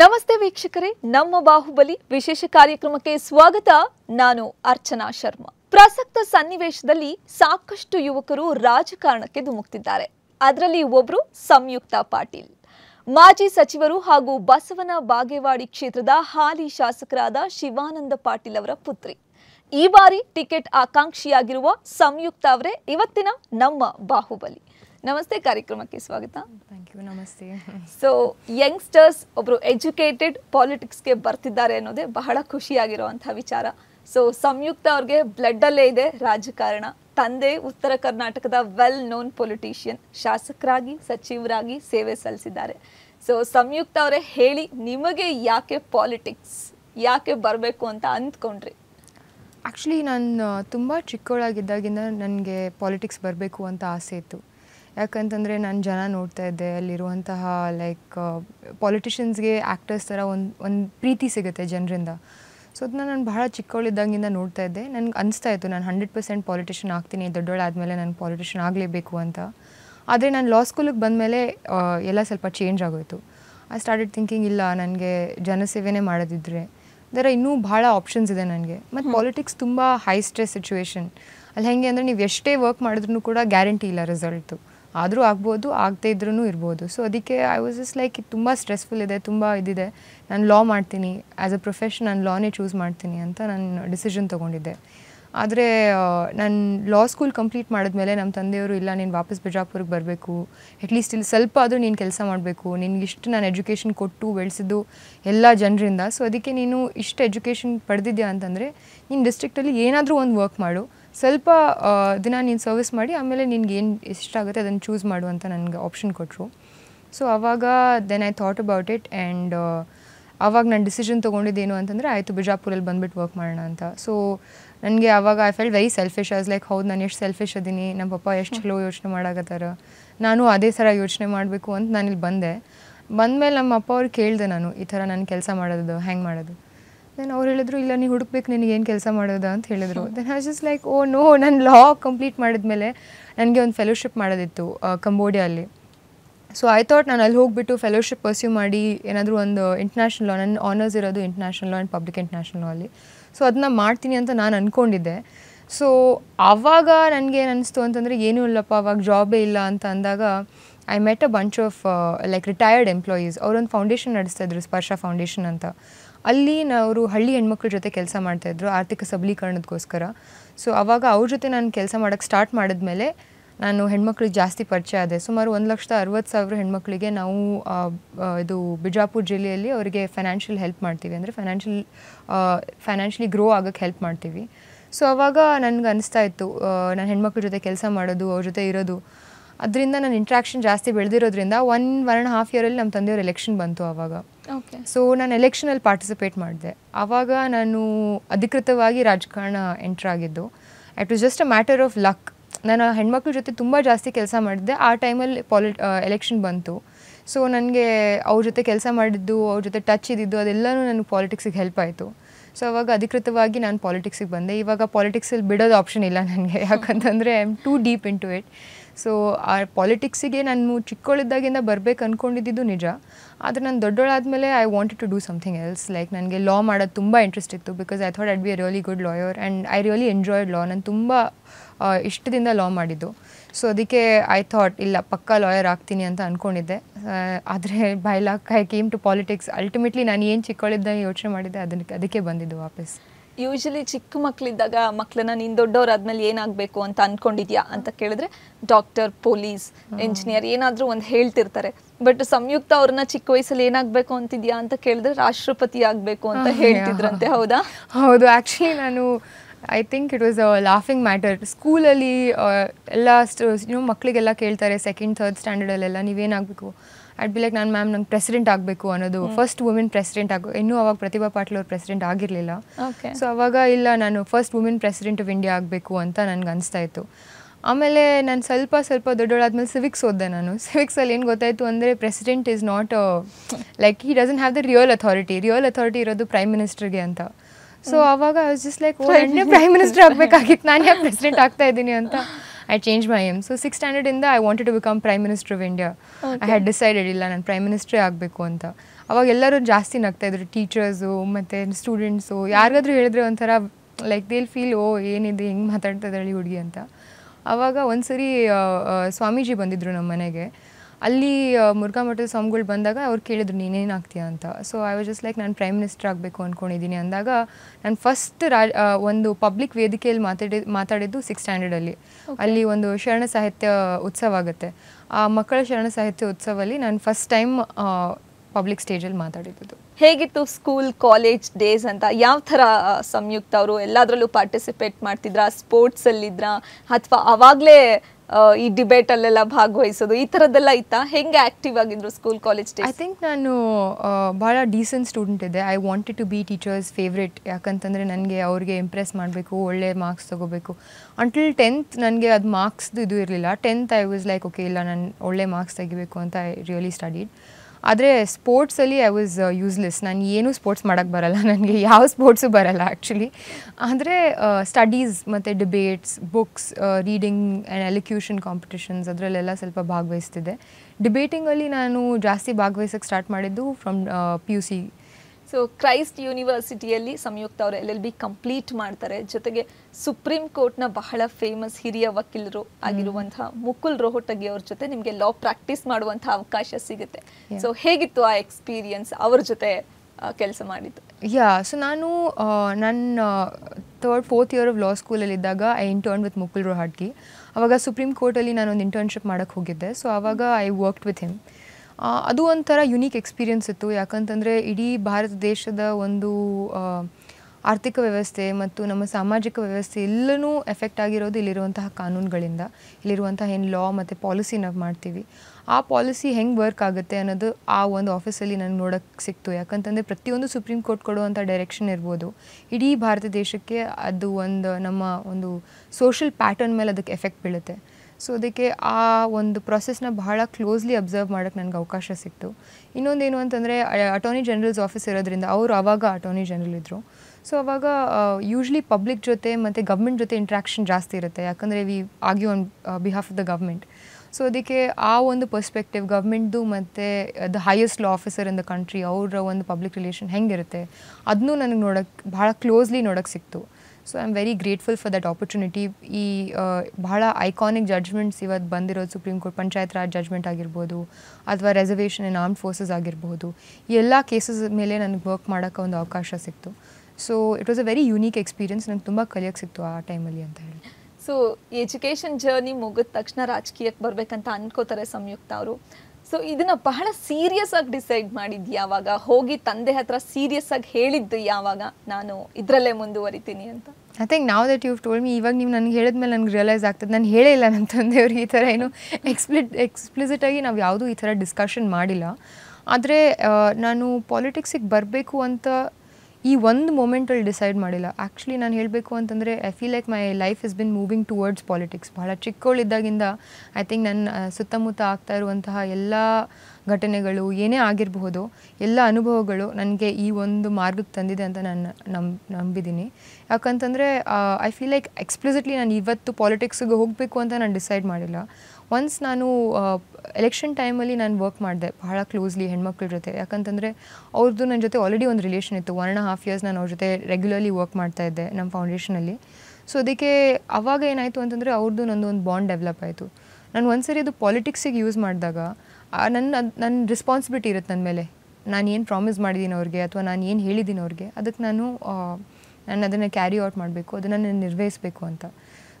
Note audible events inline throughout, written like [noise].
ನಮಸ್ತೆ ವೀಕ್ಷಕರೇ, ನಮ್ಮ ಬಾಹುಬಲಿ ವಿಶೇಷ ಕಾರ್ಯಕ್ರಮಕ್ಕೆ ಸ್ವಾಗತ. ನಾನು ಅರ್ಚನಾ ಶರ್ಮಾ. ಪ್ರಸಕ್ತ ಸನ್ನಿವೇಶದಲ್ಲಿ ಸಾಕಷ್ಟು ಯುವಕರು ರಾಜಕಾರಣಕ್ಕೆ ಧುಮುಕ್ತಿದ್ದಾರೆ. ಅದರಲ್ಲಿ ಒಬ್ರು ಸಂಯುಕ್ತ ಪಾಟೀಲ್. ಮಾಜಿ ಸಚಿವರು ಹಾಗೂ ಬಸವನ ಬಾಗೇವಾಡಿ ಕ್ಷೇತ್ರದ ಹಾಲಿ ಶಾಸಕರಾದ ಶಿವಾನಂದ ಪಾಟೀಲ್ ಅವರ ಪುತ್ರಿ. ಈ ಬಾರಿ ಟಿಕೆಟ್ ಆಕಾಂಕ್ಷಿಯಾಗಿರುವ ಸಂಯುಕ್ತ ಅವರೇ ಇವತ್ತಿನ ನಮ್ಮ ಬಾಹುಬಲಿ. ನಮಸ್ತೆ ಕಾರ್ಯಕ್ರಮಕ್ಕೆ ಸ್ವಾಗತ. ಥ್ಯಾಂಕ್ ಯು ನಮಸ್ತೆ. ಸೊ ಯಂಗ್ಸ್ಟರ್ಸ್ ಒಬ್ರು ಎಜುಕೇಟೆಡ್ ಪಾಲಿಟಿಕ್ಸ್ಗೆ ಬರ್ತಿದ್ದಾರೆ ಅನ್ನೋದೇ ಬಹಳ ಖುಷಿಯಾಗಿರುವಂಥ ವಿಚಾರ. ಸೊ ಸಂಯುಕ್ತ ಅವ್ರಿಗೆ ಬ್ಲಡ್ ಅಲ್ಲೇ ಇದೆ ರಾಜಕಾರಣ. ತಂದೆ ಉತ್ತರ ಕರ್ನಾಟಕದ ವೆಲ್ ನೋನ್ ಪೊಲಿಟಿಷಿಯನ್ ಶಾಸಕರಾಗಿ ಸಚಿವರಾಗಿ ಸೇವೆ ಸಲ್ಲಿಸಿದ್ದಾರೆ. ಸೊ ಸಂಯುಕ್ತ ಅವರೇ ಹೇಳಿ ನಿಮಗೆ ಯಾಕೆ ಪಾಲಿಟಿಕ್ಸ್ ಯಾಕೆ ಬರಬೇಕು ಅಂತ ಅಂದ್ಕೊಂಡ್ರಿ? ಆ್ಯಕ್ಚುಲಿ ನಾನು ತುಂಬ ಚಿಕ್ಕವಳಾಗಿದ್ದಾಗಿಂದ ನನಗೆ ಪಾಲಿಟಿಕ್ಸ್ ಬರಬೇಕು ಅಂತ ಆಸೆ ಇತ್ತು. ಯಾಕಂತಂದರೆ ನಾನು ಜನ ನೋಡ್ತಾ ಇದ್ದೆ ಅಲ್ಲಿರುವಂತಹ ಲೈಕ್ ಪಾಲಿಟಿಷಿಯನ್ಸ್ಗೆ ಆ್ಯಕ್ಟರ್ಸ್ ಥರ ಒಂದು ಒಂದು ಪ್ರೀತಿ ಸಿಗುತ್ತೆ ಜನರಿಂದ. ಸೊ ಅದನ್ನ ನಾನು ಬಹಳ ಚಿಕ್ಕವಳಿದ್ದಾಗಿಂದ ನೋಡ್ತಾ ಇದ್ದೆ. ನನಗೆ ಅನಿಸ್ತಾ ಇತ್ತು ನಾನು ಹಂಡ್ರೆಡ್ ಪರ್ಸೆಂಟ್ ಪಾಲಿಟಿಷಿಯನ್ ಆಗ್ತೀನಿ ದೊಡ್ಡವಳಾದಮೇಲೆ ನಾನು ಪಾಲಿಟಿಷಿಯನ್ ಆಗಲೇಬೇಕು ಅಂತ. ಆದರೆ ನಾನು ಲಾ ಸ್ಕೂಲಿಗೆ ಬಂದಮೇಲೆ ಎಲ್ಲ ಸ್ವಲ್ಪ ಚೇಂಜ್ ಆಗೋಯಿತು. ಐ ಸ್ಟಾರ್ಟೆಡ್ ಥಿಂಕಿಂಗ್ ಇಲ್ಲ ನನಗೆ ಜನಸೇವೆನೇ ಮಾಡೋದಿದ್ರೆ. ಅದರ ಇನ್ನೂ ಭಾಳ ಆಪ್ಷನ್ಸ್ ಇದೆ ನನಗೆ. ಮತ್ತು ಪಾಲಿಟಿಕ್ಸ್ ತುಂಬ ಹೈ ಸ್ಟ್ರೆಸ್ ಸಿಚುವೇಶನ್ ಅಲ್ಲಿ ಹೆಂಗೆ ಅಂದರೆ ನೀವು ಎಷ್ಟೇ ವರ್ಕ್ ಮಾಡಿದ್ರೂ ಕೂಡ ಗ್ಯಾರಂಟಿ ಇಲ್ಲ ರಿಸಲ್ಟು ಆದರೂ ಆಗ್ಬೋದು, ಆಗದೇ ಇದ್ರೂ ಇರ್ಬೋದು. ಸೊ ಅದಕ್ಕೆ ಐ ವಾಸ್ ಇಸ್ ಲೈಕ್ ತುಂಬ ಸ್ಟ್ರೆಸ್ಫುಲ್ ಇದೆ, ತುಂಬ ಇದಿದೆ. ನಾನು ಲಾ ಮಾಡ್ತೀನಿ. ಆ್ಯಸ್ ಅ ಪ್ರೊಫೆಷನ್ ನಾನು ಲಾನೇ ಚೂಸ್ ಮಾಡ್ತೀನಿ ಅಂತ ನಾನು ಡಿಸಿಷನ್ ತೊಗೊಂಡಿದ್ದೆ. ಆದರೆ ನಾನು ಲಾ ಸ್ಕೂಲ್ ಕಂಪ್ಲೀಟ್ ಮಾಡಿದ್ಮೇಲೆ ನಮ್ಮ ತಂದೆಯವರು, ಇಲ್ಲ, ನೀನು ವಾಪಸ್ ಬಿಜಾಪುರಿಗೆ ಬರಬೇಕು. ಅಟ್ಲೀಸ್ಟ್ ಇಲ್ಲಿ ಸ್ವಲ್ಪ ಆದರೂ ನೀನು ಕೆಲಸ ಮಾಡಬೇಕು. ನಿನಗಿಷ್ಟು ನಾನು ಎಜುಕೇಷನ್ ಕೊಟ್ಟು ಬೆಳೆಸಿದ್ದು ಎಲ್ಲ ಜನರಿಂದ. ಸೊ ಅದಕ್ಕೆ ನೀನು ಇಷ್ಟು ಎಜುಕೇಷನ್ ಪಡೆದಿದ್ಯಾ ಅಂತಂದರೆ, ನೀನು ಡಿಸ್ಟ್ರಿಕ್ಟಲ್ಲಿ ಏನಾದರೂ ಒಂದು ವರ್ಕ್ ಮಾಡು. ಸ್ವಲ್ಪ ದಿನ ನೀನು ಸರ್ವಿಸ್ ಮಾಡಿ, ಆಮೇಲೆ ನಿನಗೆ ಏನು ಇಷ್ಟ ಆಗುತ್ತೆ ಅದನ್ನು ಚೂಸ್ ಮಾಡು ಅಂತ ನನಗೆ ಆಪ್ಷನ್ ಕೊಟ್ಟರು ಸೊ ಆವಾಗ then I thought about it and ಆವಾಗ ನಾನು ಡಿಸಿಷನ್ ತೊಗೊಂಡಿದ್ದೇನು ಅಂತಂದರೆ, ಆಯಿತು ಬಿಜಾಪುರಲ್ಲಿ ಬಂದುಬಿಟ್ಟು ವರ್ಕ್ ಮಾಡೋಣ ಅಂತ. ಸೊ ನನಗೆ ಆವಾಗ I felt very selfish as like ಹೌದು, ನಾನು ಎಷ್ಟು ಸೆಲ್ಫಿಶ್ ಅದೀನಿ. ನಮ್ಮ ಪಪ್ಪ ಎಷ್ಟು ಚಲೋ ಯೋಚನೆ ಮಾಡಾಕತ್ತಾರ. ನಾನು ಅದೇ ಥರ ಯೋಚನೆ ಮಾಡಬೇಕು ಅಂತ ನಾನು ಇಲ್ಲಿ ಬಂದೆ. ಮೇಲೆ ನಮ್ಮ ಅಪ್ಪ ಅವ್ರು ಕೇಳಿದೆ ನಾನು, ಈ ಥರ ನಾನು ಕೆಲಸ ಮಾಡೋದು ಹೆಂಗೆ ಮಾಡೋದು. ದೆನ್ ಅವ್ರು ಹೇಳಿದ್ರು ಇಲ್ಲ ನೀವು ಹುಡುಕ್ಬೇಕು ನಿನಗೆ ಏನು ಕೆಲಸ ಮಾಡೋದು? ಅಂತ ಹೇಳಿದರು. Then I just like oh no ನಾನು ಲಾ ಕಂಪ್ಲೀಟ್ ಮಾಡಿದ್ಮೇಲೆ ನನಗೆ ಒಂದು ಫೆಲೋಶಿಪ್ ಮಾಡೋದಿತ್ತು ಕಂಬೋಡಿಯಲ್ಲಿ ಸೊ ಐ ಥಾಟ್ ನಾನು ಅಲ್ಲಿ ಹೋಗಿಬಿಟ್ಟು ಫೆಲೋಶಿಪ್ ಪರ್ಸ್ಯೂ ಮಾಡಿ ಏನಾದರೂ ಒಂದು ಇಂಟರ್ನ್ಯಾಷನಲ್ ಲಾ ನನ್ನ ಆನರ್ಸ್ ಇರೋದು international law and public international law ಅಲ್ಲಿ. ಸೊ ಅದನ್ನ ಮಾಡ್ತೀನಿ ಅಂತ ನಾನು ಅಂದ್ಕೊಂಡಿದ್ದೆ ಸೊ ಆವಾಗ ನನಗೆ ಅನಿಸ್ತು ಅಂತಂದರೆ ಏನೂ ಇಲ್ಲಪ್ಪ ಅವಾಗ ಜಾಬೇ ಇಲ್ಲ ಅಂತ ಅಂದಾಗ I met a bunch of like retired employees ಅವರೊಂದು ಫೌಂಡೇಶನ್ ನಡೆಸ್ತಾ ಇದ್ರು ಸ್ಪರ್ಶ ಫೌಂಡೇಶನ್ ಅಂತ. ಅಲ್ಲಿ ಅವರು ಹಳ್ಳಿ ಹೆಣ್ಮಕ್ಳ ಜೊತೆ ಕೆಲಸ ಮಾಡ್ತಾಯಿದ್ರು ಆರ್ಥಿಕ ಸಬಲೀಕರಣದಗೋಸ್ಕರ. ಸೊ ಅವಾಗ ಅವ್ರ ಜೊತೆ ನಾನು ಕೆಲಸ ಮಾಡೋಕ್ಕೆ ಸ್ಟಾರ್ಟ್ ಮಾಡಿದ್ಮೇಲೆ ನಾನು ಹೆಣ್ಮಕ್ಳಿಗೆ ಜಾಸ್ತಿ ಪರಿಚಯ ಆದೆ. ಸುಮಾರು ಒಂದು ಲಕ್ಷದ ಅರವತ್ತು ಸಾವಿರ ಹೆಣ್ಮಕ್ಳಿಗೆ ನಾವು ಇದು ಬಿಜಾಪುರ ಜಿಲ್ಲೆಯಲ್ಲಿ ಅವರಿಗೆ ಫೈನಾನ್ಷಿಯಲ್ ಹೆಲ್ಪ್ ಮಾಡ್ತೀವಿ. ಅಂದರೆ ಫೈನಾನ್ಷಿಯಲ್ ಫೈನಾನ್ಷಿಯಲಿ ಗ್ರೋ ಆಗೋಕ್ಕೆ ಹೆಲ್ಪ್ ಮಾಡ್ತೀವಿ. ಸೊ ಅವಾಗ ನನಗೆ ಅನಿಸ್ತಾ ಇತ್ತು ನಾನು ಹೆಣ್ಮಕ್ಳ ಜೊತೆ ಕೆಲಸ ಮಾಡೋದು, ಅವ್ರ ಜೊತೆ ಇರೋದು ಅದರಿಂದ ನಾನು ಇಂಟ್ರಾಕ್ಷನ್ ಜಾಸ್ತಿ ಬೆಳೆದಿರೋದ್ರಿಂದ ಒನ್ ಒನ್ ಆ್ಯಂಡ್ ಹಾಫ್ ಇಯರಲ್ಲಿ ನಮ್ಮ ತಂದೆಯವ್ರ ಎಲೆಕ್ಷನ್ ಬಂತು ಆವಾಗ ಓಕೆ ಸೊ ನಾನು ಎಲೆಕ್ಷನಲ್ಲಿ ಪಾರ್ಟಿಸಿಪೇಟ್ ಮಾಡಿದೆ. ಆವಾಗ ನಾನು ಅಧಿಕೃತವಾಗಿ ರಾಜಕಾರಣ ಎಂಟ್ರ್ ಆಗಿದ್ದು. It was just a matter of luck ನಾನು ಹೆಣ್ಮಕ್ಳ ಜೊತೆ ತುಂಬ ಜಾಸ್ತಿ ಕೆಲಸ ಮಾಡಿದ್ದೆ ಆ ಟೈಮಲ್ಲಿ ಪಾಲಿಟ್ ಎಲೆಕ್ಷನ್ ಬಂತು. ಸೊ ನನಗೆ ಅವ್ರ ಜೊತೆ ಕೆಲಸ ಮಾಡಿದ್ದು ಅವ್ರ ಜೊತೆ ಟಚ್ ಇದ್ದಿದ್ದು ಅದೆಲ್ಲನೂ ನನಗೆ ಪಾಲಿಟಿಕ್ಸಿಗೆ ಹೆಲ್ಪ್ ಆಯಿತು. ಸೊ ಅವಾಗ ಅಧಿಕೃತವಾಗಿ ನಾನು ಪಾಲಿಟಿಕ್ಸಿಗೆ ಬಂದೆ. ಇವಾಗ ಪಾಲಿಟಿಕ್ಸಲ್ಲಿ ಬಿಡೋದು ಆಪ್ಷನ್ ಇಲ್ಲ ನನಗೆ. ಯಾಕಂತಂದರೆ I am too deep into it so ಆ ಪಾಲಿಟಿಕ್ಸಿಗೆ ನಾನು ಚಿಕ್ಕವಳಿದ್ದಾಗಿಂದ ಬರಬೇಕು ಅಂದ್ಕೊಂಡಿದ್ದು ನಿಜ. ಆದರೆ ನಾನು ದೊಡ್ಡೋಳಾದಮೇಲೆ I wanted to do something else like ನನಗೆ ಲಾ ಮಾಡೋದು ತುಂಬ ಇಂಟ್ರೆಸ್ಟ್ ಇತ್ತು because I thought I'd be a really good lawyer and I really enjoyed law ನಾನು ತುಂಬ ಇಷ್ಟದಿಂದ ಲಾ ಮಾಡಿದ್ದು. ಸೊ ಅದಕ್ಕೆ ಐ ಥಾಟ್ ಇಲ್ಲ, ಪಕ್ಕಾ ಲಾಯರ್ ಆಗ್ತೀನಿ ಅಂತ ಅಂದ್ಕೊಂಡಿದ್ದೆ ಆದರೆ by luck I came to politics ultimately ನಾನು ಏನು ಚಿಕ್ಕವಳಿದ್ದಾಗ ಯೋಚನೆ ಮಾಡಿದ್ದೆ ಅದಕ್ಕೆ ಅದಕ್ಕೆ ಬಂದಿದ್ದು ವಾಪಸ್. ಯೂಶಲಿ ಚಿಕ್ಕ ಮಕ್ಕಳಿದ್ದಾಗ ಮಕ್ಕಳನ್ನ ನೀನು ದೊಡ್ಡವರಾದ್ಮೇಲೆ ಏನಾಗಬೇಕು ಅಂತ ಅನ್ಕೊಂಡಿದ್ಯಾ ಅಂತ ಕೇಳಿದ್ರೆ ಡಾಕ್ಟರ್ ಪೊಲೀಸ್ ಇಂಜಿನಿಯರ್ ಏನಾದರೂ ಒಂದು ಹೇಳ್ತಿರ್ತಾರೆ. ಬಟ್ ಸಂಯುಕ್ತ ಅವ್ರನ್ನ ಚಿಕ್ಕ ವಯಸ್ಸಲ್ಲಿ ಏನಾಗಬೇಕು ಅಂತಿದ್ಯಾ ಅಂತ ಕೇಳಿದ್ರೆ ರಾಷ್ಟ್ರಪತಿ ಆಗಬೇಕು ಅಂತ ಹೇಳ್ತಿದ್ರಂತೆ ಹೌದಾ? ಹೌದು ಆ್ಯಕ್ಚುಲಿ ನಾನು I think it was a laughing matter ಸ್ಕೂಲಲ್ಲಿ ಎಲ್ಲ ಮಕ್ಕಳಿಗೆಲ್ಲ ಕೇಳ್ತಾರೆ ಸೆಕೆಂಡ್ ಥರ್ಡ್ ಸ್ಟ್ಯಾಂಡರ್ಡಲ್ಲೆಲ್ಲ ನೀವೇನಾಗಬೇಕು. ಅಟ್ ಬಿ ಲೈಕ್ ನಾನು ಮ್ಯಾಮ್ ನಂಗೆ ಪ್ರೆಸಿಡೆಂಟ್ ಆಗಬೇಕು ಅನ್ನೋದು ಫಸ್ಟ್ ವುಮೆನ್ ಪ್ರೆಸಿಡೆಂಟ್ ಆಗೋ ಇನ್ನೂ ಅವಾಗ ಪ್ರತಿಭಾ ಪಾಟೀಲ್ ಅವ್ರು ಪ್ರೆಸಿಡೆಂಟ್ ಆಗಿರಲಿಲ್ಲ. ಸೊ ಅವಾಗ ಇಲ್ಲ ನಾನು first women president of India ಆಗಬೇಕು ಅಂತ ನನಗೆ ಅನಿಸ್ತಾ ಇತ್ತು ಆಮೇಲೆ ನಾನು ಸ್ವಲ್ಪ ಸ್ವಲ್ಪ ದೊಡ್ಡೋಳಾದ್ಮೇಲೆ ಸಿವಿಕ್ಸ್ ಓದ್ದೆ ನಾನು. ಸಿವಿಕ್ಸಲ್ಲಿ ಏನು ಗೊತ್ತಾಯಿತು ಅಂದರೆ president is not like he doesn't have the real authority real authority ಇರೋದು ಪ್ರೈಮ್ ಮಿನಿಸ್ಟರ್ಗೆ ಅಂತ. ಸೊ ಅವಾಗ ಜಸ್ಟ್ ಲೈಕ್ ಪ್ರೈಮ್ ಮಿನಿಸ್ಟರ್ ಆಗಬೇಕಾಗಿತ್ತು. ನಾನು ಯಾಕೆ ಪ್ರೆಸಿಡೆಂಟ್ ಆಗ್ತಾ ಇದ್ದೀನಿ ಅಂತ? I change my um so six ಸ್ಟ್ಯಾಂಡರ್ಡಿಂದ I wanted to become prime minister of India I had decided ಇಲ್ಲ ನಾನು ಪ್ರೈಮ್ ಮಿನಿಸ್ಟ್ರೇ ಆಗಬೇಕು ಅಂತ. ಅವಾಗ ಎಲ್ಲರೂ ಜಾಸ್ತಿ ನಗ್ತಾಯಿದ್ರು ಟೀಚರ್ಸು ಮತ್ತು ಸ್ಟೂಡೆಂಟ್ಸು ಯಾರಿಗಾದ್ರೂ ಹೇಳಿದ್ರೆ ಒಂಥರ ಲೈಕ್ ದೇಲ್ ಫೀಲ್ ಓ ಏನಿದೆ ಹಿಂಗೆ ಮಾತಾಡ್ತಾ ಇದ್ದಾಳೆ ಹುಡುಗಿ? ಅಂತ. ಆವಾಗ ಒಂದು ಸರಿ ಸ್ವಾಮೀಜಿ ಬಂದಿದ್ದರು ನಮ್ಮ ಮನೆಗೆ. ಅಲ್ಲಿ ಮುರುಘಾ ಮಠದ ಸ್ವಾಮಿಗಳು ಬಂದಾಗ ಅವ್ರು ಕೇಳಿದ್ರು ನೀನೇನು ಆಗ್ತೀಯ ಅಂತ? So I was just like ನಾನು ಪ್ರೈಮ್ ಮಿನಿಸ್ಟರ್ ಆಗಬೇಕು ಅಂದ್ಕೊಂಡಿದ್ದೀನಿ ಅಂದಾಗ ನಾನು ಫಸ್ಟ್ ರಾ ಒಂದು ಪಬ್ಲಿಕ್ ವೇದಿಕೆಯಲ್ಲಿ ಮಾತಾಡಿ ಮಾತಾಡಿದ್ದು ಸಿಕ್ಸ್ ಸ್ಟ್ಯಾಂಡರ್ಡಲ್ಲಿ ಅಲ್ಲಿ. ಒಂದು ಶರಣ ಸಾಹಿತ್ಯ ಉತ್ಸವ ಆಗುತ್ತೆ. ಆ ಮಕ್ಕಳ ಶರಣ ಸಾಹಿತ್ಯ ಉತ್ಸವಲ್ಲಿ ನಾನು ಫಸ್ಟ್ ಟೈಮ್ ಪಬ್ಲಿಕ್ ಸ್ಟೇಜಲ್ಲಿ ಮಾತಾಡಿದ್ದು. ಹೇಗಿತ್ತು ಸ್ಕೂಲ್ ಕಾಲೇಜ್ ಡೇಸ್ ಅಂತ? ಯಾವ ಥರ ಸಂಯುಕ್ತ ಅವರು ಎಲ್ಲದರಲ್ಲೂ ಪಾರ್ಟಿಸಿಪೇಟ್ ಮಾಡ್ತಿದ್ರಾ? ಸ್ಪೋರ್ಟ್ಸ್ ಅಲ್ಲಿದ್ರ? ಅಥವಾ ಅವಾಗಲೇ ಈ ಡಿಬೇಟ್ ಅಲ್ಲೆಲ್ಲ ಭಾಗವಹಿಸೋದು, ಈ ಥರದ್ದೆಲ್ಲ ಇತ್ತಾ? ಹೆಂಗೆ ಆಕ್ಟಿವ್ ಆಗಿದ್ರು ಸ್ಕೂಲ್ ಕಾಲೇಜ್ ಐ ಥಿಂಕ್ ನಾನು ಭಾಳ ಡೀಸೆಂಟ್ ಸ್ಟೂಡೆಂಟ್ ಇದೆ I wanted to be teacher's favourite ಯಾಕಂತಂದರೆ ನನಗೆ ಅವ್ರಿಗೆ ಇಂಪ್ರೆಸ್ ಮಾಡಬೇಕು, ಒಳ್ಳೆ ಮಾರ್ಕ್ಸ್ ತಗೋಬೇಕು. ಅಂಟಿಲ್ ಟೆಂತ್ ನನಗೆ ಅದು ಮಾರ್ಕ್ಸ್ದು ಇದು ಇರಲಿಲ್ಲ. Tenth I was like okay ಇಲ್ಲ, ನಾನು ಒಳ್ಳೆ ಮಾರ್ಕ್ಸ್ ತೆಗಿಬೇಕು ಅಂತ ಐ ರಿಯಲಿ ಸ್ಟಡಿಡ್ ಆದರೆ ಸ್ಪೋರ್ಟ್ಸಲ್ಲಿ ಐ ವಾಸ್ ಯೂಸ್ಲೆಸ್ ನಾನು ಏನೂ ಸ್ಪೋರ್ಟ್ಸ್ ಮಾಡೋಕ್ಕೆ ಬರಲ್ಲ. [laughs] ನನಗೆ ಯಾವ ಸ್ಪೋರ್ಟ್ಸು ಬರಲ್ಲ ಆ್ಯಕ್ಚುಲಿ ಆದರೆ ಸ್ಟಡೀಸ್ ಮತ್ತು debates books reading and elocution competitions ಅದರಲ್ಲೆಲ್ಲ ಸ್ವಲ್ಪ ಭಾಗವಹಿಸ್ತಿದ್ದೆ. ಡಿಬೇಟಿಂಗಲ್ಲಿ ನಾನು ಜಾಸ್ತಿ ಭಾಗವಹಿಸೋಕ್ಕೆ ಸ್ಟಾರ್ಟ್ ಮಾಡಿದ್ದು from P U C so Christ ಯೂನಿವರ್ಸಿಟಿಯಲ್ಲಿ ಸಂಯುಕ್ತ ಅವರು ಎಲ್ ಎಲ್ ಬಿ ಕಂಪ್ಲೀಟ್ ಮಾಡ್ತಾರೆ. ಜೊತೆಗೆ ಸುಪ್ರೀಂ ಕೋರ್ಟ್ನ ಬಹಳ ಫೇಮಸ್ ಹಿರಿಯ ವಕೀಲರು ಆಗಿರುವಂತಹ ಮುಕುಲ್ ರೋಹಟಗಿ ಅವ್ರ ಜೊತೆ ನಿಮಗೆ ಲಾ ಪ್ರಾಕ್ಟೀಸ್ ಮಾಡುವಂತಹ ಅವಕಾಶ ಸಿಗುತ್ತೆ. ಸೊ ಹೇಗಿತ್ತು ಆ ಎಕ್ಸ್ಪೀರಿಯನ್ಸ್ ಅವ್ರ ಜೊತೆ ಕೆಲಸ ಮಾಡಿದ್ದು? ಯಾ ಸೊ ನಾನು ನನ್ನ third fourth year of law ಸ್ಕೂಲಲ್ಲಿದ್ದಾಗ I intern with Mukul Rohatgi. ಅವಾಗ ಸುಪ್ರೀಂ ಕೋರ್ಟಲ್ಲಿ ನಾನು ಒಂದು ಇಂಟರ್ನ್ಶಿಪ್ ಮಾಡೋಕ್ಕೆ ಹೋಗಿದ್ದೆ ಸೊ ಆವಾಗ ಐ ವರ್ಕ್ಡ್ ವಿತ್ ಹಿಮ್ ಅದು ಒಂಥರ ಯುನೀಕ್ ಎಕ್ಸ್ಪೀರಿಯನ್ಸ್ ಇತ್ತು. ಯಾಕಂತಂದರೆ ಇಡೀ ಭಾರತ ದೇಶದ ಒಂದು ಆರ್ಥಿಕ ವ್ಯವಸ್ಥೆ ಮತ್ತು ನಮ್ಮ ಸಾಮಾಜಿಕ ವ್ಯವಸ್ಥೆ ಎಲ್ಲನೂ ಎಫೆಕ್ಟ್ ಆಗಿರೋದು ಇಲ್ಲಿರುವಂತಹ ಕಾನೂನುಗಳಿಂದ. ಇಲ್ಲಿರುವಂತಹ ಏನು ಲಾ ಮತ್ತು ಪಾಲಿಸಿ ನಾವು ಮಾಡ್ತೀವಿ. ಆ ಪಾಲಿಸಿ ಹೆಂಗೆ ವರ್ಕ್ ಆಗುತ್ತೆ ಅನ್ನೋದು ಆ ಒಂದು ಆಫೀಸಲ್ಲಿ ನನಗೆ ನೋಡೋಕ್ಕೆ ಸಿಕ್ತು. ಯಾಕಂತಂದರೆ ಪ್ರತಿಯೊಂದು ಸುಪ್ರೀಂ ಕೋರ್ಟ್ ಕೊಡುವಂಥ ಡೈರೆಕ್ಷನ್ ಇರ್ಬೋದು. ಇಡೀ ಭಾರತ ದೇಶಕ್ಕೆ ಅದು ಒಂದು ನಮ್ಮ ಒಂದು ಸೋಷಲ್ ಪ್ಯಾಟರ್ನ್ ಮೇಲೆ ಅದಕ್ಕೆ ಎಫೆಕ್ಟ್ ಬೀಳುತ್ತೆ. ಸೊ ಅದಕ್ಕೆ ಆ ಒಂದು ಪ್ರೊಸೆಸ್ನ ಬಹಳ ಕ್ಲೋಸ್ಲಿ ಅಬ್ಸರ್ವ್ ಮಾಡೋಕ್ಕೆ ನನಗೆ ಅವಕಾಶ ಸಿಕ್ತು. ಇನ್ನೊಂದೇನು ಅಂತಂದರೆ ಅಟಾರ್ನಿ ಜನರಲ್ಸ್ ಆಫೀಸ್ ಇರೋದ್ರಿಂದ ಅವರು ಆವಾಗ ಅಟಾರ್ನಿ ಜನರಲ್ ಇದ್ದರು ಸೊ ಅವಾಗ ಯೂಶ್ವಲಿ ಪಬ್ಲಿಕ್ ಜೊತೆ ಮತ್ತು ಗವರ್ಮೆಂಟ್ ಜೊತೆ ಇಂಟ್ರ್ಯಾಕ್ಷನ್ ಜಾಸ್ತಿ ಇರುತ್ತೆ. ಯಾಕಂದರೆ ವಿ ಆಗಿ on behalf of the government so ಅದಕ್ಕೆ ಆ ಒಂದು ಪರ್ಸ್ಪೆಕ್ಟಿವ್ ಗವರ್ಮೆಂಟ್ದು ಮತ್ತು the highest law officer in the country ಅವರ ಒಂದು ಪಬ್ಲಿಕ್ ರಿಲೇಷನ್ ಹೆಂಗಿರುತ್ತೆ ಅದನ್ನೂ ನನಗೆ ನೋಡೋಕ್ಕೆ ಭಾಳ ಕ್ಲೋಸ್ಲಿ ನೋಡೋಕ್ಕೆ ಸಿಕ್ತು. So I am very grateful for that opportunity ಈ ಬಹಳ ಐಕಾನಿಕ್ ಜಡ್ಜ್ಮೆಂಟ್ಸ್ ಇವತ್ತು ಬಂದಿರೋದು supreme court panchayat raj judgement ಆಗಿರ್ಬೋದು ಅಥವಾ ರೆಸರ್ವೇಷನ್ ಇನ್ ಆರ್ಮ್ಡ್ ಫೋರ್ಸಸ್ ಆಗಿರ್ಬೋದು. ಈ ಎಲ್ಲ ಕೇಸಸ್ ಮೇಲೆ ನನಗೆ ವರ್ಕ್ ಮಾಡೋಕ್ಕೆ ಒಂದು ಅವಕಾಶ ಸಿಕ್ತು. So it was a very unique experience ನಂಗೆ ತುಂಬ ಕಲಿಯೋಕ್ಕೆ ಸಿಕ್ತು ಆ ಟೈಮಲ್ಲಿ ಅಂತ ಹೇಳಿ. ಸೊ ಎಜುಕೇಷನ್ ಜರ್ನಿ ಮುಗಿದ ತಕ್ಷಣ ರಾಜಕೀಯಕ್ಕೆ ಬರಬೇಕಂತ ಅಂದ್ಕೋತಾರೆ ಸಂಯುಕ್ತ ಅವರು. ಸೊ ಇದನ್ನ ಬಹಳ ಸೀರಿಯಸ್ ಆಗಿ ಡಿಸೈಡ್ ಮಾಡಿದ್ದು ಯಾವಾಗ? ಹೋಗಿ ತಂದೆ ಹತ್ರ ಸೀರಿಯಸ್ ಆಗಿ ಹೇಳಿದ್ದು ಯಾವಾಗ? ನಾನು ಇದರಲ್ಲೇ ಮುಂದುವರಿತೀನಿ ಅಂತ. ಐ ಥಿಂಕ್ ನಾವು ದಟ್ ಯು ಟೋಲ್ ಮಿ ಇವಾಗ ನೀವು ನನಗೆ ಹೇಳಿದ್ಮೇಲೆ ನನಗೆ ರಿಯಲೈಸ್ ಆಗ್ತದೆ. ನಾನು ಹೇಳೇ ಇಲ್ಲ ನನ್ನ ತಂದೆಯವ್ರಿಗೆ ಈ ಥರ ಏನು ಎಕ್ಸ್ಪ್ಲಿಟ್ ಎಕ್ಸ್ಪ್ಲಿಸಿಟಾಗಿ ನಾವು ಯಾವುದೂ ಈ ಥರ ಡಿಸ್ಕಷನ್ ಮಾಡಿಲ್ಲ. ಆದರೆ ನಾನು ಪಾಲಿಟಿಕ್ಸಿಗೆ ಬರಬೇಕು ಅಂತ ಈ ಒಂದು ಮೂಮೆಂಟಲ್ಲಿ ಡಿಸೈಡ್ ಮಾಡಿಲ್ಲ. ಆ್ಯಕ್ಚುಲಿ ನಾನು ಹೇಳಬೇಕು ಅಂತಂದರೆ I feel like my life is been moving towards politics ಭಾಳ ಚಿಕ್ಕವಳಿದ್ದಾಗಿಂದ ಐ ಥಿಂಕ್ ನನ್ನ ಸುತ್ತಮುತ್ತ ಆಗ್ತಾ ಇರುವಂತಹ ಎಲ್ಲ ಘಟನೆಗಳು ಏನೇ ಆಗಿರಬಹುದು, ಎಲ್ಲ ಅನುಭವಗಳು ನನಗೆ ಈ ಒಂದು ಮಾರ್ಗಕ್ಕೆ ತಂದಿದೆ ಅಂತ ನಾನು ನಂಬ್ ನಂಬಿದ್ದೀನಿ. ಯಾಕಂತಂದರೆ ಐ ಫೀಲ್ ಲೈಕ್ ಎಕ್ಸ್ಪ್ಲಿಸಿಟ್ಲಿ ನಾನು ಇವತ್ತು ಪಾಲಿಟಿಕ್ಸ್ಗೆ ಹೋಗಬೇಕು ಅಂತ ನಾನು ಡಿಸೈಡ್ ಮಾಡಿಲ್ಲ. ಒನ್ಸ್ ನಾನು ಎಲೆಕ್ಷನ್ ಟೈಮಲ್ಲಿ ನಾನು ವರ್ಕ್ ಮಾಡಿದೆ ಬಹಳ ಕ್ಲೋಸ್ಲಿ ಹೆಣ್ಮಕ್ಳ ಜೊತೆ. ಯಾಕಂತಂದರೆ ಅವ್ರದ್ದು ನನ್ನ ಜೊತೆ ಆಲ್ರೆಡಿ ಒಂದು ರಿಲೇಷನ್ ಇತ್ತು. ಒನ್ ಆ್ಯಂಡ್ ಹಾಫ್ ಇಯರ್ಸ್ ನಾನು ಅವ್ರ ಜೊತೆ ರೆಗ್ಯುಲರ್ಲಿ ವರ್ಕ್ ಮಾಡ್ತಾ ಇದ್ದೆ ನಮ್ಮ ಫೌಂಡೇಶನಲ್ಲಿ ಸೊ ಅದಕ್ಕೆ ಅವಾಗ ಏನಾಯಿತು ಅಂತಂದರೆ ಅವ್ರದ್ದು ನಂದು ಒಂದು ಬಾಂಡ್ ಡೆವಲಪ್ ಆಯಿತು. ನಾನು ಒಂದ್ಸರಿ ಅದು ಪಾಲಿಟಿಕ್ಸಿಗೆ ಯೂಸ್ ಮಾಡಿದಾಗ ನನ್ನ ನನ್ನ ರೆಸ್ಪಾನ್ಸಿಬಿಲಿಟಿ ಇರುತ್ತೆ ನನ್ನ ಮೇಲೆ. ನಾನು ಏನು ಪ್ರಾಮಿಸ್ ಮಾಡಿದ್ದೀನಿ ಅವ್ರಿಗೆ ಅಥವಾ ನಾನು ಏನು ಹೇಳಿದ್ದೀನಿ ಅವ್ರಿಗೆ ಅದಕ್ಕೆ ನಾನು ನಾನು ಅದನ್ನು ಕ್ಯಾರಿ ಔಟ್ ಮಾಡಬೇಕು, ಅದನ್ನು ನಾನು ನಿರ್ವಹಿಸಬೇಕು ಅಂತ.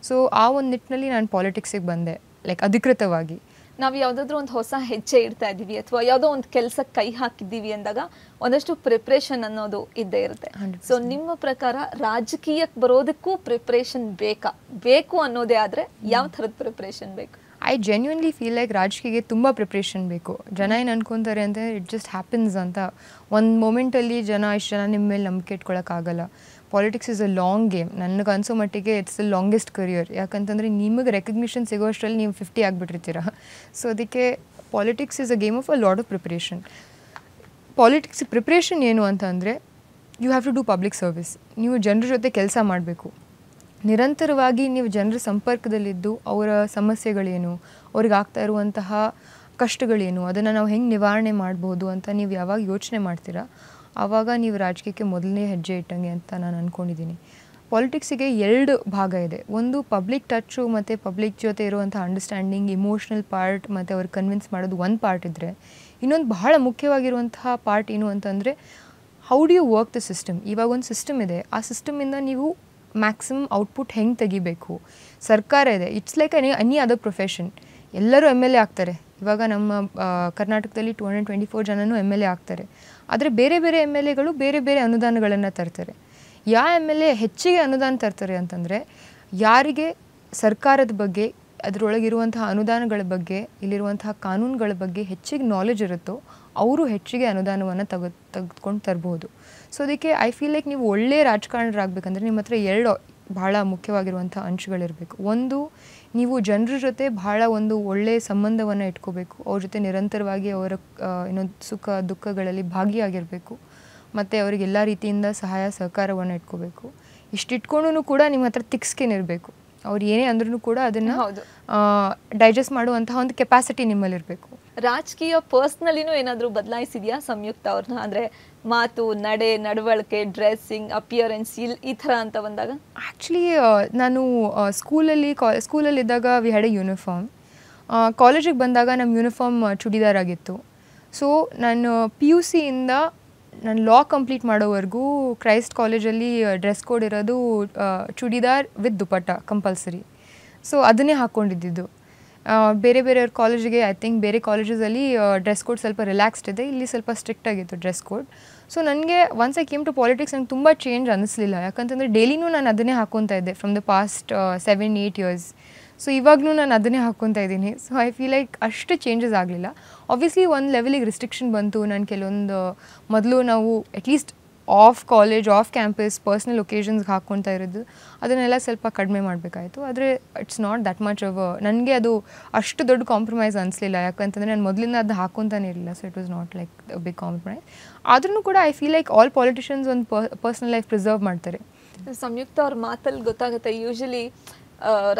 ಸೊ ಆ ಒಂದು ನಿಟ್ಟಿನಲ್ಲಿ ನಾನು ಪಾಲಿಟಿಕ್ಸಿಗೆ ಬಂದೆ. ಲೈಕ್ ಅಧಿಕೃತವಾಗಿ. ನಾವು ಯಾವುದಾದ್ರೂ ಒಂದು ಹೊಸ ಹೆಜ್ಜೆ ಇಡ್ತಾ ಇದ್ದೀವಿ ಅಥವಾ ಯಾವುದೋ ಒಂದು ಕೆಲಸಕ್ಕೆ ಕೈ ಹಾಕಿದ್ದೀವಿ ಅಂದಾಗ ಒಂದಷ್ಟು ಪ್ರಿಪ್ರೇಷನ್ ಅನ್ನೋದು ಇದ್ದೇ ಇರುತ್ತೆ. 100%. ಸೊ ನಿಮ್ಮ ಪ್ರಕಾರ ರಾಜಕೀಯಕ್ಕೆ ಬರೋದಕ್ಕೂ ಪ್ರಿಪ್ರೇಷನ್ ಬೇಕಾ? ಬೇಕು ಅನ್ನೋದೇ ಆದರೆ ಯಾವ ಥರದ ಪ್ರಿಪ್ರೇಷನ್ ಬೇಕು? ಐ ಜೆನ್ಯೂನ್ಲಿ ಫೀಲ್ ಲೈಕ್ ರಾಜಕೀಯಕ್ಕೆ ತುಂಬ ಪ್ರಿಪ್ರೇಷನ್ ಬೇಕು. ಜನ ಏನು ಅನ್ಕೊತಾರೆ ಅಂದರೆ ಇಟ್ ಜಸ್ಟ್ ಹ್ಯಾಪನ್ಸ್ ಅಂತ. ಒಂದು ಮೊಮೆಂಟಲ್ಲಿ ಜನ ಇಷ್ಟು ಜನ ನಿಮ್ಮ ಮೇಲೆ ನಂಬಿಕೆ ಇಟ್ಕೊಳ್ಳೋಕ್ಕಾಗಲ್ಲ politics is a long game ನನಗೆ ಅನಿಸೋ ಮಟ್ಟಿಗೆ ಇಟ್ಸ್ ದ ಲಾಂಗೆಸ್ಟ್ ಕರಿಯರ್ ಯಾಕಂತಂದರೆ ನಿಮಗೆ ರೆಕಗ್ನಿಷನ್ ಸಿಗೋಷ್ಟರಲ್ಲಿ ನೀವು ಫಿಫ್ಟಿ ಆಗಿಬಿಟ್ಟಿರ್ತೀರ. ಸೊ ಅದಕ್ಕೆ politics is a game of a lot of preparation politics preparation ಏನು ಅಂತ ಅಂದರೆ you have to do public service ನೀವು ಜನರ ಜೊತೆ ಕೆಲಸ ಮಾಡಬೇಕು. ನಿರಂತರವಾಗಿ ನೀವು ಜನರ ಸಂಪರ್ಕದಲ್ಲಿದ್ದು ಅವರ ಸಮಸ್ಯೆಗಳೇನು, ಅವ್ರಿಗೆ ಆಗ್ತಾ ಇರುವಂತಹ ಕಷ್ಟಗಳೇನು, ಅದನ್ನು ನಾವು ಹೆಂಗೆ ನಿವಾರಣೆ ಮಾಡ್ಬೋದು ಅಂತ ನೀವು ಯಾವಾಗ ಯೋಚನೆ ಮಾಡ್ತೀರಾ ಆವಾಗ ನೀವು ರಾಜಕೀಯಕ್ಕೆ ಮೊದಲನೇ ಹೆಜ್ಜೆ ಇಟ್ಟಂಗೆ ಅಂತ ನಾನು ಅಂದ್ಕೊಂಡಿದ್ದೀನಿ ಪಾಲಿಟಿಕ್ಸಿಗೆ ಎರಡು ಭಾಗ ಇದೆ. ಒಂದು ಪಬ್ಲಿಕ್ ಟಚ್ಚು ಮತ್ತು ಪಬ್ಲಿಕ್ ಜೊತೆ ಇರುವಂಥ ಅಂಡರ್ಸ್ಟ್ಯಾಂಡಿಂಗ್ ಇಮೋಷ್ನಲ್ ಪಾರ್ಟ್ ಮತ್ತು ಅವ್ರಿಗೆ ಕನ್ವಿನ್ಸ್ ಮಾಡೋದು ಒಂದು ಪಾರ್ಟ್ ಇದ್ದರೆ ಇನ್ನೊಂದು ಬಹಳ ಮುಖ್ಯವಾಗಿರುವಂತಹ ಪಾರ್ಟ್ ಏನು ಅಂತಂದರೆ how do you work the system ಇವಾಗ ಒಂದು ಸಿಸ್ಟಮ್ ಇದೆ. ಆ ಸಿಸ್ಟಮಿಂದ ನೀವು ಮ್ಯಾಕ್ಸಿಮಮ್ ಔಟ್ಪುಟ್ ಹೆಂಗೆ ತೆಗಿಬೇಕು? ಸರ್ಕಾರ ಇದೆ. It's like any any other profession ಎಲ್ಲರೂ ಎಂ ಎಲ್ ಎ ಆಗ್ತಾರೆ. ಇವಾಗ ನಮ್ಮ ಕರ್ನಾಟಕದಲ್ಲಿ ಟೂ ಹಂಡ್ರೆಡ್ ಟ್ವೆಂಟಿ ಫೋರ್ ಜನನೂ ಎಂ ಎಲ್ ಎ ಆಗ್ತಾರೆ. ಆದರೆ ಬೇರೆ ಬೇರೆ ಎಂ ಎಲ್ ಎಗಳು ಬೇರೆ ಬೇರೆ ಅನುದಾನಗಳನ್ನು ತರ್ತಾರೆ. ಯಾವ ಎಂ ಎಲ್ ಎ ಹೆಚ್ಚಿಗೆ ಅನುದಾನ ತರ್ತಾರೆ ಅಂತಂದರೆ ಯಾರಿಗೆ ಸರ್ಕಾರದ ಬಗ್ಗೆ, ಅದರೊಳಗಿರುವಂತಹ ಅನುದಾನಗಳ ಬಗ್ಗೆ, ಇಲ್ಲಿರುವಂತಹ ಕಾನೂನುಗಳ ಬಗ್ಗೆ ಹೆಚ್ಚಿಗೆ ನಾಲೆಜ್ ಇರುತ್ತೋ ಅವರು ಹೆಚ್ಚಿಗೆ ಅನುದಾನವನ್ನು ತೆಗೆ, ತೆಗೆದುಕೊಂಡು ತರಬಹುದು. ಸೊ ಅದಕ್ಕೆ ಐ ಫೀಲ್ ಲೈಕ್ ನೀವು ಒಳ್ಳೆಯ ರಾಜಕಾರಣರಾಗಬೇಕಂದ್ರೆ ನಿಮ್ಮ ಹತ್ರ ಎರಡು ಬಹಳ ಮುಖ್ಯವಾಗಿರುವಂಥ ಅಂಶಗಳಿರಬೇಕು. ಒಂದು ನೀವು ಜನರ ಜೊತೆ ಬಹಳ ಒಂದು ಒಳ್ಳೆಯ ಸಂಬಂಧವನ್ನು ಇಟ್ಕೋಬೇಕು. ಅವ್ರ ಜೊತೆ ನಿರಂತರವಾಗಿ ಅವರ ಏನೋ ಸುಖ ದುಃಖಗಳಲ್ಲಿ ಭಾಗಿಯಾಗಿರಬೇಕು. ಮತ್ತು ಅವ್ರಿಗೆ ಎಲ್ಲ ರೀತಿಯಿಂದ ಸಹಾಯ ಸಹಕಾರವನ್ನು ಇಟ್ಕೋಬೇಕು. ಇಷ್ಟಿಟ್ಕೊಂಡು ಕೂಡ ನಿಮ್ಮ ಹತ್ರ ತಿಕ್ಸ್ಕೇನೆ ಇರಬೇಕು. ಅವ್ರು ಏನೇ ಅಂದ್ರೂ ಕೂಡ ಅದನ್ನು ಹೌದು. ಡೈಜೆಸ್ಟ್ ಮಾಡುವಂತಹ ಒಂದು ಕೆಪಾಸಿಟಿ ನಿಮ್ಮಲ್ಲಿರಬೇಕು. ರಾಜಕೀಯ ಪರ್ಸ್ನಲಿನೂ ಏನಾದರೂ ಬದಲಾಯಿಸಿದೆಯಾ ಸಂಯುಕ್ತ ಅವ್ರನ್ನ? ಅಂದ್ರೆ ಮಾತು ನಡೆ ನಡವಳಿಕೆ ಡ್ರೆಸ್ಸಿಂಗ್ ಅಪಿಯರೆನ್ಸ್ ಇಲ್ಲಿ ಈ ಥರ ಅಂತ ಬಂದಾಗ? ಆ್ಯಕ್ಚುಲಿ ನಾನು ಸ್ಕೂಲಲ್ಲಿ ಕಾ ಸ್ಕೂಲಲ್ಲಿದ್ದಾಗ ವಿ ಹ್ಯಾಡ್ ಎ ಯೂನಿಫಾರ್ಮ್ ಕಾಲೇಜಿಗೆ ಬಂದಾಗ ನಮ್ಮ ಯೂನಿಫಾರ್ಮ್ ಚೂಡಿದಾರ್ ಆಗಿತ್ತು. ಸೊ ನಾನು ಪಿ ಯು ಸಿಯಿಂದ ನಾನು ಲಾ ಕಂಪ್ಲೀಟ್ ಮಾಡೋವರೆಗೂ ಕ್ರೈಸ್ಟ್ ಕಾಲೇಜಲ್ಲಿ ಡ್ರೆಸ್ ಕೋಡ್ ಇರೋದು churidar with dupatta compulsory so ಅದನ್ನೇ ಹಾಕ್ಕೊಂಡಿದ್ದಿದ್ದು ಆ, ಬೇರೆ ಬೇರೆಯವ್ರ ಕಾಲೇಜಿಗೆ ಐ ಥಿಂಕ್ ಬೇರೆ ಕಾಲೇಜಸಲ್ಲಿ ಡ್ರೆಸ್ ಕೋಡ್ ಸ್ವಲ್ಪ ರಿಲ್ಯಾಕ್ಸ್ಡ್ ಇದೆ. ಇಲ್ಲಿ ಸ್ವಲ್ಪ ಸ್ಟ್ರಿಕ್ಟ್ ಆಗಿತ್ತು ಡ್ರೆಸ್ ಕೋಡ್ ಸೊ ನನಗೆ once I came to politics ನಂಗೆ ತುಂಬ ಚೇಂಜ್ ಅನ್ನಿಸ್ಲಿಲ್ಲ ಯಾಕಂತಂದರೆ ಡೈಲಿನೂ ನಾನು ಅದನ್ನೇ ಹಾಕ್ಕೊತಾ ಇದ್ದೆ from the past seven eight years so ಇವಾಗಲೂ ನಾನು ಅದನ್ನೇ ಹಾಕ್ಕೊತಾ ಇದ್ದೀನಿ. ಸೊ ಐ ಫೀಲ್ ಲೈಕ್ ಅಷ್ಟು ಚೇಂಜಸ್ ಆಗಲಿಲ್ಲ. ಆಬ್ವಿಯಸ್ಲಿ ಒಂದು ಲೆವೆಲಿಗೆ ರಿಸ್ಟ್ರಿಕ್ಷನ್ ಬಂತು. ನಾನು ಕೆಲವೊಂದು, ಮೊದಲು ನಾವು at least off college off campus personal ಒಕೇಶನ್ಸ್ಗೆ ಹಾಕ್ಕೊತಾ ಇರೋದು, ಅದನ್ನೆಲ್ಲ ಸ್ವಲ್ಪ ಕಡಿಮೆ ಮಾಡಬೇಕಾಯಿತು. ಆದರೆ ಇಟ್ಸ್ ನಾಟ್ ದಟ್ ಮಚ್ ಅವ ನನಗೆ ಅದು ಅಷ್ಟು ದೊಡ್ಡ ಕಾಂಪ್ರಮೈಸ್ ಅನಿಸ್ಲಿಲ್ಲ. ಯಾಕಂತಂದರೆ ನಾನು ಮೊದಲಿಂದ ಅದು ಹಾಕ್ಕೊತಾನೆ ಇರಲಿಲ್ಲ so it was not like big compromise ಆದ್ರೂ ಕೂಡ I feel like all politicians ಒಂದು ಪರ್ಸ್ನಲ್ ಲೈಫ್ ಪ್ರಿಸರ್ವ್ ಮಾಡ್ತಾರೆ. ಸಂಯುಕ್ತ ಅವ್ರ ಮಾತಲ್ಲಿ ಗೊತ್ತಾಗುತ್ತೆ ಯೂಶಲಿ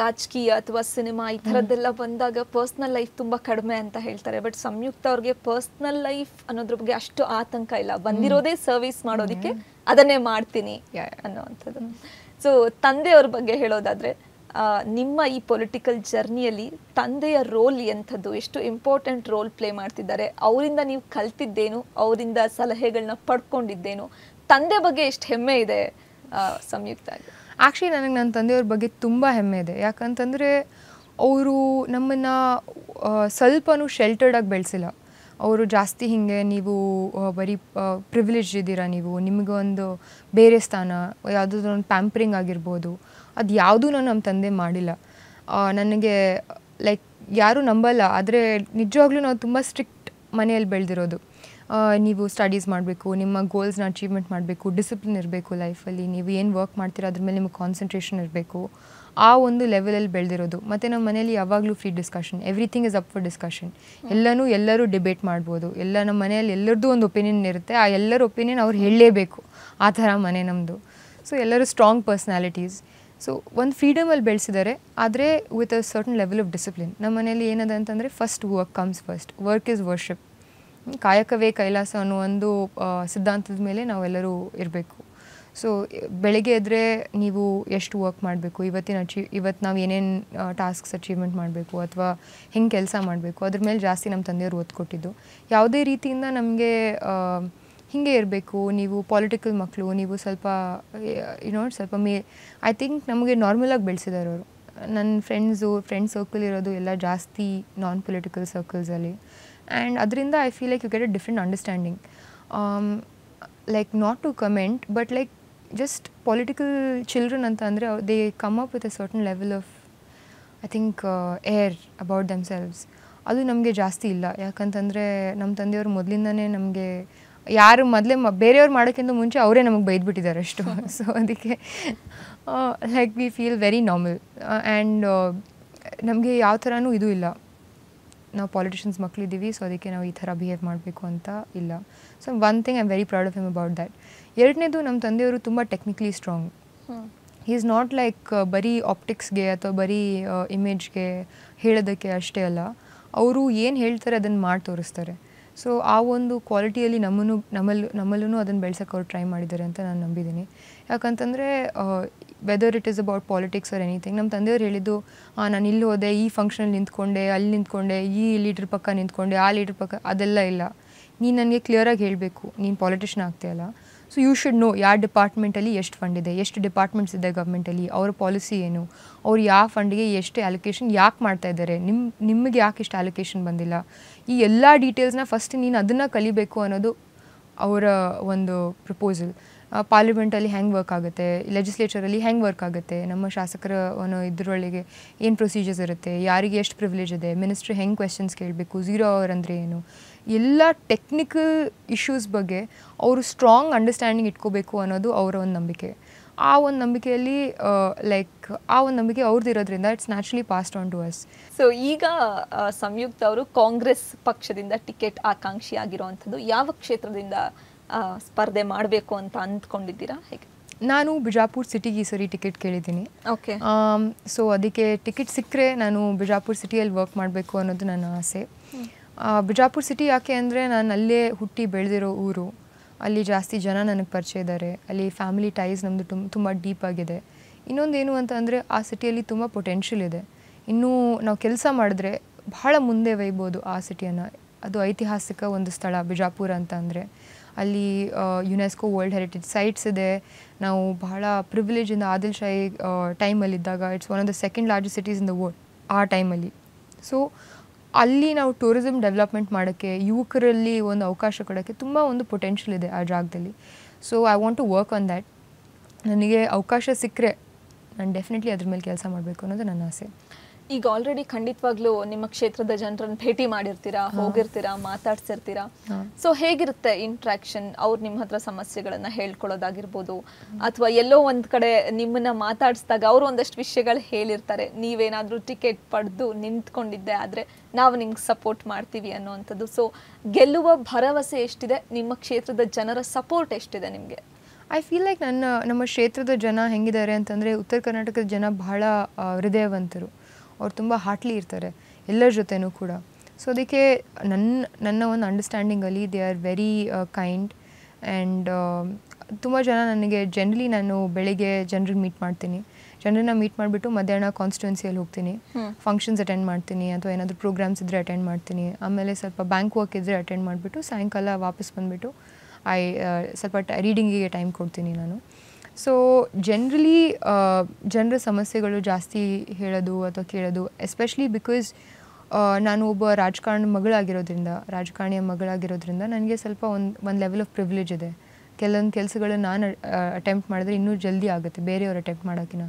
ರಾಜಕೀಯ ಅಥವಾ ಸಿನಿಮಾ ಈ ಥರದ್ದೆಲ್ಲ ಬಂದಾಗ ಪರ್ಸ್ನಲ್ ಲೈಫ್ ತುಂಬಾ ಕಡಿಮೆ ಅಂತ ಹೇಳ್ತಾರೆ. ಬಟ್ ಸಂಯುಕ್ತ ಅವ್ರಿಗೆ ಪರ್ಸ್ನಲ್ ಲೈಫ್ ಅನ್ನೋದ್ರ ಬಗ್ಗೆ ಅಷ್ಟು ಆತಂಕ ಇಲ್ಲ. ಬಂದಿರೋದೇ ಸರ್ವಿಸ್ ಮಾಡೋದಕ್ಕೆ ಅದನ್ನೇ ಮಾಡ್ತೀನಿ. ಅನ್ನೋವಂಥದ್ದು. ಸೊ ತಂದೆಯವ್ರ ಬಗ್ಗೆ ಹೇಳೋದಾದ್ರೆ ನಿಮ್ಮ ಈ ಪೊಲಿಟಿಕಲ್ ಜರ್ನಿಯಲ್ಲಿ ತಂದೆಯ ರೋಲ್ ಎಂಥದ್ದು ಎಷ್ಟು ಇಂಪಾರ್ಟೆಂಟ್ ರೋಲ್ ಪ್ಲೇ ಮಾಡ್ತಿದ್ದಾರೆ ಅವರಿಂದ ನೀವು ಕಲ್ತಿದ್ದೇನು ಅವರಿಂದ ಸಲಹೆಗಳನ್ನ ಪಡ್ಕೊಂಡಿದ್ದೇನು ತಂದೆ ಬಗ್ಗೆ ಎಷ್ಟು ಹೆಮ್ಮೆ ಇದೆ ಸಂಯುಕ್ತ ಸಂಯುಕ್ತ ಆ್ಯಕ್ಚುಲಿ ನನಗೆ ನನ್ನ ತಂದೆಯವ್ರ ಬಗ್ಗೆ ತುಂಬ ಹೆಮ್ಮೆ ಇದೆ. ಯಾಕಂತಂದರೆ, ಅವರು ನಮ್ಮನ್ನು ಸ್ವಲ್ಪನೂ ಶೆಲ್ಟರ್ಡಾಗಿ ಬೆಳೆಸಿಲ್ಲ. ಅವರು ಜಾಸ್ತಿ ಹೀಗೆ ನೀವು ಬರೀ ಪ್ರಿವಿಲೇಜ್ ಇದ್ದೀರಾ ನೀವು ನಿಮಗೊಂದು ಬೇರೆ ಸ್ಥಾನ, ಯಾವುದಾದ್ರೂ ಒಂದು ಪ್ಯಾಂಪ್ರಿಂಗ್ ಆಗಿರ್ಬೋದು, ಅದು ಯಾವುದೂ ನಾನು ನಮ್ಮ ತಂದೆ ಮಾಡಿಲ್ಲ. ನನಗೆ ಲೈಕ್ ಯಾರೂ ನಂಬಲ್ಲ. ಆದರೆ ನಿಜವಾಗ್ಲೂ ನಾವು ತುಂಬ ಸ್ಟ್ರಿಕ್ಟ್ ಮನೆಯಲ್ಲಿ ಬೆಳೆದಿರೋದು. ನೀವು ಸ್ಟಡೀಸ್ ಮಾಡಬೇಕು, ನಿಮ್ಮ ಗೋಲ್ಸ್ನ ಅಚೀವ್ಮೆಂಟ್ ಮಾಡಬೇಕು ಡಿಸಿಪ್ಲಿನ್ ಇರಬೇಕು ಲೈಫಲ್ಲಿ ನೀವು ಏನು ವರ್ಕ್ ಮಾಡ್ತೀರೋ ಅದ್ರ ಮೇಲೆ ನಿಮಗೆ ಕಾನ್ಸಂಟ್ರೇಷನ್ ಇರಬೇಕು. ಆ ಒಂದು ಲೆವೆಲಲ್ಲಿ ಬೆಳೆದಿರೋದು. ಮತ್ತು ನಮ್ಮ ಮನೇಲಿ ಯಾವಾಗಲೂ free discussion everything is up for discussion ಎಲ್ಲನೂ ಎಲ್ಲರೂ ಡಿಬೇಟ್ ಮಾಡ್ಬೋದು. ಎಲ್ಲ ನಮ್ಮ ಮನೆಯಲ್ಲಿ ಎಲ್ಲರದ್ದು ಒಂದು ಒಪಿನಿಯನ್ ಇರುತ್ತೆ. ಆ ಎಲ್ಲರ ಒಪಿನಿಯನ್ ಅವ್ರು ಹೇಳಲೇಬೇಕು. ಆ ಥರ ಮನೆ ನಮ್ಮದು ಸೊ ಎಲ್ಲರೂ ಸ್ಟ್ರಾಂಗ್ ಪರ್ಸ್ನಾಲಿಟೀಸ್ ಸೊ ಒಂದು ಫ್ರೀಡಮಲ್ಲಿ ಬೆಳೆಸಿದ್ದಾರೆ ಆದರೆ with a certain level of discipline ನಮ್ಮ ಮನೇಲಿ ಏನದ ಅಂತಂದರೆ first work comes first work is worship ಕಾಯಕವೇ ಕೈಲಾಸ ಅನ್ನೋ ಒಂದು ಸಿದ್ಧಾಂತದ ಮೇಲೆ ನಾವೆಲ್ಲರೂ ಇರಬೇಕು. ಸೊ ಬೆಳಗ್ಗೆ ಎದ್ದರೆ ನೀವು ಎಷ್ಟು ವರ್ಕ್ ಮಾಡಬೇಕು? ಇವತ್ತಿನ ಅಚೀವ್ ಇವತ್ತು ನಾವು ಏನೇನು ಟಾಸ್ಕ್ಸ್ ಅಚೀವ್ಮೆಂಟ್ ಮಾಡಬೇಕು? ಅಥವಾ ಹೆಂಗೆ ಕೆಲಸ ಮಾಡಬೇಕು? ಅದ್ರ ಮೇಲೆ ಜಾಸ್ತಿ ನಮ್ಮ ತಂದೆಯವರು ಒತ್ತು ಕೊಟ್ಟಿದ್ದು ಯಾವುದೇ ರೀತಿಯಿಂದ ನಮಗೆ ಹೀಗೆ ಇರಬೇಕು. ನೀವು ಪಾಲಿಟಿಕಲ್ ಮಕ್ಕಳು ನೀವು ಸ್ವಲ್ಪ ಏನೋ ಸ್ವಲ್ಪ ಮೇ ಐ ಥಿಂಕ್ ನಮಗೆ ನಾರ್ಮಲಾಗಿ ಬೆಳೆಸಿದ್ದಾರೆ ಅವರು. ನನ್ನ ಫ್ರೆಂಡ್ಸು ಫ್ರೆಂಡ್ ಸರ್ಕಲ್ ಇರೋದು ಎಲ್ಲ ಜಾಸ್ತಿ ನಾನ್ ಪೊಲಿಟಿಕಲ್ ಸರ್ಕಲ್ಸಲ್ಲಿ ಆ್ಯಂಡ್ ಅದರಿಂದ I feel like you get a different understanding like not to comment but like just political children ಅಂತ ಅಂದರೆ they come up with a certain level of I think air about themselves ಅದು ನಮಗೆ ಜಾಸ್ತಿ ಇಲ್ಲ. ಯಾಕಂತಂದರೆ ನಮ್ಮ ತಂದೆಯವರು ಮೊದಲಿಂದನೇ ನಮಗೆ ಯಾರು ಮೊದಲೇ ಮ ಬೇರೆಯವ್ರು ಮಾಡೋಕ್ಕಿಂತ ಮುಂಚೆ ಅವರೇ ನಮಗೆ ಬೈದ್ಬಿಟ್ಟಿದ್ದಾರೆ ಅಷ್ಟು. ಸೊ [laughs] ಅದಕ್ಕೆ like we feel very normal and ನಮಗೆ ಯಾವ ಥರನೂ ಇದು ಇಲ್ಲ. ನಾವು ಪಾಲಿಟಿಷಿಯನ್ಸ್ ಮಕ್ಕಳಿದ್ದೀವಿ ಸೊ ಅದಕ್ಕೆ ನಾವು ಈ ಥರ ಬಿಹೇವ್ ಮಾಡಬೇಕು ಅಂತ ಇಲ್ಲ. So one thing I am very proud of him about that ಎರಡನೇದು ನಮ್ಮ ತಂದೆಯವರು ತುಂಬ technically strong he is not like ಬರೀ ಆಪ್ಟಿಕ್ಸ್ಗೆ ಅಥವಾ ಬರೀ ಇಮೇಜ್ಗೆ ಹೇಳೋದಕ್ಕೆ ಅಷ್ಟೇ ಅಲ್ಲ. ಅವರು ಏನು ಹೇಳ್ತಾರೆ ಅದನ್ನು ಮಾಡಿ ತೋರಿಸ್ತಾರೆ. ಸೊ ಆ ಒಂದು ಕ್ವಾಲಿಟಿಯಲ್ಲಿ ನಮ್ಮನ್ನು ನಮ್ಮಲ್ಲೂ ನಮ್ಮಲ್ಲೂ ಅದನ್ನು ಬೆಳ್ಸೋಕೆ ಅವ್ರು ಟ್ರೈ ಮಾಡಿದ್ದಾರೆ ಅಂತ ನಾನು ನಂಬಿದ್ದೀನಿ. ಯಾಕಂತಂದರೆ whether it is about politics or anything ನಮ್ಮ ತಂದೆಯವ್ರು ಹೇಳಿದ್ದು "ಆ, ನಾನು ಇಲ್ಲಿ ಹೋದೆ ಈ ಫಂಕ್ಷನಲ್ಲಿ ನಿಂತ್ಕೊಂಡೆ ಅಲ್ಲಿ ನಿಂತ್ಕೊಂಡೆ ಈ ಲೀಡ್ರ್ ಪಕ್ಕ ನಿಂತ್ಕೊಂಡೆ ಆ ಲೀಡ್ರ್ ಪಕ್ಕ ಅದೆಲ್ಲ ಇಲ್ಲ. ನೀನು ನನಗೆ ಕ್ಲಿಯರಾಗಿ ಹೇಳಬೇಕು. ನೀನು ಪಾಲಿಟಿಷನ್ ಆಗ್ತೀಯಲ್ಲ ಸೊ ಯು ಶುಡ್ ನೋ ಯಾವ ಡಿಪಾರ್ಟ್ಮೆಂಟಲ್ಲಿ ಎಷ್ಟು ಫಂಡ್ ಇದೆ, ಎಷ್ಟು ಡಿಪಾರ್ಟ್ಮೆಂಟ್ಸ್ ಇದೆ ಗೌರ್ಮೆಂಟಲ್ಲಿ ಅವ್ರ ಪಾಲಿಸಿ ಏನು, ಅವ್ರು ಯಾವ ಫಂಡಿಗೆ ಎಷ್ಟು ಅಲೊಕೇಶನ್ ಯಾಕೆ ಮಾಡ್ತಾ ಇದ್ದಾರೆ ನಿಮ್ಮ ನಿಮಗೆ ಯಾಕೆ ಇಷ್ಟು ಅಲೊಕೇಶನ್ ಬಂದಿಲ್ಲ? ಈ ಎಲ್ಲ ಡೀಟೇಲ್ಸ್ನ ಫಸ್ಟ್ ನೀನು ಅದನ್ನು ಕಲಿಬೇಕು ಅನ್ನೋದು ಅವರ ಒಂದು ಪ್ರಪೋಸಲ್ ಪಾರ್ಲಿಮೆಂಟಲ್ಲಿ ಹೆಂಗೆ ವರ್ಕ್ ಆಗುತ್ತೆ ಲೆಜಿಸ್ಲೇಚರಲ್ಲಿ ಹೆಂಗೆ ವರ್ಕ್ ಆಗುತ್ತೆ, ನಮ್ಮ ಶಾಸಕರ ಒಂದು ಇದರೊಳಗೆ ಏನು ಪ್ರೊಸೀಜರ್ಸ್ ಇರುತ್ತೆ, ಯಾರಿಗೆ ಎಷ್ಟು ಪ್ರಿವಿಲೇಜ್ ಇದೆ ಮಿನಿಸ್ಟ್ರಿ ಹೆಂಗೆ ಕ್ವೆಶನ್ಸ್ ಕೇಳಬೇಕು ಝೀರೋ ಅವರ್ ಅಂದರೆ ಏನು? ಎಲ್ಲ ಟೆಕ್ನಿಕಲ್ ಇಶ್ಯೂಸ್ ಬಗ್ಗೆ ಅವರು ಸ್ಟ್ರಾಂಗ್ ಅಂಡರ್ಸ್ಟ್ಯಾಂಡಿಂಗ್ ಇಟ್ಕೋಬೇಕು ಅನ್ನೋದು ಅವರ ಒಂದು ನಂಬಿಕೆ. ಆ ಒಂದು ನಂಬಿಕೆಯಲ್ಲಿ ಲೈಕ್ ಆ ಒಂದು ನಂಬಿಕೆ ಅವ್ರದ್ದು ಇರೋದ್ರಿಂದ it's naturally passed on to us so ಈಗ ಸಂಯುಕ್ತ ಅವರು ಕಾಂಗ್ರೆಸ್ ಪಕ್ಷದಿಂದ ಟಿಕೆಟ್ ಆಕಾಂಕ್ಷಿ ಆಗಿರುವಂಥದ್ದು ಯಾವ ಕ್ಷೇತ್ರದಿಂದ ಸ್ಪರ್ಧೆ ಮಾಡಬೇಕು ಅಂತ ಅಂದ್ಕೊಂಡಿದ್ದೀರಾ? ಹೇಗೆ? ನಾನು ಬಿಜಾಪುರ್ ಸಿಟಿಗೆ ಈ ಸರಿ ಟಿಕೆಟ್ ಕೇಳಿದ್ದೀನಿ. ಓಕೆ ಸೊ ಅದಕ್ಕೆ ಟಿಕೆಟ್ ಸಿಕ್ಕರೆ ನಾನು ಬಿಜಾಪುರ್ ಸಿಟಿಯಲ್ಲಿ ವರ್ಕ್ ಮಾಡಬೇಕು ಅನ್ನೋದು ನನ್ನ ಆಸೆ. ಬಿಜಾಪುರ್ ಸಿಟಿ ಯಾಕೆ ಅಂದರೆ ನಾನು ಅಲ್ಲೇ ಹುಟ್ಟಿ ಬೆಳೆದಿರೋ ಊರು. ಅಲ್ಲಿ ಜಾಸ್ತಿ ಜನ ನನಗೆ ಪರಿಚಯ ಇದ್ದಾರೆ ಅಲ್ಲಿ ಫ್ಯಾಮಿಲಿ ಟೈಸ್ ನಮ್ಮದು ತುಂಬ ತುಂಬ ಡೀಪ್ ಆಗಿದೆ. ಇನ್ನೊಂದು ಏನು ಅಂತ ಅಂದರೆ ಆ ಸಿಟಿಯಲ್ಲಿ ತುಂಬ ಪೊಟೆನ್ಷಿಯಲ್ ಇದೆ. ಇನ್ನೂ ನಾವು ಕೆಲಸ ಮಾಡಿದ್ರೆ ಬಹಳ ಮುಂದೆ ಒಯ್ಬೋದು ಆ ಸಿಟಿಯನ್ನು ಅದು ಐತಿಹಾಸಿಕ ಒಂದು ಸ್ಥಳ ಬಿಜಾಪುರ ಅಂತ ಅಂದರೆ. ಅಲ್ಲಿ ಯುನೆಸ್ಕೋ ವರ್ಲ್ಡ್ ಹೆರಿಟೇಜ್ ಸೈಟ್ಸ್ ಇದೆ. ನಾವು ಬಹಳ ಪ್ರಿವಿಲೇಜಿಂದ Adil Shahi ಟೈಮಲ್ಲಿದ್ದಾಗ it's one of the second largest cities in the world ಆ ಟೈಮಲ್ಲಿ ಸೊ ಅಲ್ಲಿ ನಾವು ಟೂರಿಸಮ್ ಡೆವಲಪ್ಮೆಂಟ್ ಮಾಡೋಕ್ಕೆ ಯುವಕರಲ್ಲಿ ಒಂದು ಅವಕಾಶ ಕೊಡೋಕ್ಕೆ ತುಂಬ ಒಂದು ಪೊಟೆನ್ಷಿಯಲ್ ಇದೆ ಆ ಜಾಗದಲ್ಲಿ. So I want to work on that ನನಗೆ ಅವಕಾಶ ಸಿಕ್ಕರೆ ನಾನು ಡೆಫಿನೆಟ್ಲಿ ಅದ್ರ ಮೇಲೆ ಕೆಲಸ ಮಾಡಬೇಕು ಅನ್ನೋದು ನನ್ನ ಆಸೆ. ಈಗ ಆಲ್ರೆಡಿ ಖಂಡಿತವಾಗ್ಲೂ ನಿಮ್ಮ ಕ್ಷೇತ್ರದ ಜನರನ್ನ ಭೇಟಿ ಮಾಡಿರ್ತೀರಾ ಹೋಗಿರ್ತೀರಾ ಮಾತಾಡ್ಸಿರ್ತೀರಾ. ಸೊ ಹೇಗಿರುತ್ತೆ ಇಂಟ್ರಾಕ್ಷನ್ ಅವ್ರು ನಿಮ್ಮ ಹತ್ರ ಸಮಸ್ಯೆಗಳನ್ನ ಹೇಳ್ಕೊಳ್ಳೋದಾಗಿರ್ಬೋದು? ಅಥವಾ ಎಲ್ಲೋ ಒಂದ್ ಕಡೆ ನಿಮ್ಮನ್ನ ಮಾತಾಡಿಸಿದಾಗ ಅವರು ಒಂದಷ್ಟು ವಿಷಯಗಳು ಹೇಳಿರ್ತಾರೆ. ನೀವೇನಾದ್ರೂ ಟಿಕೆಟ್ ಪಡೆದು ನಿಂತ್ಕೊಂಡಿದ್ದೆ ಆದ್ರೆ ನಾವು ನಿಮ್ಗೆ ಸಪೋರ್ಟ್ ಮಾಡ್ತೀವಿ ಅನ್ನುವಂಥದ್ದು. ಸೊ ಗೆಲ್ಲುವ ಭರವಸೆ ಎಷ್ಟಿದೆ? ನಿಮ್ಮ ಕ್ಷೇತ್ರದ ಜನರ ಸಪೋರ್ಟ್ ಎಷ್ಟಿದೆ ನಿಮಗೆ? ಐ ಫೀಲ್ ಲೈಕ್ ನನ್ನ ನಮ್ಮ ಕ್ಷೇತ್ರದ ಜನ ಹೆಂಗಿದ್ದಾರೆ ಅಂತಂದರೆ ಉತ್ತರ ಕರ್ನಾಟಕದ ಜನ ಬಹಳ ಹೃದಯವಂತರು. ಅವ್ರು ತುಂಬ ಹಾಟ್ಲಿ ಇರ್ತಾರೆ ಎಲ್ಲರ ಜೊತೆನೂ ಕೂಡ. ಸೊ ಅದಕ್ಕೆ ನನ್ನ ನನ್ನ ಒಂದು ಅಂಡರ್ಸ್ಟ್ಯಾಂಡಿಂಗಲ್ಲಿ they are very kind and ತುಂಬ ಜನ ನನಗೆ ಜನರಲಿ ನಾನು ಬೆಳಿಗ್ಗೆ ಜನರಿಗೆ ಮೀಟ್ ಮಾಡ್ತೀನಿ. ಜನರನ್ನ ಮೀಟ್ ಮಾಡಿಬಿಟ್ಟು ಮಧ್ಯಾಹ್ನ ಕಾನ್ಸ್ಟಿಟ್ಯೂನ್ಸಿಯಲ್ಲಿ ಹೋಗ್ತೀನಿ. ಫಂಕ್ಷನ್ಸ್ ಅಟೆಂಡ್ ಮಾಡ್ತೀನಿ ಅಥವಾ ಏನಾದರೂ ಪ್ರೋಗ್ರಾಮ್ಸ್ ಇದ್ದರೆ ಅಟೆಂಡ್ ಮಾಡ್ತೀನಿ. ಆಮೇಲೆ ಸ್ವಲ್ಪ ಬ್ಯಾಂಕ್ ವರ್ಕ್ ಇದ್ದರೆ ಅಟೆಂಡ್ ಮಾಡಿಬಿಟ್ಟು ಸಾಯಂಕಾಲ ವಾಪಸ್ ಬಂದುಬಿಟ್ಟು ಐ ಸ್ವಲ್ಪ ರೀಡಿಂಗಿಗೆ ಟೈಮ್ ಕೊಡ್ತೀನಿ ನಾನು. ಸೊ ಜನ್ರಲಿ ಜನರ ಸಮಸ್ಯೆಗಳು ಜಾಸ್ತಿ ಹೇಳೋದು ಅಥವಾ ಕೇಳೋದು ಎಸ್ಪೆಷಲಿ ಬಿಕಾಸ್ ನಾನು ಒಬ್ಬ ರಾಜಕಾರಣ ಮಗಳಾಗಿರೋದ್ರಿಂದ, ರಾಜಕಾರಣಿಯ ಮಗಳಾಗಿರೋದ್ರಿಂದ ನನಗೆ ಸ್ವಲ್ಪ ಒಂದು ಒಂದು ಲೆವೆಲ್ ಆಫ್ ಪ್ರಿವಿಲೇಜ್ ಇದೆ. ಕೆಲವೊಂದು ಕೆಲಸಗಳು ನಾನು ಅಟೆಂಪ್ಟ್ ಮಾಡಿದ್ರೆ ಇನ್ನೂ ಜಲ್ದಿ ಆಗುತ್ತೆ, ಬೇರೆಯವ್ರು ಅಟೆಂಪ್ಟ್ ಮಾಡೋಕ್ಕಿಂತ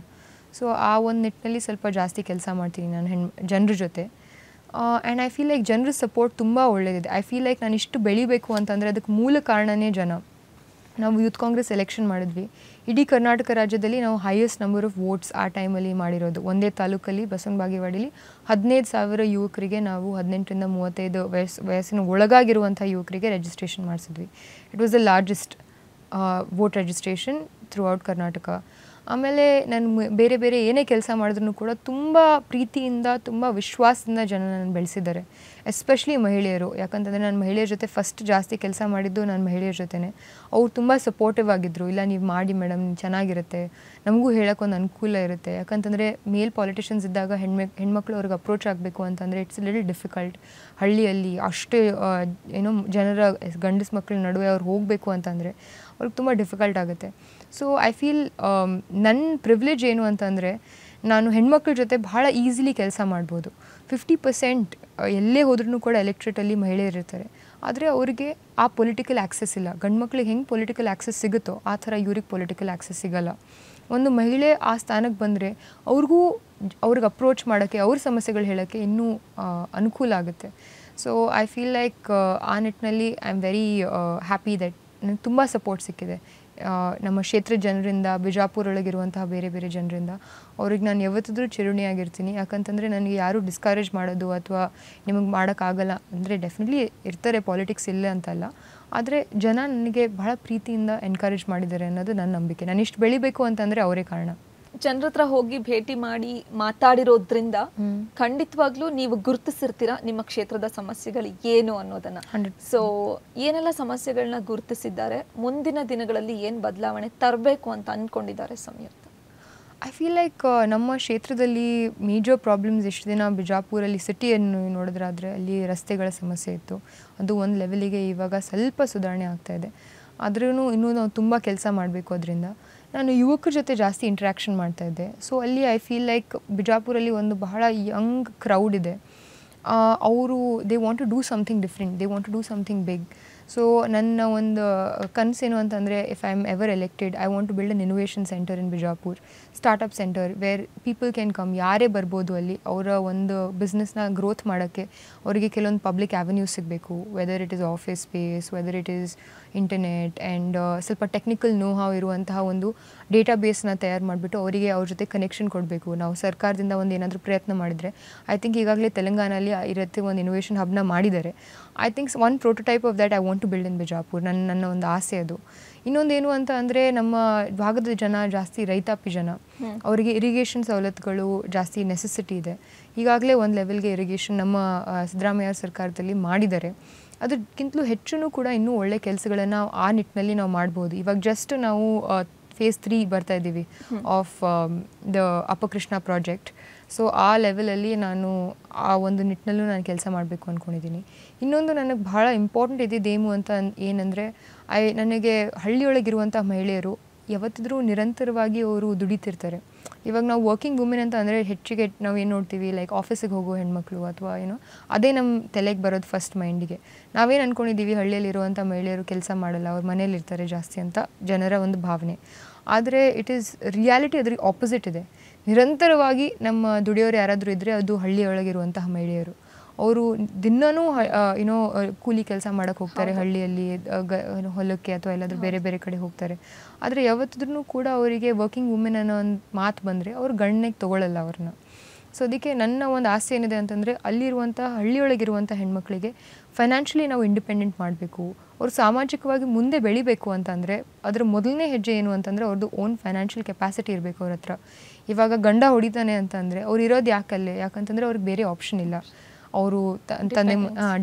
ಸೊ ಆ ಒಂದು ನಿಟ್ಟಿನಲ್ಲಿ ಸ್ವಲ್ಪ ಜಾಸ್ತಿ ಕೆಲಸ ಮಾಡ್ತೀನಿ ನಾನು ಹೆಣ್ಣು ಜನರ ಜೊತೆ. ಆ್ಯಂಡ್ ಐ ಫೀಲ್ ಲೈಕ್ ಜನರ ಸಪೋರ್ಟ್ ತುಂಬ ಒಳ್ಳೆಯದಿದೆ ಐ ಫೀಲ್ ಲೈಕ್ ನಾನು ಇಷ್ಟು ಬೆಳಿಬೇಕು ಅಂತಂದರೆ ಅದಕ್ಕೆ ಮೂಲ ಕಾರಣನೇ ಜನ. ನಾವು ಯೂತ್ ಕಾಂಗ್ರೆಸ್ ಎಲೆಕ್ಷನ್ ಮಾಡಿದ್ವಿ. ಇಡೀ ಕರ್ನಾಟಕ ರಾಜ್ಯದಲ್ಲಿ ನಾವು ಹೈಯೆಸ್ಟ್ ನಂಬರ್ ಆಫ್ ವೋಟ್ಸ್ ಆ ಟೈಮಲ್ಲಿ ಮಾಡಿರೋದು. ಒಂದೇ ತಾಲೂಕಲ್ಲಿ ಬಸವನ ಬಾಗೇವಾಡಿಲಿ ಹದಿನೈದು ಸಾವಿರ ಯುವಕರಿಗೆ ನಾವು ಹದಿನೆಂಟರಿಂದ ಮೂವತ್ತೈದು ವಯಸ್ಸು ವಯಸ್ಸಿನ ಒಳಗಾಗಿರುವಂಥ ಯುವಕರಿಗೆ registration ಮಾಡಿಸಿದ್ವಿ. It was the largest vote registration throughout Karnataka. ಆಮೇಲೆ ನಾನು ಬೇರೆ ಬೇರೆ ಏನೇ ಕೆಲಸ ಮಾಡಿದ್ರು ಕೂಡ ತುಂಬ ಪ್ರೀತಿಯಿಂದ, ತುಂಬ ವಿಶ್ವಾಸದಿಂದ ಜನ ನನ್ನ ಬೆಳೆಸಿದ್ದಾರೆ. ಎಸ್ಪೆಷಲಿ ಮಹಿಳೆಯರು. ಯಾಕಂತಂದರೆ ನಾನು ಮಹಿಳೆಯರ ಜೊತೆ ಫಸ್ಟ್ ಜಾಸ್ತಿ ಕೆಲಸ ಮಾಡಿದ್ದು ನಾನು ಮಹಿಳೆಯರ ಜೊತೆನೆ. ಅವ್ರು ತುಂಬ ಸಪೋರ್ಟಿವ್ ಆಗಿದ್ದರು ಇಲ್ಲ, ನೀವು ಮಾಡಿ ಮೇಡಮ್ ಚೆನ್ನಾಗಿರುತ್ತೆ. ನಮಗೂ ಹೇಳೋಕ್ಕೊಂದು ಅನುಕೂಲ ಇರುತ್ತೆ. ಯಾಕಂತಂದರೆ ಮೇಲ್ ಪಾಲಿಟಿಷಿಯನ್ಸ್ ಇದ್ದಾಗ ಹೆಣ್ಮಕ್ ಹೆಣ್ಮಕ್ಳು ಅವ್ರಿಗೆ ಅಪ್ರೋಚ್ ಆಗಬೇಕು ಅಂತಂದರೆ ಇಟ್ಸ್ ಲಿಟಲ್ ಡಿಫಿಕಲ್ಟ್ ಹಳ್ಳಿಯಲ್ಲಿ ಅಷ್ಟೇ ಏನೋ ಜನರ ಗಂಡಸ ಮಕ್ಕಳ ನಡುವೆ ಅವ್ರು ಹೋಗಬೇಕು ಅಂತಂದರೆ ಅವ್ರಿಗೆ ತುಂಬ ಡಿಫಿಕಲ್ಟ್ ಆಗುತ್ತೆ. ಸೊ ಐ ಫೀಲ್ ನನ್ನ ಪ್ರಿವಿಲೇಜ್ ಏನು ಅಂತಂದರೆ, ನಾನು ಹೆಣ್ಮಕ್ಳ ಜೊತೆ ಭಾಳ ಈಸಿಲಿ ಕೆಲಸ ಮಾಡ್ಬೋದು. ಫಿಫ್ಟಿ ಪರ್ಸೆಂಟ್ ಎಲ್ಲೇ ಹೋದ್ರೂ ಕೂಡ ಎಲೆಕ್ಟ್ರೇಟಲ್ಲಿ ಮಹಿಳೆಯರಿರ್ತಾರೆ ಆದರೆ ಅವರಿಗೆ ಆ ಪೊಲಿಟಿಕಲ್ ಆ್ಯಕ್ಸೆಸ್ ಇಲ್ಲ. ಗಂಡು ಮಕ್ಳಿಗೆ ಹೆಂಗೆ ಪೊಲಿಟಿಕಲ್ ಆ್ಯಕ್ಸೆಸ್ ಸಿಗುತ್ತೋ, ಆ ಥರ ಇವ್ರಿಗೆ ಪೊಲಿಟಿಕಲ್ ಆ್ಯಕ್ಸೆಸ್ ಸಿಗಲ್ಲ. ಒಂದು ಮಹಿಳೆ ಆ ಸ್ಥಾನಕ್ಕೆ ಬಂದರೆ, ಅವ್ರಿಗೂ ಅವ್ರಿಗೆ ಅಪ್ರೋಚ್ ಮಾಡೋಕ್ಕೆ, ಅವ್ರ ಸಮಸ್ಯೆಗಳು ಹೇಳೋಕ್ಕೆ ಇನ್ನೂ ಅನುಕೂಲ ಆಗುತ್ತೆ. ಸೊ ಐ ಫೀಲ್ ಲೈಕ್ ಆ ನಿಟ್ಟಿನಲ್ಲಿ I am very happy that ನನಗೆ ತುಂಬ ಸಪೋರ್ಟ್ ಸಿಕ್ಕಿದೆ. ನಮ್ಮ ಕ್ಷೇತ್ರ ಜನರಿಂದ ಬಿಜಾಪುರ ಒಳಗಿರುವಂತಹ ಬೇರೆ ಬೇರೆ ಜನರಿಂದ. ಅವ್ರಿಗೆ ನಾನು ಯಾವತ್ತಿದ್ರೂ ಚಿರುಣಿಯಾಗಿರ್ತೀನಿ. ಯಾಕಂತಂದರೆ ನನಗೆ ಯಾರೂ ಡಿಸ್ಕರೇಜ್ ಮಾಡೋದು ಅಥವಾ ನಿಮಗೆ ಮಾಡೋಕ್ಕಾಗಲ್ಲ ಅಂದರೆ ಡೆಫಿನೆಟ್ಲಿ ಇರ್ತಾರೆ ಪಾಲಿಟಿಕ್ಸ್ ಇಲ್ಲ ಅಂತಲ್ಲ. ಆದರೆ ಜನ ನನಗೆ ಬಹಳ ಪ್ರೀತಿಯಿಂದ ಎನ್ಕರೇಜ್ ಮಾಡಿದ್ದಾರೆ ಅನ್ನೋದು ನನ್ನ ನಂಬಿಕೆ. ನಾನು ಇಷ್ಟು ಬೆಳಿಬೇಕು ಅಂತಂದರೆ ಅವರೇ ಕಾರಣ. ಜನರ ಹತ್ರ ಹೋಗಿ ಭೇಟಿ ಮಾಡಿ ಮಾತಾಡಿರೋದ್ರಿಂದ ಖಂಡಿತವಾಗ್ಲೂ ನೀವು ಗುರುತಿಸಿರ್ತೀರಾ ನಿಮ್ಮ ಕ್ಷೇತ್ರದ ಸಮಸ್ಯೆಗಳು ಏನು ಅನ್ನೋದನ್ನ. 100%. ಸೊ ಏನೆಲ್ಲ ಸಮಸ್ಯೆಗಳನ್ನ ಗುರುತಿಸಿದ್ದಾರೆ ಮುಂದಿನ ದಿನಗಳಲ್ಲಿ ಏನ್ ಬದಲಾವಣೆ ತರಬೇಕು ಅಂತ ಅನ್ಕೊಂಡಿದ್ದಾರೆ ಸಂಯುಕ್ತ ಐ ಫೀಲ್ ಲೈಕ್ ನಮ್ಮ ಕ್ಷೇತ್ರದಲ್ಲಿ ಮೇಜರ್ ಪ್ರಾಬ್ಲಮ್ಸ್ ಎಷ್ಟು ದಿನ ಬಿಜಾಪುರಲ್ಲಿ ಸಿಟಿಯನ್ನು ನೋಡಿದ್ರಾದ್ರೆ ಅಲ್ಲಿ ರಸ್ತೆಗಳ ಸಮಸ್ಯೆ ಇತ್ತು. ಅದು ಒಂದು ಲೆವೆಲಿಗೆ ಇವಾಗ ಸ್ವಲ್ಪ ಸುಧಾರಣೆ ಆಗ್ತಾ ಇದೆ. ಆದ್ರೂ ಇನ್ನೂ ನಾವು ತುಂಬ ಕೆಲಸ ಮಾಡಬೇಕು ಅದರಿಂದ. ನಾನು ಯುವಕರ ಜೊತೆ ಜಾಸ್ತಿ ಇಂಟ್ರ್ಯಾಕ್ಷನ್ ಮಾಡ್ತಾ ಇದ್ದೆ. ಸೊ ಅಲ್ಲಿ ಐ ಫೀಲ್ ಲೈಕ್ ಬಿಜಾಪುರಲ್ಲಿ ಒಂದು ಬಹಳ ಯಂಗ್ ಕ್ರೌಡ್ ಇದೆ. ಅವರು they want to do something different they want to do something big so ನನ್ನ ಒಂದು ಕನಸೇನು ಅಂತಂದರೆ if I am ever elected I want to build an innovation centre in Bijapur startup centre where people can come ಯಾರೇ ಬರ್ಬೋದು ಅಲ್ಲಿ, ಅವರ ಒಂದು ಬಿಸ್ನೆಸ್ನ growth ಮಾಡೋಕ್ಕೆ ಅವರಿಗೆ ಕೆಲವೊಂದು ಪಬ್ಲಿಕ್ ಅವೆನ್ಯೂ ಸಿಗಬೇಕು. Whether it is office space whether it is internet and ಸ್ವಲ್ಪ ಟೆಕ್ನಿಕಲ್ ನೋ ಹಾವ್ ಇರುವಂತಹ ಒಂದು ಡೇಟಾ ಬೇಸ್ನ ತಯಾರು ಮಾಡಿಬಿಟ್ಟು ಅವರಿಗೆ ಅವ್ರ ಜೊತೆ ಕನೆಕ್ಷನ್ ಕೊಡಬೇಕು. ನಾವು ಸರ್ಕಾರದಿಂದ ಒಂದು ಏನಾದರೂ ಪ್ರಯತ್ನ ಮಾಡಿದರೆ ಐ ಥಿಂಕ್ ಈಗಾಗಲೇ ತೆಲಂಗಾಣಲ್ಲಿ ಈ ರೀತಿ ಒಂದು ಇನೋವೇಷನ್ ಹಬ್ನ ಮಾಡಿದ್ದಾರೆ. I thinks one prototype of that I want to build in Bijapur ನನ್ನ ನನ್ನ ಒಂದು ಆಸೆ ಅದು. ಇನ್ನೊಂದೇನು ಅಂತ ಅಂದರೆ ನಮ್ಮ ಭಾಗದ ಜನ ಜಾಸ್ತಿ ರೈತಾಪಿ ಜನ. ಅವರಿಗೆ ಇರಿಗೇಷನ್ ಸವಲತ್ತುಗಳು ಜಾಸ್ತಿ ನೆಸೆಸಿಟಿ ಇದೆ. ಈಗಾಗಲೇ ಒಂದು ಲೆವೆಲ್ಗೆ ಇರಿಗೇಷನ್ ನಮ್ಮ ಸಿದ್ದರಾಮಯ್ಯ ಸರ್ಕಾರದಲ್ಲಿ ಮಾಡಿದ್ದಾರೆ. ಅದಕ್ಕಿಂತಲೂ ಹೆಚ್ಚು ಕೂಡ ಇನ್ನೂ ಒಳ್ಳೆ ಕೆಲಸಗಳನ್ನು ಆ ನಿಟ್ಟಿನಲ್ಲಿ ನಾವು ಮಾಡ್ಬೋದು. ಇವಾಗ ಜಸ್ಟ್ ನಾವು ಫೇಸ್ ತ್ರೀ ಬರ್ತಾ ಇದ್ದೀವಿ ಆಫ್ ದ ಅಪಕೃಷ್ಣ ಪ್ರಾಜೆಕ್ಟ್ ಸೊ ಆ ಲೆವೆಲಲ್ಲಿ ನಾನು ಆ ಒಂದು ನಿಟ್ಟಿನಲ್ಲೂ ನಾನು ಕೆಲಸ ಮಾಡಬೇಕು ಅಂದ್ಕೊಂಡಿದ್ದೀನಿ ಇನ್ನೊಂದು ನನಗೆ ಭಾಳ ಇಂಪಾರ್ಟೆಂಟ್ ಇದ್ದಿದ್ದೇನು ಅಂತ ಏನಂದರೆ, ಐ, ನನಗೆ ಹಳ್ಳಿಯೊಳಗಿರುವಂಥ ಮಹಿಳೆಯರು ಯಾವತ್ತಿದ್ರೂ ನಿರಂತರವಾಗಿ ಅವರು ದುಡಿತಿರ್ತಾರೆ. ಇವಾಗ ನಾವು ವರ್ಕಿಂಗ್ ವುಮೆನ್ ಅಂತ ಅಂದರೆ ಹೆಚ್ಚಿಗೆ ನಾವು ಏನು ನೋಡ್ತೀವಿ ಲೈಕ್ ಆಫೀಸಿಗೆ ಹೋಗೋ ಹೆಣ್ಮಕ್ಳು ಅಥವಾ ಏನೋ, ಅದೇ ನಮ್ಮ ತಲೆಗೆ ಬರೋದು ಫಸ್ಟ್ ಮೈಂಡಿಗೆ ನಾವೇನು ಅಂದ್ಕೊಂಡಿದ್ದೀವಿ ಹಳ್ಳಿಯಲ್ಲಿರುವಂಥ ಮಹಿಳೆಯರು ಕೆಲಸ ಮಾಡಲ್ಲ, ಅವ್ರ ಮನೇಲಿರ್ತಾರೆ ಜಾಸ್ತಿ ಅಂತ ಜನರ ಒಂದು ಭಾವನೆ. ಆದರೆ ಇಟ್ ಈಸ್ ರಿಯಾಲಿಟಿ ಅದ್ರಿಗೆ ಆಪೋಸಿಟ್ ಇದೆ. ನಿರಂತರವಾಗಿ ನಮ್ಮ ದುಡಿಯೋರು ಯಾರಾದರೂ ಇದ್ದರೆ ಅದು ಹಳ್ಳಿಯೊಳಗಿರುವಂತಹ ಮಹಿಳೆಯರು. ಅವರು ದಿನನೂ ಏನೋ ಕೂಲಿ ಕೆಲಸ ಮಾಡೋಕ್ಕೆ ಹೋಗ್ತಾರೆ ಹಳ್ಳಿಯಲ್ಲಿ ಗ- ಹೊಲಕ್ಕೆ ಅಥವಾ ಎಲ್ಲಾದರೂ ಬೇರೆ ಬೇರೆ ಕಡೆ ಹೋಗ್ತಾರೆ. ಆದರೆ ಯಾವತ್ತಿದ್ರೂ ಕೂಡ ಅವರಿಗೆ ವರ್ಕಿಂಗ್ ವುಮೆನ್ ಅನ್ನೋ ಒಂದು ಮಾತು ಬಂದರೆ ಅವ್ರು ಗಣನೆಗೆ ತೊಗೊಳ್ಳಲ್ಲ ಅವ್ರನ್ನ ಸೊ ಅದಕ್ಕೆ ನನ್ನ ಒಂದು ಆಸೆ ಏನಿದೆ ಅಂತಂದರೆ ಅಲ್ಲಿರುವಂಥ ಹಳ್ಳಿಯೊಳಗಿರುವಂಥ ಹೆಣ್ಮಕ್ಳಿಗೆ ಫೈನಾನ್ಷಿಯಲಿ ನಾವು ಇಂಡಿಪೆಂಡೆಂಟ್ ಮಾಡಬೇಕು. ಅವ್ರು ಸಾಮಾಜಿಕವಾಗಿ ಮುಂದೆ ಬೆಳಿಬೇಕು ಅಂತಂದರೆ ಅದರ ಮೊದಲನೇ ಹೆಜ್ಜೆ ಏನು ಅಂತಂದರೆ ಅವ್ರದ್ದು ಓನ್ ಫೈನಾನ್ಷಿಯಲ್ ಕೆಪಾಸಿಟಿ ಇರಬೇಕು ಅವ್ರ ಹತ್ರ. ಇವಾಗ ಗಂಡ ಹೊಡಿತಾನೆ ಅಂತಂದರೆ ಅವ್ರು ಇರೋದು ಯಾಕಲ್ಲೇ? ಯಾಕಂತಂದರೆ ಅವ್ರಿಗೆ ಬೇರೆ ಆಪ್ಷನ್ ಇಲ್ಲ. ಅವರು ತಂದೆ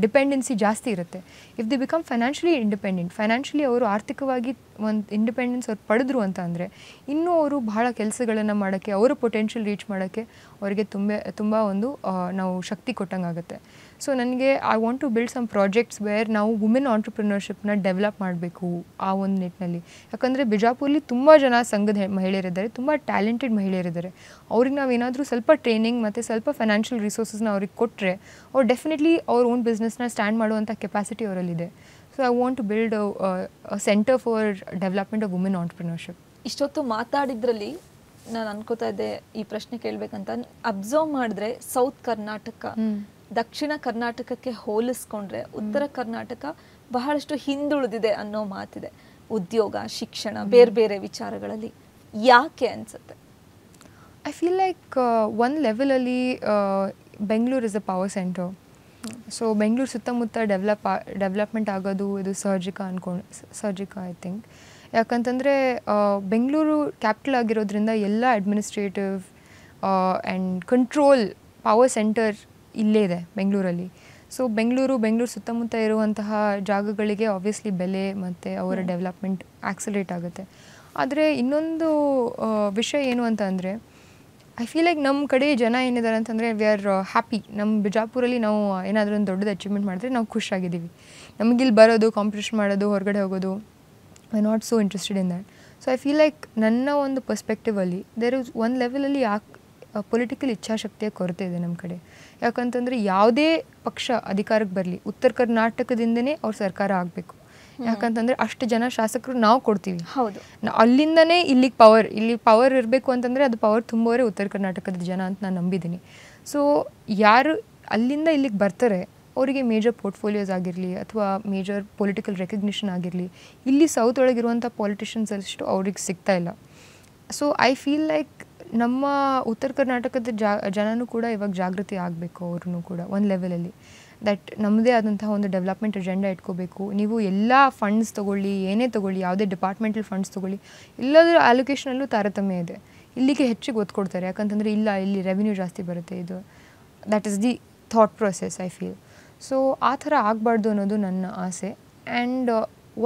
ಡಿಪೆಂಡೆನ್ಸಿ ಜಾಸ್ತಿ ಇರುತ್ತೆ. If they become financially independent financially ಅವರು ಆರ್ಥಿಕವಾಗಿ ಒಂದು ಇಂಡಿಪೆಂಡೆನ್ಸ್ ಅವ್ರು ಪಡೆದ್ರು ಅಂತ ಅಂದರೆ ಇನ್ನೂ ಅವರು ಬಹಳ ಕೆಲಸಗಳನ್ನು ಮಾಡೋಕ್ಕೆ ಅವರ ಪೊಟೆನ್ಷಿಯಲ್ ರೀಚ್ ಮಾಡೋಕ್ಕೆ ಅವರಿಗೆ ತುಂಬ ತುಂಬ ಒಂದು ನಾವು ಶಕ್ತಿ ಕೊಟ್ಟಂಗೆ ಆಗುತ್ತೆ ಸೊ ನನಗೆ I want to build some projects where ನಾವು ವುಮೆನ್ ಆಂಟ್ರಪ್ರಿನರ್ಶಿಪ್ನ ಡೆವಲಪ್ ಮಾಡಬೇಕು ಆ ಒಂದು ನಿಟ್ಟಿನಲ್ಲಿ ಯಾಕಂದರೆ ಬಿಜಾಪುರಲ್ಲಿ ತುಂಬ ಜನ ಸಂಘದ ಮಹಿಳೆಯರಿದ್ದಾರೆ ತುಂಬ ಟ್ಯಾಲೆಂಟೆಡ್ ಮಹಿಳೆಯರಿದ್ದಾರೆ. ಅವ್ರಿಗೆ ನಾವು ಏನಾದರೂ ಸ್ವಲ್ಪ ಟ್ರೈನಿಂಗ್ ಮತ್ತು ಸ್ವಲ್ಪ ಫೈನಾನ್ಷಿಯಲ್ ರಿಸೋರ್ಸಸ್ನ ಅವ್ರಿಗೆ ಕೊಟ್ಟರೆ ಅವ್ರು ಡೆಫಿನೆಟ್ಲಿ ಅವ್ರ ಓನ್ ಬಿಸ್ನೆಸ್ನ ಸ್ಟ್ಯಾಂಡ್ ಮಾಡುವಂಥ capacity ಅವರಲ್ಲಿದೆ. So I want to build centre for development of women entrepreneurship ಇಷ್ಟೊತ್ತು ಮಾತಾಡಿದ್ರಲ್ಲಿ ನಾನು ಅನ್ಕೋತಾ ಇದ್ದೆ ಈ ಪ್ರಶ್ನೆ ಕೇಳಬೇಕಂತ. ಅಬ್ಸರ್ವ್ ಮಾಡಿದ್ರೆ ಸೌತ್ ಕರ್ನಾಟಕ ದಕ್ಷಿಣ ಕರ್ನಾಟಕಕ್ಕೆ ಹೋಲಿಸ್ಕೊಂಡ್ರೆ ಉತ್ತರ ಕರ್ನಾಟಕ ಬಹಳಷ್ಟು ಹಿಂದುಳಿದಿದೆ ಅನ್ನೋ ಮಾತಿದೆ. ಉದ್ಯೋಗ ಶಿಕ್ಷಣ ಬೇರೆ ಬೇರೆ ವಿಚಾರಗಳಲ್ಲಿ ಯಾಕೆ ಅನ್ಸುತ್ತೆ? ಐ ಫೀಲ್ ಲೈಕ್ ಒಂದು ಲೆವೆಲಲ್ಲಿ Bengaluru is a power centre so Bengaluru ಸುತ್ತಮುತ್ತ ಡೆವಲಪ್ ಡೆವಲಪ್ಮೆಂಟ್ ಆಗೋದು ಇದು ಸರ್ಜಿಕ ಅನ್ಕೊಂಡು ಸರ್ಜಿಕ ಐ ಥಿಂಕ್ ಯಾಕಂತಂದರೆ ಬೆಂಗಳೂರು ಕ್ಯಾಪಿಟಲ್ ಆಗಿರೋದ್ರಿಂದ ಎಲ್ಲ administrative and control power centre ಇಲ್ಲೇ ಇದೆ ಬೆಂಗಳೂರಲ್ಲಿ. ಸೊ ಬೆಂಗಳೂರು ಬೆಂಗಳೂರು ಸುತ್ತಮುತ್ತ ಇರುವಂತಹ ಜಾಗಗಳಿಗೆ ಆಬ್ವಿಯಸ್ಲಿ ಬೆಲೆ ಮತ್ತು ಅವರ ಡೆವಲಪ್ಮೆಂಟ್ ಆಕ್ಸಲೇಟ್ ಆಗುತ್ತೆ. ಆದರೆ ಇನ್ನೊಂದು ವಿಷಯ ಏನು ಅಂತ ಅಂದರೆ ಐ ಫೀಲ್ ಲೈಕ್ ನಮ್ಮ ಕಡೆ ಜನ ಏನಿದ್ದಾರೆ ಅಂತಂದರೆ ವಿ ಆರ್ ಹ್ಯಾಪಿ ನಮ್ಮ ಬಿಜಾಪುರಲ್ಲಿ ನಾವು ಏನಾದರೂ ಒಂದು ದೊಡ್ಡದು ಅಚೀವ್ಮೆಂಟ್ ಮಾಡಿದ್ರೆ ನಾವು ಖುಷಿಯಾಗಿದ್ದೀವಿ ನಮಗಿಲ್ಲಿ ಬರೋದು ಕಾಂಪಿಟೇಷನ್ ಮಾಡೋದು ಹೊರಗಡೆ ಹೋಗೋದು I not so interested in that so I feel like ನನ್ನ ಒಂದು ಪರ್ಸ್ಪೆಕ್ಟಿವಲ್ಲಿ ದೇರ್ ಇಸ್ ಒಂದು ಲೆವೆಲಲ್ಲಿ ಯಾಕೆ ಪೊಲಿಟಿಕಲ್ ಇಚ್ಛಾಶಕ್ತಿಯ ಕೊರತೆ ಇದೆ ನಮ್ಮ ಕಡೆ. ಯಾಕಂತಂದರೆ ಯಾವುದೇ ಪಕ್ಷ ಅಧಿಕಾರಕ್ಕೆ ಬರಲಿ ಉತ್ತರ ಕರ್ನಾಟಕದಿಂದನೇ ಅವ್ರ ಸರ್ಕಾರ ಆಗಬೇಕು. ಯಾಕಂತಂದರೆ ಅಷ್ಟು ಜನ ಶಾಸಕರು ನಾವು ಕೊಡ್ತೀವಿ. ಹೌದು. ಅಲ್ಲಿಂದನೇ ಇಲ್ಲಿಗೆ ಪವರ್ ಇಲ್ಲಿ ಪವರ್ ಇರಬೇಕು ಅಂತಂದರೆ ಅದು ಪವರ್ ತುಂಬವರೇ ಉತ್ತರ ಕರ್ನಾಟಕದ ಜನ ಅಂತ ನಾನು ನಂಬಿದ್ದೀನಿ. ಸೊ ಯಾರು ಅಲ್ಲಿಂದ ಇಲ್ಲಿಗೆ ಬರ್ತಾರೆ ಅವರಿಗೆ ಮೇಜರ್ ಪೋರ್ಟ್ಫೋಲಿಯೋಸ್ ಆಗಿರಲಿ ಅಥವಾ ಮೇಜರ್ ಪೊಲಿಟಿಕಲ್ ರೆಕಗ್ನಿಷನ್ ಆಗಿರಲಿ ಇಲ್ಲಿ ಸೌತ್ ಒಳಗಿರುವಂಥ ಪಾಲಿಟಿಷಿಯನ್ಸ್ ಅಷ್ಟು ಅವ್ರಿಗೆ ಸಿಗ್ತಾ ಇಲ್ಲ. ಸೊ ಐ ಫೀಲ್ ಲೈಕ್ ನಮ್ಮ ಉತ್ತರ ಕರ್ನಾಟಕದ ಜಾ, ಜನನೂ ಕೂಡ ಇವಾಗ ಜಾಗೃತಿ ಆಗಬೇಕು ಅವ್ರೂ ಕೂಡ, ಒಂದು ಲೆವೆಲಲ್ಲಿ ದಟ್ ನಮ್ಮದೇ ಆದಂತಹ ಒಂದು ಡೆವಲಪ್ಮೆಂಟ್ ಅಜೆಂಡಾ ಇಟ್ಕೋಬೇಕು. ನೀವು ಎಲ್ಲ ಫಂಡ್ಸ್ ತೊಗೊಳ್ಳಿ, ಏನೇ ತೊಗೊಳ್ಳಿ, ಯಾವುದೇ ಡಿಪಾರ್ಟ್ಮೆಂಟಲ್ ಫಂಡ್ಸ್ ತೊಗೊಳ್ಳಿ, ಎಲ್ಲದರ ಅಲೋಕೇಶನಲ್ಲೂ ತಾರತಮ್ಯ ಇದೆ. ಇಲ್ಲಿಗೆ ಹೆಚ್ಚಿಗೆ ಒತ್ತು ಕೊಡ್ತಾರೆ ಯಾಕಂತಂದರೆ ಇಲ್ಲ, ಇಲ್ಲಿ ರೆವಿನ್ಯೂ ಜಾಸ್ತಿ ಬರುತ್ತೆ ಇದು. That is the thought process I feel so ಆ ಥರ ಆಗಬಾರ್ದು ಅನ್ನೋದು ನನ್ನ ಆಸೆ. ಆ್ಯಂಡ್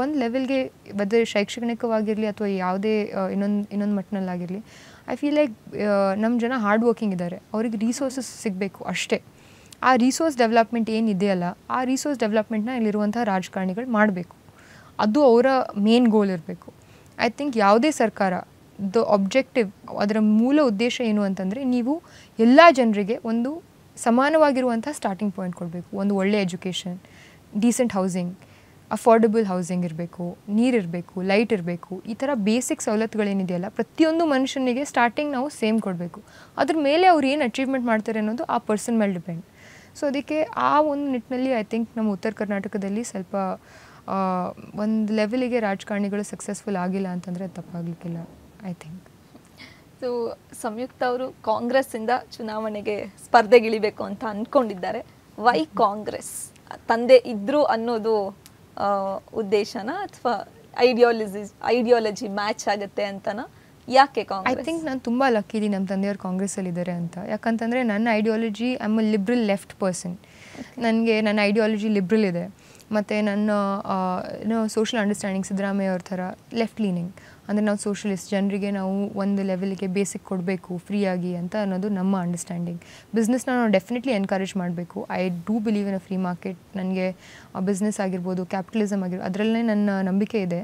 ಒಂದು ಲೆವೆಲ್ಗೆ ಬದ ಶೈಕ್ಷಣಿಕವಾಗಿರಲಿ ಅಥವಾ ಯಾವುದೇ ಇನ್ನೊಂದು ಇನ್ನೊಂದು ಮಟ್ಟಿನಲ್ಲಾಗಿರಲಿ ಐ ಫೀಲ್ ಲೈಕ್ ನಮ್ಮ ಜನ ಹಾರ್ಡ್ ವರ್ಕಿಂಗ್ ಇದ್ದಾರೆ ಅವ್ರಿಗೆ ರಿಸೋರ್ಸಸ್ ಸಿಗಬೇಕು ಅಷ್ಟೇ. ಆ ರಿಸೋರ್ಸ್ ಡೆವಲಪ್ಮೆಂಟ್ ಏನಿದೆಯಲ್ಲ ಆ ರಿಸೋರ್ಸ್ ಡೆವಲಪ್ಮೆಂಟ್ನ ಇಲ್ಲಿರುವಂಥ ರಾಜಕಾರಣಿಗಳು ಮಾಡಬೇಕು. ಅದು ಅವರ ಮೇನ್ ಗೋಲ್ ಇರಬೇಕು. ಐ ಥಿಂಕ್ ಯಾವುದೇ ಸರ್ಕಾರ ದ ಒಬ್ಜೆಕ್ಟಿವ್ ಅದರ ಮೂಲ ಉದ್ದೇಶ ಏನು ಅಂತಂದರೆ ನೀವು ಎಲ್ಲ ಜನರಿಗೆ ಒಂದು ಸಮಾನವಾಗಿರುವಂಥ ಸ್ಟಾರ್ಟಿಂಗ್ ಪಾಯಿಂಟ್ ಕೊಡಬೇಕು. ಒಂದು ಒಳ್ಳೆಯ education decent housing affordable housing ಇರಬೇಕು ನೀರಿರಬೇಕು ಲೈಟ್ ಇರಬೇಕು ಈ ಥರ ಬೇಸಿಕ್ ಸವಲತ್ತುಗಳೇನಿದೆಯಲ್ಲ ಪ್ರತಿಯೊಂದು ಮನುಷ್ಯನಿಗೆ ಸ್ಟಾರ್ಟಿಂಗ್ ನಾವು ಸೇಮ್ ಕೊಡಬೇಕು. ಅದ್ರ ಮೇಲೆ ಅವ್ರು ಏನು ಅಚೀವ್ಮೆಂಟ್ ಮಾಡ್ತಾರೆ ಅನ್ನೋದು ಆ ಪರ್ಸನ್ ಮೇಲೆ ಡಿಪೆಂಡ್ ಸೊ ಅದಕ್ಕೆ ಆ ಒಂದು ನಿಟ್ಟಿನಲ್ಲಿ ಐ ಥಿಂಕ್ ನಮ್ಮ ಉತ್ತರ ಕರ್ನಾಟಕದಲ್ಲಿ ಸ್ವಲ್ಪ ಒಂದು ಲೆವೆಲಿಗೆ ರಾಜಕಾರಣಿಗಳು ಸಕ್ಸಸ್ಫುಲ್ ಆಗಿಲ್ಲ ಅಂತಂದರೆ ತಪ್ಪಾಗಲಿಕ್ಕಿಲ್ಲ ಐ ಥಿಂಕ್ ಸೊ ಸಂಯುಕ್ತ ಅವರು ಕಾಂಗ್ರೆಸ್ಸಿಂದ ಚುನಾವಣೆಗೆ ಸ್ಪರ್ಧೆಗಿಳಿಬೇಕು ಅಂತ ಅಂದ್ಕೊಂಡಿದ್ದಾರೆ ವೈ ಕಾಂಗ್ರೆಸ್? ತಂದೆ ಇದ್ದರು ಅನ್ನೋದು ಉದ್ದೇಶನ ಅಥವಾ ಐಡಿಯಾಲಜಿ ಐಡಿಯಾಲಜಿ ಮ್ಯಾಚ್ ಆಗುತ್ತೆ ಅಂತನಾ ಯಾಕೆ ಐ ಥಿಂಕ್ ನಾನು ತುಂಬ ಲಕ್ಕಿ ಇದ್ದೀನಿ ನಮ್ಮ ತಂದೆಯವರು ಕಾಂಗ್ರೆಸ್ಸಲ್ಲಿ ಇದ್ದಾರೆ ಅಂತ. ಯಾಕಂತಂದರೆ ನನ್ನ ideology I'm a liberal left person ನನಗೆ ನನ್ನ ಐಡಿಯಾಲಜಿ ಲಿಬ್ರಲ್ ಇದೆ. ಮತ್ತು ನನ್ನ ಏನೋ ಸೋಷಿಯಲ್ ಅಂಡರ್ಸ್ಟ್ಯಾಂಡಿಂಗ್ ಸಿದ್ದರಾಮಯ್ಯ ಅವ್ರ ಥರ ಲೆಫ್ಟ್ ಲೀನಿಂಗ್ ಅಂದರೆ ನಾವು ಸೋಷಲಿಸ್ಟ್ ಜನರಿಗೆ ನಾವು ಒಂದು ಲೆವೆಲ್ಗೆ ಬೇಸಿಕ್ ಕೊಡಬೇಕು ಫ್ರೀಯಾಗಿ ಅಂತ ಅನ್ನೋದು ನಮ್ಮ ಅಂಡರ್ಸ್ಟ್ಯಾಂಡಿಂಗ್ ಬಿಸ್ನೆಸ್ನ ನಾವು ಡೆಫಿನೆಟ್ಲಿ ಎನ್ಕರೇಜ್ ಮಾಡಬೇಕು. I do believe in a free market ನನಗೆ ಬಿಸ್ನೆಸ್ ಆಗಿರ್ಬೋದು ಕ್ಯಾಪಿಟಲಿಸಮ್ ಆಗಿರ್ಬೋದು, ಅದರಲ್ಲೇ ನನ್ನ ನಂಬಿಕೆ ಇದೆ.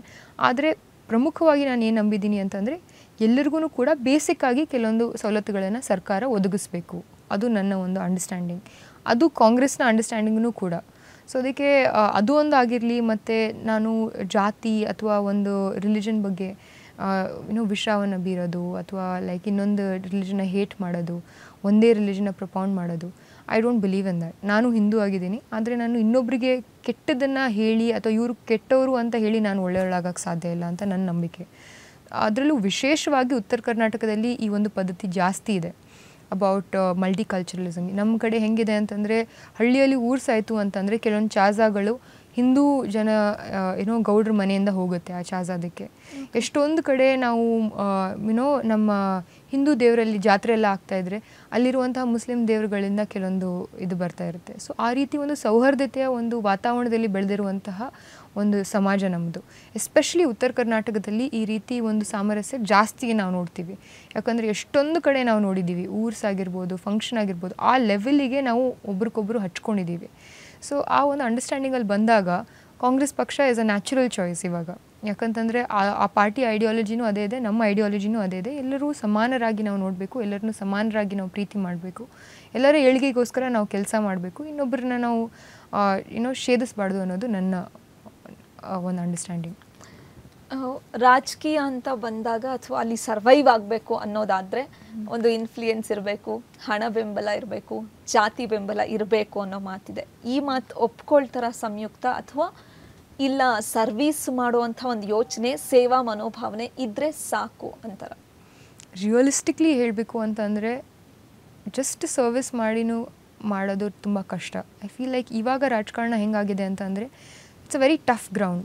ಆದರೆ ಪ್ರಮುಖವಾಗಿ ನಾನು ಏನು ನಂಬಿದ್ದೀನಿ ಅಂತಂದರೆ ಎಲ್ಲರಿಗೂ ಕೂಡ ಬೇಸಿಕ್ಕಾಗಿ ಕೆಲವೊಂದು ಸವಲತ್ತುಗಳನ್ನು ಸರ್ಕಾರ ಒದಗಿಸ್ಬೇಕು. ಅದು ನನ್ನ ಒಂದು ಅಂಡರ್ಸ್ಟ್ಯಾಂಡಿಂಗ್ ಅದು ಕಾಂಗ್ರೆಸ್ನ ಅಂಡರ್ಸ್ಟ್ಯಾಂಡಿಂಗೂ ಕೂಡ. ಸೊ ಅದಕ್ಕೆ ಅದು ಒಂದು ಆಗಿರಲಿ, ಮತ್ತು ನಾನು ಜಾತಿ ಅಥವಾ ಒಂದು ರಿಲಿಜನ್ ಬಗ್ಗೆ ಏನೋ ವಿಷವನ್ನು ಬೀರೋದು ಅಥವಾ ಲೈಕ್ ಇನ್ನೊಂದು ರಿಲಿಜನ್ನ ಹೇಟ್ ಮಾಡೋದು, ಒಂದೇ ರಿಲಿಜನ್ನ ಪ್ರಪೌಂಡ್ ಮಾಡೋದು I don't believe in that ನಾನು ಹಿಂದೂ ಆಗಿದ್ದೀನಿ, ಆದರೆ ನಾನು ಇನ್ನೊಬ್ಬರಿಗೆ ಕೆಟ್ಟದನ್ನು ಹೇಳಿ ಅಥವಾ ಇವರು ಕೆಟ್ಟವರು ಅಂತ ಹೇಳಿ ನಾನು ಒಳ್ಳೆಯವಳಾಗಕ್ಕೆ ಸಾಧ್ಯ ಇಲ್ಲ ಅಂತ ನನ್ನ ನಂಬಿಕೆ. ಅದರಲ್ಲೂ ವಿಶೇಷವಾಗಿ ಉತ್ತರ ಕರ್ನಾಟಕದಲ್ಲಿ ಈ ಒಂದು ಪದ್ಧತಿ ಜಾಸ್ತಿ ಇದೆ ಅಬೌಟ್ ಮಲ್ಟಿ ಕಲ್ಚರಲಿಸಮ್ ನಮ್ಮ ಕಡೆ ಹೆಂಗಿದೆ ಅಂತಂದರೆ ಹಳ್ಳಿಯಲ್ಲಿ ಊರು ಸಾಯಿತು ಅಂತಂದರೆ ಕೆಲವೊಂದು ಚಾಜಾಗಳು ಹಿಂದೂ ಜನ ಏನೋ ಗೌಡ್ರ ಮನೆಯಿಂದ ಹೋಗುತ್ತೆ ಆ ಚಾಜಾದಕ್ಕೆ ಎಷ್ಟೊಂದು ಕಡೆ ನಾವು ಏನೋ ನಮ್ಮ ಹಿಂದೂ ದೇವರಲ್ಲಿ ಜಾತ್ರೆ ಎಲ್ಲ ಆಗ್ತಾ ಇದ್ರೆ ಅಲ್ಲಿರುವಂತಹ ಮುಸ್ಲಿಂ ದೇವರುಗಳಿಂದ ಕೆಲವೊಂದು ಇದು ಬರ್ತಾ ಇರುತ್ತೆ. ಸೊ ಆ ರೀತಿ ಒಂದು ಸೌಹಾರ್ದತೆಯ ಒಂದು ವಾತಾವರಣದಲ್ಲಿ ಬೆಳೆದಿರುವಂತಹ ಒಂದು ಸಮಾಜ ನಮ್ಮದು ಎಸ್ಪೆಷಲಿ ಉತ್ತರ ಕರ್ನಾಟಕದಲ್ಲಿ ಈ ರೀತಿ ಒಂದು ಸಾಮರಸ್ಯ ಜಾಸ್ತಿ ನಾವು ನೋಡ್ತೀವಿ. ಯಾಕಂದರೆ ಎಷ್ಟೊಂದು ಕಡೆ ನಾವು ನೋಡಿದ್ದೀವಿ. ಊರ್ಸ್ ಆಗಿರ್ಬೋದು ಫಂಕ್ಷನ್ ಆಗಿರ್ಬೋದು ಆ ಲೆವೆಲಿಗೆ ನಾವು ಒಬ್ರಿಗೊಬ್ರು ಹಚ್ಕೊಂಡಿದ್ದೀವಿ. ಸೊ ಆ ಒಂದು ಅಂಡರ್ಸ್ಟ್ಯಾಂಡಿಂಗಲ್ಲಿ ಬಂದಾಗ ಕಾಂಗ್ರೆಸ್ ಪಕ್ಷ ಇಸ್ ಅ ನ್ಯಾಚುರಲ್ ಚಾಯ್ಸ್ ಇವಾಗ. ಯಾಕಂತಂದರೆ ಆ ಆ ಪಾರ್ಟಿ ಐಡಿಯಾಲಜಿನೂ ಅದೇ ಇದೆ, ನಮ್ಮ ಐಡಿಯಾಲಜಿನೂ ಅದೇ ಇದೆ. ಎಲ್ಲರೂ ಸಮಾನರಾಗಿ ನಾವು ನೋಡಬೇಕು, ಎಲ್ಲರನ್ನೂ ಸಮಾನರಾಗಿ ನಾವು ಪ್ರೀತಿ ಮಾಡಬೇಕು. ಎಲ್ಲರ ಏಳಿಗೆಗೋಸ್ಕರ ನಾವು ಕೆಲಸ ಮಾಡಬೇಕು. ಇನ್ನೊಬ್ಬರನ್ನ ನಾವು ಏನೋ ಛೇದಿಸಬಾರ್ದು ಅನ್ನೋದು ನನ್ನ ಒಂದು ಅಂಡರ್ಸ್ಟ್ಯಾಂಡಿಂಗ್ ರಾಜಕೀಯ ಅಂತ ಬಂದಾಗ ಅಥವಾ ಅಲ್ಲಿ ಸರ್ವೈವ್ ಆಗಬೇಕು ಅನ್ನೋದಾದರೆ ಒಂದು ಇನ್ಫ್ಲೂಯೆನ್ಸ್ ಇರಬೇಕು ಹಣ ಬೆಂಬಲ ಇರಬೇಕು ಜಾತಿ ಬೆಂಬಲ ಇರಬೇಕು ಅನ್ನೋ ಮಾತಿದೆ. ಈ ಮಾತು ಒಪ್ಕೊಳ್ತಾರ ಸಂಯುಕ್ತ ಅಥವಾ ಇಲ್ಲ ಸರ್ವೀಸ್ ಮಾಡುವಂಥ ಒಂದು ಯೋಚನೆ ಸೇವಾ ಮನೋಭಾವನೆ ಇದ್ದರೆ ಸಾಕು ಅಂತಾರ. ರಿಯಲಿಸ್ಟಿಕ್ಲಿ ಹೇಳಬೇಕು ಅಂತಂದರೆ ಜಸ್ಟ್ ಸರ್ವಿಸ್ ಮಾಡಿನೂ ಮಾಡೋದು ತುಂಬ ಕಷ್ಟ. ಐ ಫೀಲ್ ಲೈಕ್ ಇವಾಗ ರಾಜಕಾರಣ ಹೆಂಗಾಗಿದೆ ಅಂತಂದರೆ it's a very tough ground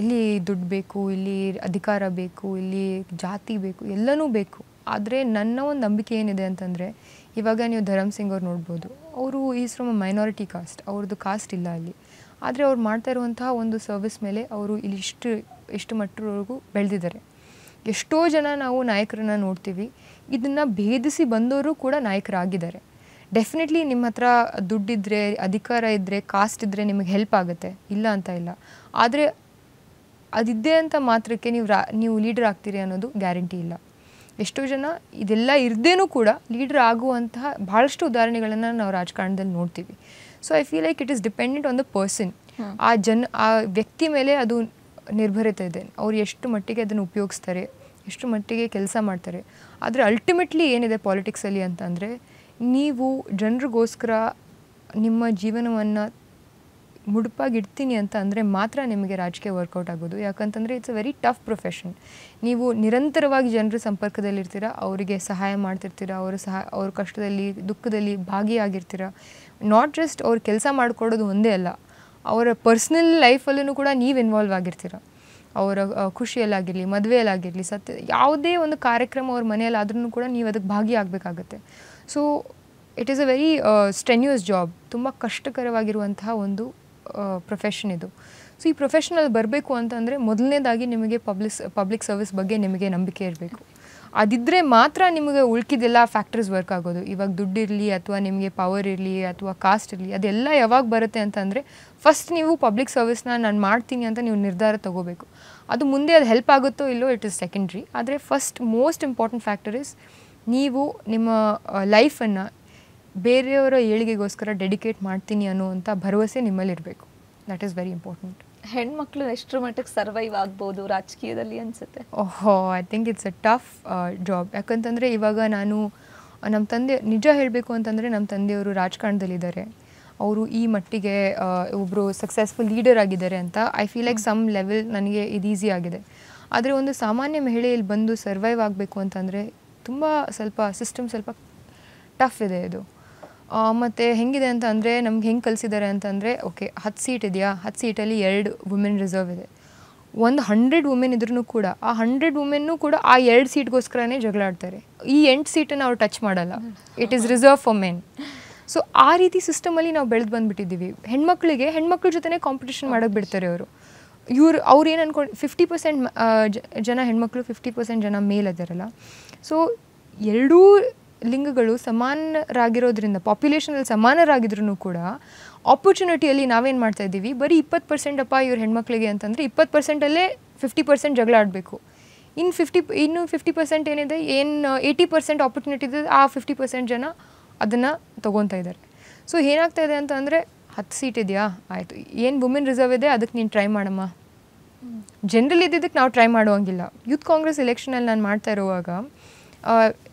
ಇಲ್ಲಿ ದುಡ್ಡು ಬೇಕು, ಇಲ್ಲಿ ಅಧಿಕಾರ ಬೇಕು, ಇಲ್ಲಿ ಜಾತಿ ಬೇಕು, ಎಲ್ಲನೂ ಬೇಕು. ಆದರೆ ನನ್ನ ಒಂದು ನಂಬಿಕೆ ಏನಿದೆ ಅಂತಂದರೆ, ಇವಾಗ ನೀವು ಧರಮ್ ಸಿಂಗ್ ಅವ್ರು ನೋಡ್ಬೋದು. ಅವರು is from a minority caste ಅವ್ರದ್ದು ಕಾಸ್ಟ್ ಇಲ್ಲ ಅಲ್ಲಿ. ಆದರೆ ಅವ್ರು ಮಾಡ್ತಾ ಇರುವಂತಹ ಒಂದು ಸರ್ವಿಸ್ ಮೇಲೆ ಅವರು ಇಲ್ಲಿ ಇಷ್ಟು, ಎಷ್ಟು ಮಟ್ಟವರೆಗೂ ಬೆಳೆದಿದ್ದಾರೆ. ಎಷ್ಟೋ ಜನ ನಾವು ನಾಯಕರನ್ನ ನೋಡ್ತೀವಿ. ಇದನ್ನು ಭೇದಿಸಿ ಬಂದವರು ಕೂಡ ನಾಯಕರಾಗಿದ್ದಾರೆ. ಡೆಫಿನೆಟ್ಲಿ ನಿಮ್ಮ ಹತ್ರ ದುಡ್ಡಿದ್ದರೆ ಅಧಿಕಾರ ಇದ್ದರೆ ಕಾಸ್ಟ್ ಇದ್ದರೆ ನಿಮಗೆ ಹೆಲ್ಪ್ ಆಗುತ್ತೆ. ಇಲ್ಲ ಅಂತ ಇಲ್ಲ. ಆದರೆ ಅದಿದ್ದೆ ಅಂತ ಮಾತ್ರಕ್ಕೆ ನೀವು ರಾ ನೀವು ಲೀಡರ್ ಆಗ್ತೀರಿ ಅನ್ನೋದು ಗ್ಯಾರಂಟಿ ಇಲ್ಲ. ಎಷ್ಟೋ ಜನ ಇದೆಲ್ಲ ಇರದೇನೂ ಕೂಡ ಲೀಡರ್ ಆಗುವಂತಹ ಭಾಳಷ್ಟು ಉದಾಹರಣೆಗಳನ್ನು ನಾವು ರಾಜಕಾರಣದಲ್ಲಿ ನೋಡ್ತೀವಿ. So I feel like it is dependent on the person ಆ ಜನ ಆ ವ್ಯಕ್ತಿ ಮೇಲೆ ಅದು ನಿರ್ಭರತೆ ಇದೆ. ಅವ್ರು ಎಷ್ಟು ಮಟ್ಟಿಗೆ ಅದನ್ನು ಉಪಯೋಗಿಸ್ತಾರೆ ಎಷ್ಟು ಮಟ್ಟಿಗೆ ಕೆಲಸ ಮಾಡ್ತಾರೆ. ಆದರೆ ಅಲ್ಟಿಮೇಟ್ಲಿ ಏನಿದೆ ಪಾಲಿಟಿಕ್ಸಲ್ಲಿ ಅಂತಂದರೆ ನೀವು ಜನರಿಗೋಸ್ಕರ ನಿಮ್ಮ ಜೀವನವನ್ನು ಮುಡುಪಾಗಿಡ್ತೀನಿ ಅಂತ ಅಂದರೆ ಮಾತ್ರ ನಿಮಗೆ ರಾಜಕೀಯ ವರ್ಕೌಟ್ ಆಗೋದು. ಯಾಕಂತಂದರೆ it's a very tough profession ನೀವು ನಿರಂತರವಾಗಿ ಜನರ ಸಂಪರ್ಕದಲ್ಲಿರ್ತೀರ, ಅವರಿಗೆ ಸಹಾಯ ಮಾಡ್ತಿರ್ತೀರ, ಅವರ ಸಹ, ಅವ್ರ ಕಷ್ಟದಲ್ಲಿ, ದುಃಖದಲ್ಲಿ ಭಾಗಿಯಾಗಿರ್ತೀರ? ನಾಟ್ ಜಸ್ಟ್ ಅವ್ರ ಕೆಲಸ ಮಾಡಿಕೊಡೋದು ಒಂದೇ ಅಲ್ಲ, ಅವರ ಪರ್ಸ್ನಲ್ ಲೈಫಲ್ಲೂ ಕೂಡ ನೀವು ಇನ್ವಾಲ್ವ್ ಆಗಿರ್ತೀರ? ಅವರ ಖುಷಿಯಲ್ಲಾಗಿರಲಿ, ಮದುವೆಯಲ್ಲಾಗಿರಲಿ ಸತ್ಯ ಯಾವುದೇ ಒಂದು ಕಾರ್ಯಕ್ರಮ ಅವ್ರ ಮನೆಯಲ್ಲಾದ್ರೂ ಕೂಡ ನೀವು ಅದಕ್ಕೆ ಭಾಗಿಯಾಗಬೇಕಾಗತ್ತೆ. So it is a very strenuous job ತುಂಬ ಕಷ್ಟಕರವಾಗಿರುವಂತಹ ಒಂದು ಪ್ರೊಫೆಷನ್ ಇದು. ಸೊ ಈ ಪ್ರೊಫೆಷನಲ್ಲಿ ಬರಬೇಕು ಅಂತಂದರೆ ಮೊದಲನೇದಾಗಿ ನಿಮಗೆ ಪಬ್ಲಿಕ್ ಪಬ್ಲಿಕ್ ಸರ್ವಿಸ್ ಬಗ್ಗೆ ನಿಮಗೆ ನಂಬಿಕೆ ಇರಬೇಕು. ಅದಿದ್ದರೆ ಮಾತ್ರ ನಿಮಗೆ ಉಳ್ಕಿದೆಲ್ಲ ಫ್ಯಾಕ್ಟರ್ಸ್ ವರ್ಕ್ ಆಗೋದು. ಇವಾಗ ದುಡ್ಡಿರಲಿ ಅಥವಾ ನಿಮಗೆ ಪವರ್ ಇರಲಿ ಅಥವಾ ಕಾಸ್ಟ್ ಇರಲಿ, ಅದೆಲ್ಲ ಯಾವಾಗ ಬರುತ್ತೆ ಅಂತಂದರೆ ಫಸ್ಟ್ ನೀವು ಪಬ್ಲಿಕ್ ಸರ್ವಿಸ್ನ ನಾನು ಮಾಡ್ತೀನಿ ಅಂತ ನೀವು ನಿರ್ಧಾರ ತಗೋಬೇಕು. ಅದು ಮುಂದೆ ಅದು ಹೆಲ್ಪ್ ಆಗುತ್ತೋ ಇಲ್ಲೋ ಇಟ್ ಇಸ್ ಸೆಕೆಂಡ್ರಿ ಆದರೆ first most important factor is ನೀವು ನಿಮ್ಮ ಲೈಫನ್ನು ಬೇರೆಯವರ ಏಳಿಗೆಗೋಸ್ಕರ ಡೆಡಿಕೇಟ್ ಮಾಡ್ತೀನಿ ಅನ್ನುವಂಥ ಭರವಸೆ ನಿಮ್ಮಲ್ಲಿರಬೇಕು. ದಟ್ ಈಸ್ ವೆರಿ ಇಂಪಾರ್ಟೆಂಟ್ ಹೆಣ್ಮಕ್ಳು ಎಷ್ಟರ ಮಟ್ಟಿಗೆ ಸರ್ವೈವ್ ಆಗ್ಬೋದು ರಾಜಕೀಯದಲ್ಲಿ ಅನ್ಸುತ್ತೆ? ಓಹೋ I think it's a tough job ಯಾಕಂತಂದರೆ ಇವಾಗ ನಾನು ನಮ್ಮ ತಂದೆ ನಿಜ ಹೇಳಬೇಕು ಅಂತಂದರೆ ನಮ್ಮ ತಂದೆಯವರು ರಾಜಕಾರಣದಲ್ಲಿದ್ದಾರೆ. ಅವರು ಈ ಮಟ್ಟಿಗೆ ಒಬ್ಬರು ಸಕ್ಸಸ್ಫುಲ್ ಲೀಡರ್ ಆಗಿದ್ದಾರೆ ಅಂತ I feel like some level ನನಗೆ ಇದು ಈಸಿ ಆಗಿದೆ. ಆದರೆ ಒಂದು ಸಾಮಾನ್ಯ ಮಹಿಳೆಯಲ್ಲಿ ಬಂದು ಸರ್ವೈವ್ ಆಗಬೇಕು ಅಂತಂದರೆ ತುಂಬ ಸ್ವಲ್ಪ ಸಿಸ್ಟಮ್ ಸ್ವಲ್ಪ ಟಫ್ ಇದೆ ಇದು. ಮತ್ತು ಹೆಂಗಿದೆ ಅಂತ ಅಂದರೆ ನಮ್ಗೆ ಹೆಂಗೆ ಕಲಿಸಿದ್ದಾರೆ ಅಂತಂದರೆ ಓಕೆ ಹತ್ತು ಸೀಟ್ ಇದೆಯಾ? ಹತ್ತು ಸೀಟಲ್ಲಿ ಎರಡು ವುಮೆನ್ ರಿಸರ್ವ್ ಇದೆ. ಒಂದು ಹಂಡ್ರೆಡ್ ವುಮೆನ್ ಇದ್ರೂ ಕೂಡ, ಆ ಹಂಡ್ರೆಡ್ ವುಮೆನ್ನು ಕೂಡ ಆ ಎರಡು ಸೀಟ್ಗೋಸ್ಕರನೇ ಜಗಳ ಆಡ್ತಾರೆ. ಈ ಎಂಟು ಸೀಟನ್ನು ಅವ್ರು ಟಚ್ ಮಾಡಲ್ಲ. It is reserve for men so ಆ ರೀತಿ ಸಿಸ್ಟಮಲ್ಲಿ ನಾವು ಬೆಳೆದು ಬಂದುಬಿಟ್ಟಿದ್ದೀವಿ. ಹೆಣ್ಮಕ್ಳಿಗೆ, ಹೆಣ್ಮಕ್ಳ ಜೊತೆನೇ ಕಾಂಪಿಟೇಷನ್ ಮಾಡೋಕ್ಕೆ ಬಿಡ್ತಾರೆ ಅವರು. ಇವರು, ಅವ್ರು ಏನು ಅನ್ಕೊಂಡು ಫಿಫ್ಟಿ ಪರ್ಸೆಂಟ್ ಜನ ಹೆಣ್ಮಕ್ಳು ಫಿಫ್ಟಿ ಪರ್ಸೆಂಟ್ ಜನ ಮೇಲ್ ಇದ್ದಾರಲ್ಲ. ಸೊ ಎರಡೂ ಲಿಂಗಗಳು ಸಮಾನರಾಗಿರೋದ್ರಿಂದ ಪಾಪ್ಯುಲೇಷನಲ್ಲಿ ಸಮಾನರಾಗಿದ್ರೂ ಕೂಡ ಆಪರ್ಚುನಿಟಿಯಲ್ಲಿ ನಾವೇನು ಮಾಡ್ತಾ ಇದ್ದೀವಿ? ಬರೀ ಇಪ್ಪತ್ತು ಪರ್ಸೆಂಟ್ ಅಪ್ಪ ಇವ್ರ ಹೆಣ್ಮಕ್ಳಿಗೆ ಅಂತಂದರೆ ಇಪ್ಪತ್ತು ಪರ್ಸೆಂಟಲ್ಲೇ ಫಿಫ್ಟಿ ಪರ್ಸೆಂಟ್ ಜಗಳ ಆಡಬೇಕು. ಇನ್ನು ಫಿಫ್ಟಿ ಇನ್ನು ಫಿಫ್ಟಿ ಪರ್ಸೆಂಟ್ ಏನಿದೆ? ಏನು ಏಯ್ಟಿ ಪರ್ಸೆಂಟ್ ಆಪರ್ಚುನಿಟಿ ಇದೆ ಆ ಫಿಫ್ಟಿ ಪರ್ಸೆಂಟ್ ಜನ ಅದನ್ನು ತೊಗೊತಾ ಇದ್ದಾರೆ. ಸೊ ಏನಾಗ್ತಾ ಇದೆ ಅಂತ ಅಂದರೆ ಹತ್ತು ಸೀಟ್ ಇದೆಯಾ? ಆಯಿತು. ಏನು ವುಮೆನ್ ರಿಸರ್ವ್ ಇದೆ? ಅದಕ್ಕೆ ನೀನು ಟ್ರೈ ಮಾಡಮ್ಮ. ಜನರಲ್ ಇದ್ದಿದ್ದಕ್ಕೆ ನಾವು ಟ್ರೈ ಮಾಡುವಂಗಿಲ್ಲ. ಯೂತ್ ಕಾಂಗ್ರೆಸ್ ಎಲೆಕ್ಷನಲ್ಲಿ ನಾನು ಮಾಡ್ತಾ ಇರುವಾಗ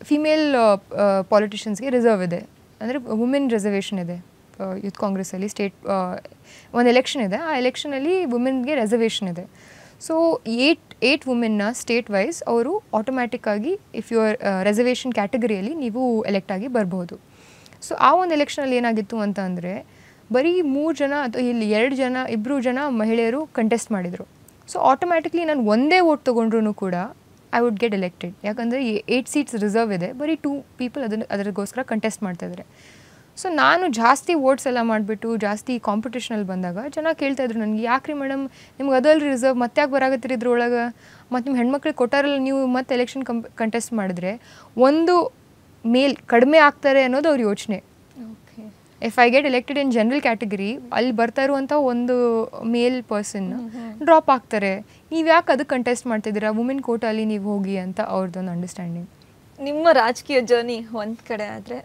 ಫಿಮೇಲ್ ಪಾಲಿಟಿಷಿಯನ್ಸ್ಗೆ ರಿಸರ್ವ್ ಇದೆ. ಅಂದರೆ ವುಮೆನ್ ರಿಸರ್ವೇಷನ್ ಇದೆ. ಯೂತ್ ಕಾಂಗ್ರೆಸ್ಸಲ್ಲಿ ಸ್ಟೇಟ್ ಒಂದು ಎಲೆಕ್ಷನ್ ಇದೆ. ಆ ಎಲೆಕ್ಷನಲ್ಲಿ ವುಮೆನ್ಗೆ ರಿಸರ್ವೇಷನ್ ಇದೆ. ಸೊ ಏಟ್ ಏಟ್ ವುಮೆನ್ನ ಸ್ಟೇಟ್ ವೈಸ್ ಅವರು ಆಟೋಮ್ಯಾಟಿಕ್ಕಾಗಿ ಇಫ್ ಯು ಆರ್ ರಿಸರ್ವೇಷನ್ ಕ್ಯಾಟಗರಿಯಲ್ಲಿ ನೀವು ಎಲೆಕ್ಟ್ ಆಗಿ ಬರ್ಬೋದು. ಸೊ ಆ ಒಂದು ಎಲೆಕ್ಷನಲ್ಲಿ ಏನಾಗಿತ್ತು ಅಂತ ಅಂದರೆ, ಬರೀ ಮೂರು ಜನ ಅಥವಾ ಇಲ್ಲಿ ಎರಡು ಜನ ಇಬ್ಬರು ಜನ ಮಹಿಳೆಯರು ಕಂಟೆಸ್ಟ್ ಮಾಡಿದರು. ಸೊ ಆಟೋಮ್ಯಾಟಿಕ್ಲಿ ನಾನು ಒಂದೇ ವೋಟ್ ತೊಗೊಂಡ್ರೂ ಕೂಡ ಐ ವುಡ್ ಗೆಟ್ ಎಲೆಕ್ಟೆಡ್ ಯಾಕಂದರೆ ಏಯ್ಟ್ ಸೀಟ್ಸ್ ರಿಸರ್ವ್ ಇದೆ. ಬರೀ ಟೂ ಪೀಪಲ್ ಅದನ್ನು ಅದಕ್ಕೋಸ್ಕರ ಕಂಟೆಸ್ಟ್ ಮಾಡ್ತಾಯಿದ್ದಾರೆ ಸೊ ನಾನು ಜಾಸ್ತಿ ವೋಟ್ಸ್ ಎಲ್ಲ ಮಾಡಿಬಿಟ್ಟು ಜಾಸ್ತಿ ಕಾಂಪಿಟೇಷನಲ್ಲಿ ಬಂದಾಗ ಜನ ಕೇಳ್ತಾಯಿದ್ರು ನನಗೆ ನನಗೆ ಯಾಕ್ರಿ ಮೇಡಮ್ ನಿಮ್ಗೆ ಅದಲ್ರಿ ರಿಸರ್ವ್ ಮತ್ತೆ ಯಾಕೆ ಬರಾಗತ್ತೀರಿ ಇದ್ರೊಳಗೆ? ಮತ್ತು ನಿಮ್ಮ ಹೆಣ್ಮಕ್ಳಿಗೆ ಕೊಟ್ಟಾರಲ್ಲ ನೀವು ಮತ್ತೆ ಎಲೆಕ್ಷನ್ ಕಂಪ್ ಕಂಟೆಸ್ಟ್ ಮಾಡಿದ್ರೆ ಒಂದು ಮೇಲ್ ಕಡಿಮೆ ಆಗ್ತಾರೆ ಅನ್ನೋದು ಅವ್ರ ಯೋಚನೆ. If I get elected in general category ಅಲ್ಲಿ ಬರ್ತಾ ಇರುವಂಥ ಒಂದು ಮೇಲ್ ಪರ್ಸನ್ ಡ್ರಾಪ್ ಆಗ್ತಾರೆ. ನೀವು ಯಾಕೆ ಅದಕ್ಕೆ ಕಂಟೆಸ್ಟ್ ಮಾಡ್ತಿದ್ದೀರಾ? ವುಮೆನ್ ಕೋಟಲ್ಲಿ ನೀವು ಹೋಗಿ ಅಂತ ಅವ್ರದ್ದೊಂದು ಅಂಡರ್ಸ್ಟ್ಯಾಂಡಿಂಗ್ ನಿಮ್ಮ ರಾಜಕೀಯ ಜರ್ನಿ ಒಂದು ಕಡೆ ಆದ್ರೆ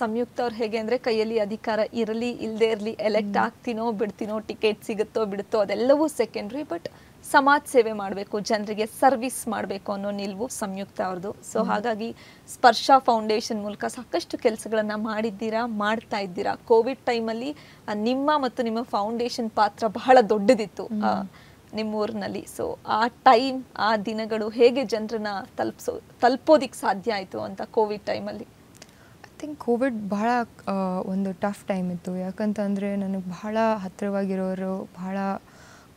ಸಂಯುಕ್ತ ಅವ್ರು ಹೇಗೆ ಅಂದರೆ ಕೈಯಲ್ಲಿ ಅಧಿಕಾರ ಇರಲಿ ಇಲ್ಲದೆ ಇರಲಿ ಎಲೆಕ್ಟ್ ಆಗ್ತೀನೋ ಬಿಡ್ತೀನೋ ಟಿಕೆಟ್ ಸಿಗುತ್ತೋ ಬಿಡುತ್ತೋ ಅದೆಲ್ಲವೂ ಸೆಕೆಂಡ್ರಿ ಬಟ್ ಸಮಾಜ ಸೇವೆ ಮಾಡಬೇಕು ಜನರಿಗೆ ಸರ್ವಿಸ್ ಮಾಡಬೇಕು ಅನ್ನೋ ನಿಲುವು ಸಂಯುಕ್ತ ಅವ್ರದ್ದು ಸೊ ಹಾಗಾಗಿ ಸ್ಪರ್ಶ ಫೌಂಡೇಶನ್ ಮೂಲಕ ಸಾಕಷ್ಟು ಕೆಲಸಗಳನ್ನು ಮಾಡಿದ್ದೀರಾ ಮಾಡ್ತಾ ಇದ್ದೀರಾ? ಕೋವಿಡ್ ಟೈಮಲ್ಲಿ ನಿಮ್ಮ ಮತ್ತು ನಿಮ್ಮ ಫೌಂಡೇಶನ್ ಪಾತ್ರ ಬಹಳ ದೊಡ್ಡದಿತ್ತು. ಆ, ನಿಮ್ಮ ಊರಿನಲ್ಲಿ ಸೊ ಆ ಟೈಮ್ ಆ ದಿನಗಳು ಹೇಗೆ ಜನರನ್ನ ತಲುಪಿಸೋ ತಲುಪೋದಿಕ್ಕೆ ಸಾಧ್ಯ ಆಯಿತು ಅಂತ ಕೋವಿಡ್ ಟೈಮಲ್ಲಿ ಐ ಥಿಂಕ್ ಕೋವಿಡ್ ಬಹಳ ಒಂದು ಟಫ್ ಟೈಮ್ ಇತ್ತು. ಯಾಕಂತಂದರೆ ನನಗೆ ಬಹಳ ಹತ್ತಿರವಾಗಿರೋರು ಬಹಳ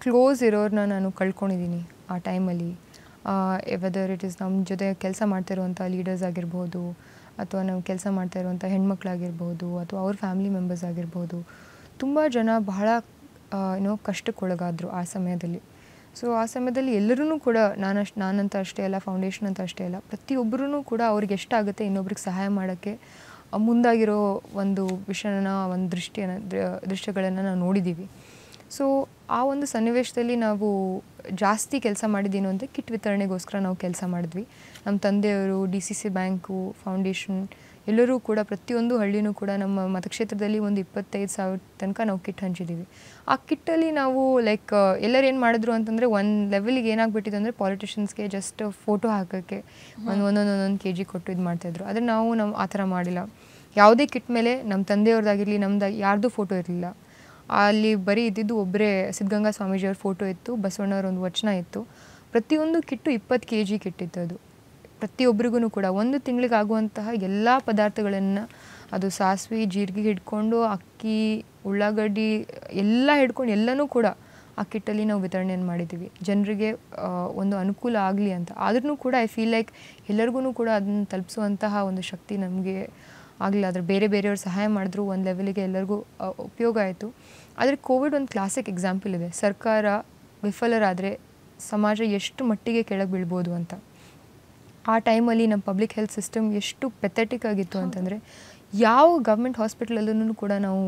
ಕ್ಲೋಸ್ ಇರೋರನ್ನ ನಾನು ಕಳ್ಕೊಂಡಿದ್ದೀನಿ ಆ ಟೈಮಲ್ಲಿ ವೆದರ್ ಇಟ್ ಇಸ್ ನಮ್ಮ ಜೊತೆ ಕೆಲಸ ಮಾಡ್ತಿರುವಂಥ ಲೀಡರ್ಸ್ ಆಗಿರ್ಬೋದು ಅಥವಾ ನಾವು ಕೆಲಸ ಮಾಡ್ತಾ ಇರುವಂಥ ಹೆಣ್ಮಕ್ಳಾಗಿರ್ಬೋದು ಅಥವಾ ಅವ್ರ ಫ್ಯಾಮಿಲಿ ಮೆಂಬರ್ಸ್ ಆಗಿರ್ಬೋದು ತುಂಬ ಜನ ಬಹಳ ಏನೋ ಕಷ್ಟಕ್ಕೊಳಗಾದರು ಆ ಸಮಯದಲ್ಲಿ. ಸೊ ಆ ಸಮಯದಲ್ಲಿ ಎಲ್ಲರೂ ಕೂಡ ನಾನಷ್ಟು, ನಾನಂತ ಅಷ್ಟೇ ಅಲ್ಲ ಫೌಂಡೇಶನ್ ಅಂತ ಅಷ್ಟೇ ಅಲ್ಲ ಪ್ರತಿಯೊಬ್ಬರೂ ಕೂಡ ಅವ್ರಿಗೆ ಎಷ್ಟಾಗುತ್ತೆ ಇನ್ನೊಬ್ರಿಗೆ ಸಹಾಯ ಮಾಡೋಕ್ಕೆ ಮುಂದಾಗಿರೋ ಒಂದು ವಿಷಯನ, ಒಂದು ದೃಷ್ಟಿಯನ್ನು ದೃಶ್ಯಗಳನ್ನು ನಾವು ನೋಡಿದ್ದೀವಿ ಸೊ ಆ ಒಂದು ಸನ್ನಿವೇಶದಲ್ಲಿ ನಾವು ಜಾಸ್ತಿ ಕೆಲಸ ಮಾಡಿದ್ದೀನೋ ಅಂದರೆ ಕಿಟ್ ವಿತರಣೆಗೋಸ್ಕರ ನಾವು ಕೆಲಸ ಮಾಡಿದ್ವಿ. ನಮ್ಮ ತಂದೆಯವರು D C C bank foundation ಎಲ್ಲರೂ ಕೂಡ ಪ್ರತಿಯೊಂದು ಹಳ್ಳಿನೂ ಕೂಡ ನಮ್ಮ ಮತಕ್ಷೇತ್ರದಲ್ಲಿ ಒಂದು ಇಪ್ಪತ್ತೈದು ಸಾವಿರ ತನಕ ನಾವು ಕಿಟ್ ಹಂಚಿದ್ದೀವಿ ಆ ಕಿಟ್ಟಲ್ಲಿ ನಾವು ಲೈಕ್ ಎಲ್ಲರೂ ಏನು ಮಾಡಿದ್ರು ಅಂತಂದರೆ ಒಂದು ಲೆವೆಲಿಗೆ ಏನಾಗ್ಬಿಟ್ಟಿದೆ ಅಂದರೆ ಪಾಲಿಟಿಷಿಯನ್ಸ್ಗೆ ಜಸ್ಟ್ ಫೋಟೋ ಹಾಕೋಕ್ಕೆ ಒಂದು ಒಂದೊಂದು ಒಂದೊಂದು ಕೆ ಜಿ ಕೊಟ್ಟು ಇದು ಮಾಡ್ತಾಯಿದ್ರು ಆದರೆ ನಾವು ನಾವು ಆ ಥರ ಮಾಡಿಲ್ಲ. ಯಾವುದೇ ಕಿಟ್ ಮೇಲೆ ನಮ್ಮ ತಂದೆಯವ್ರದ್ದಾಗಿರಲಿ ನಮ್ದು ಯಾರ್ದು ಫೋಟೋ ಇರಲಿಲ್ಲ. ಅಲ್ಲಿ ಬರೀ ಇದ್ದಿದ್ದು ಒಬ್ಬರೇ ಸಿದ್ಧಗಂಗಾ ಸ್ವಾಮೀಜಿಯವ್ರ ಫೋಟೋ ಇತ್ತು ಬಸವಣ್ಣವ್ರ ಒಂದು ವಚನ ಇತ್ತು. ಪ್ರತಿಯೊಂದು ಕಿಟ್ಟು ಇಪ್ಪತ್ತು ಕೆ ಜಿ ಕಿಟ್ಟಿತ್ತು ಅದು. ಪ್ರತಿಯೊಬ್ಬರಿಗೂ ಕೂಡ ಒಂದು ತಿಂಗಳಿಗಾಗುವಂತಹ ಎಲ್ಲ ಪದಾರ್ಥಗಳನ್ನು ಅದು ಸಾಸಿವೆ, ಜೀರಿಗೆ ಹಿಡ್ಕೊಂಡು, ಅಕ್ಕಿ, ಉಳ್ಳಾಗಡ್ಡಿ ಎಲ್ಲ ಹಿಡ್ಕೊಂಡು ಎಲ್ಲನೂ ಕೂಡ ಆ ಕಿಟ್ಟಲ್ಲಿ ನಾವು ವಿತರಣೆಯನ್ನು ಮಾಡಿದ್ದೀವಿ. ಜನರಿಗೆ ಒಂದು ಅನುಕೂಲ ಆಗಲಿ ಅಂತ. ಆದ್ರೂ ಕೂಡ ಐ ಫೀಲ್ ಲೈಕ್ ಎಲ್ಲರಿಗೂ ಕೂಡ ಅದನ್ನು ತಲುಪಿಸುವಂತಹ ಒಂದು ಶಕ್ತಿ ನಮಗೆ ಆಗಲಿಲ್ಲ ಆದರೆ ಬೇರೆ ಬೇರೆಯವ್ರು ಸಹಾಯ ಮಾಡಿದ್ರು ಒಂದು ಲೆವೆಲಿಗೆ ಎಲ್ಲರಿಗೂ ಉಪಯೋಗ ಆಯಿತು. ಆದರೆ ಕೋವಿಡ್ ಒಂದು ಕ್ಲಾಸಿಕ್ ಎಕ್ಸಾಂಪಲ್ ಇದೆ. ಸರ್ಕಾರ ವಿಫಲರಾದರೆ ಸಮಾಜ ಎಷ್ಟು ಮಟ್ಟಿಗೆ ಕೆಳಗೆ ಬೀಳ್ಬೋದು ಅಂತ. ಆ ಟೈಮಲ್ಲಿ ನಮ್ಮ ಪಬ್ಲಿಕ್ ಹೆಲ್ತ್ ಸಿಸ್ಟಮ್ ಎಷ್ಟು ಪೆಥೆಟಿಕ್ ಆಗಿತ್ತು ಅಂತಂದರೆ ಯಾವ ಗೌರ್ಮೆಂಟ್ ಹಾಸ್ಪಿಟಲಲ್ಲೂ ಕೂಡ ನಾವು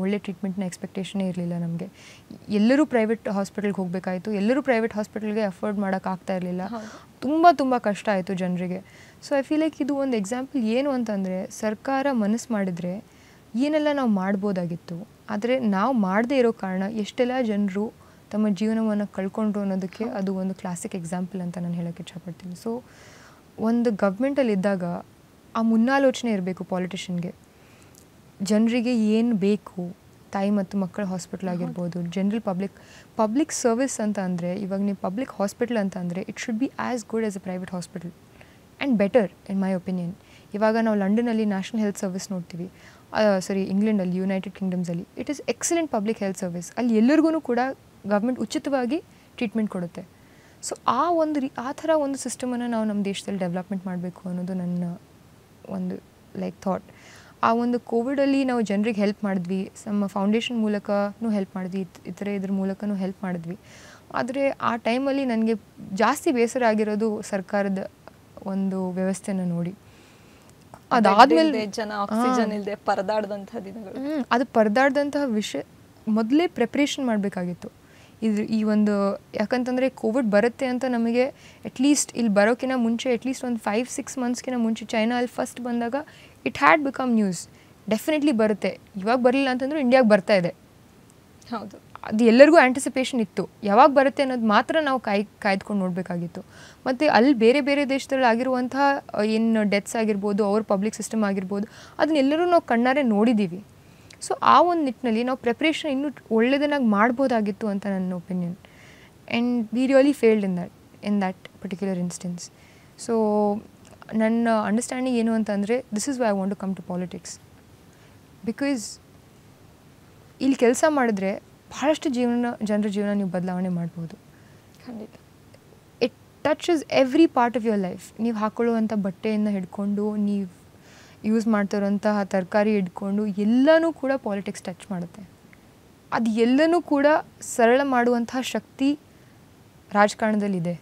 ಒಳ್ಳೆ ಟ್ರೀಟ್ಮೆಂಟ್ನ ಎಕ್ಸ್ಪೆಕ್ಟೇಷನೇ ಇರಲಿಲ್ಲ ನಮಗೆ. ಎಲ್ಲರೂ ಪ್ರೈವೇಟ್ ಹಾಸ್ಪಿಟಲ್ಗೆ ಹೋಗಬೇಕಾಯಿತು. ಎಲ್ಲರೂ ಪ್ರೈವೇಟ್ ಹಾಸ್ಪಿಟಲ್ಗೆ ಅಫೋರ್ಡ್ ಮಾಡೋಕ್ಕಾಗ್ತಾ ಇರಲಿಲ್ಲ. ತುಂಬ ತುಂಬ ಕಷ್ಟ ಆಯಿತು ಜನರಿಗೆ. ಸೊ ಐ ಫೀಲ್ ಲೈಕ್ ಇದು ಒಂದು ಎಕ್ಸಾಂಪಲ್ ಏನು ಅಂತಂದರೆ ಸರ್ಕಾರ ಮನಸ್ಸು ಮಾಡಿದರೆ ಏನೆಲ್ಲ ನಾವು ಮಾಡ್ಬೋದಾಗಿತ್ತು. ಆದರೆ ನಾವು ಮಾಡದೇ ಇರೋ ಕಾರಣ ಎಷ್ಟೆಲ್ಲ ಜನರು ತಮ್ಮ ಜೀವನವನ್ನು ಕಳ್ಕೊಂಡ್ರು ಅನ್ನೋದಕ್ಕೆ ಅದು ಒಂದು ಕ್ಲಾಸಿಕ್ ಎಕ್ಸಾಂಪಲ್ ಅಂತ ನಾನು ಹೇಳೋಕ್ಕೆ ಇಷ್ಟಪಡ್ತೀನಿ. ಸೊ ಒಂದು ಗವ್ಮೆಂಟಲ್ಲಿ ಇದ್ದಾಗ ಆ ಮುನ್ನಾಲೋಚನೆ ಇರಬೇಕು ಪಾಲಿಟಿಷನ್ಗೆ ಜನರಿಗೆ ಏನು ಬೇಕು, ತಾಯಿ ಮತ್ತು ಮಕ್ಕಳ ಹಾಸ್ಪಿಟಲ್ ಆಗಿರ್ಬೋದು ಜನರಲ್ ಪಬ್ಲಿಕ್ ಪಬ್ಲಿಕ್ ಸರ್ವಿಸ್ ಅಂತ ಅಂದರೆ, ಇವಾಗ ನೀವು ಪಬ್ಲಿಕ್ ಹಾಸ್ಪಿಟಲ್ ಅಂತ ಅಂದರೆ it should be as good as a private hospital and better in my opinion ಇವಾಗ ನಾವು ಲಂಡನಲ್ಲಿ ನ್ಯಾಷನಲ್ ಹೆಲ್ತ್ ಸರ್ವಿಸ್ ನೋಡ್ತೀವಿ. ಸಾರಿ ಇಂಗ್ಲೆಂಡಲ್ಲಿ United ಕಿಂಗ್ಡಮ್ಸಲ್ಲಿ it is excellent public health service ಅಲ್ಲಿ ಎಲ್ಲರಿಗೂ ಕೂಡ ಗೌರ್ಮೆಂಟ್ ಉಚಿತವಾಗಿ ಟ್ರೀಟ್ಮೆಂಟ್ ಕೊಡುತ್ತೆ. ಸೊ ಆ ಒಂದು ರೀ ಆ ಥರ ಒಂದು ಸಿಸ್ಟಮನ್ನು ನಾವು ನಮ್ಮ ದೇಶದಲ್ಲಿ ಡೆವಲಪ್ಮೆಂಟ್ ಮಾಡಬೇಕು ಅನ್ನೋದು ನನ್ನ ಒಂದು ಲೈಕ್ ಥಾಟ್ ಆ ಒಂದು ಕೋವಿಡಲ್ಲಿ ನಾವು ಜನರಿಗೆ ಹೆಲ್ಪ್ ಮಾಡಿದ್ವಿ. ನಮ್ಮ ಫೌಂಡೇಶನ್ ಮೂಲಕನೂ ಹೆಲ್ಪ್ ಮಾಡಿದ್ವಿ. ಇತ್- ಇತರೆ ಇದ್ರ ಮೂಲಕನೂ ಹೆಲ್ಪ್ ಮಾಡಿದ್ವಿ. ಆದರೆ ಆ ಟೈಮಲ್ಲಿ ನನಗೆ ಜಾಸ್ತಿ ಬೇಸರ ಆಗಿರೋದು ಸರ್ಕಾರದ ಒಂದು ವ್ಯವಸ್ಥೆನ ನೋಡಿ. ಅದಾದ್ಮೇಲೆ ಜನ ಆಕ್ಸಿಜನ್ ಇಲ್ಲದೆ ಪರದಾಡದಂತಹ ದಿನಗಳು. ಅದು ಪರದಾಡ್ದಂತಹ ವಿಷಯ ಮೊದಲೇ ಪ್ರಿಪ್ರೇಷನ್ ಮಾಡಬೇಕಾಗಿತ್ತು. ಇದು ಈ ಒಂದು ಯಾಕಂತಂದರೆ ಕೋವಿಡ್ ಬರುತ್ತೆ ಅಂತ ನಮಗೆ ಅಟ್ಲೀಸ್ಟ್ ಇಲ್ಲಿ ಬರೋಕ್ಕಿಂತ ಮುಂಚೆ ಅಟ್ಲೀಸ್ಟ್ ಒಂದು ಫೈವ್ ಸಿಕ್ಸ್ ಮಂತ್ಸ್ಕಿಂತ ಮುಂಚೆ ಚೈನಾ ಅಲ್ಲಿ ಫಸ್ಟ್ ಬಂದಾಗ it had become news definitely ಬರುತ್ತೆ. ಇವಾಗ ಬರಲಿಲ್ಲ ಅಂತಂದ್ರೆ ಇಂಡಿಯಾಗೆ ಬರ್ತಾ ಇದೆ. ಹೌದು. ಅದು ಎಲ್ಲರಿಗೂ ಆಂಟಿಸಿಪೇಷನ್ ಇತ್ತು. ಯಾವಾಗ ಬರುತ್ತೆ ಅನ್ನೋದು ಮಾತ್ರ ನಾವು ಕಾಯ್ ಕಾಯ್ದುಕೊಂಡು ನೋಡಬೇಕಾಗಿತ್ತು. ಮತ್ತು ಅಲ್ಲಿ ಬೇರೆ ಬೇರೆ ದೇಶದಲ್ಲಿ ಆಗಿರುವಂತಹ ಏನು ಡೆತ್ಸ್ ಆಗಿರ್ಬೋದು ಅವ್ರ ಪಬ್ಲಿಕ್ ಸಿಸ್ಟಮ್ ಆಗಿರ್ಬೋದು ಅದನ್ನೆಲ್ಲರೂ ನಾವು ಕಣ್ಣಾರೆ ನೋಡಿದ್ದೀವಿ ಸೊ ಆ ಒಂದು ನಿಟ್ಟಿನಲ್ಲಿ ನಾವು ಪ್ರಿಪ್ರೇಷನ್ ಇನ್ನೂ ಒಳ್ಳೆಯದನ್ನಾಗಿ ಮಾಡ್ಬೋದಾಗಿತ್ತು ಅಂತ ನನ್ನ opinion and we really failed in that in that particular instance so ನನ್ನ ಅಂಡರ್ಸ್ಟ್ಯಾಂಡಿಂಗ್ ಏನು ಅಂತಂದರೆ this is why I want to come to politics because ಇಲ್ಲಿ ಕೆಲಸ ಮಾಡಿದ್ರೆ ಬಹಳಷ್ಟು ಜೀವನ ಜನರ ಜೀವನ ನೀವು ಬದಲಾವಣೆ ಮಾಡ್ಬೋದು. ಖಂಡಿತ. It touches every part of your life ನೀವು ಹಾಕ್ಕೊಳ್ಳುವಂಥ ಬಟ್ಟೆಯನ್ನು ಹಿಡ್ಕೊಂಡು ನೀವು ಯೂಸ್ ಮಾಡ್ತಿರೋಂತಹ ತರಕಾರಿ ಇಟ್ಕೊಂಡು ಎಲ್ಲನೂ ಕೂಡ ಪಾಲಿಟಿಕ್ಸ್ ಟಚ್ ಮಾಡುತ್ತೆ. ಅದು ಎಲ್ಲನೂ ಕೂಡ ಸರಳ ಮಾಡುವಂತಹ ಶಕ್ತಿ ರಾಜಕಾರಣದಲ್ಲಿದೆ.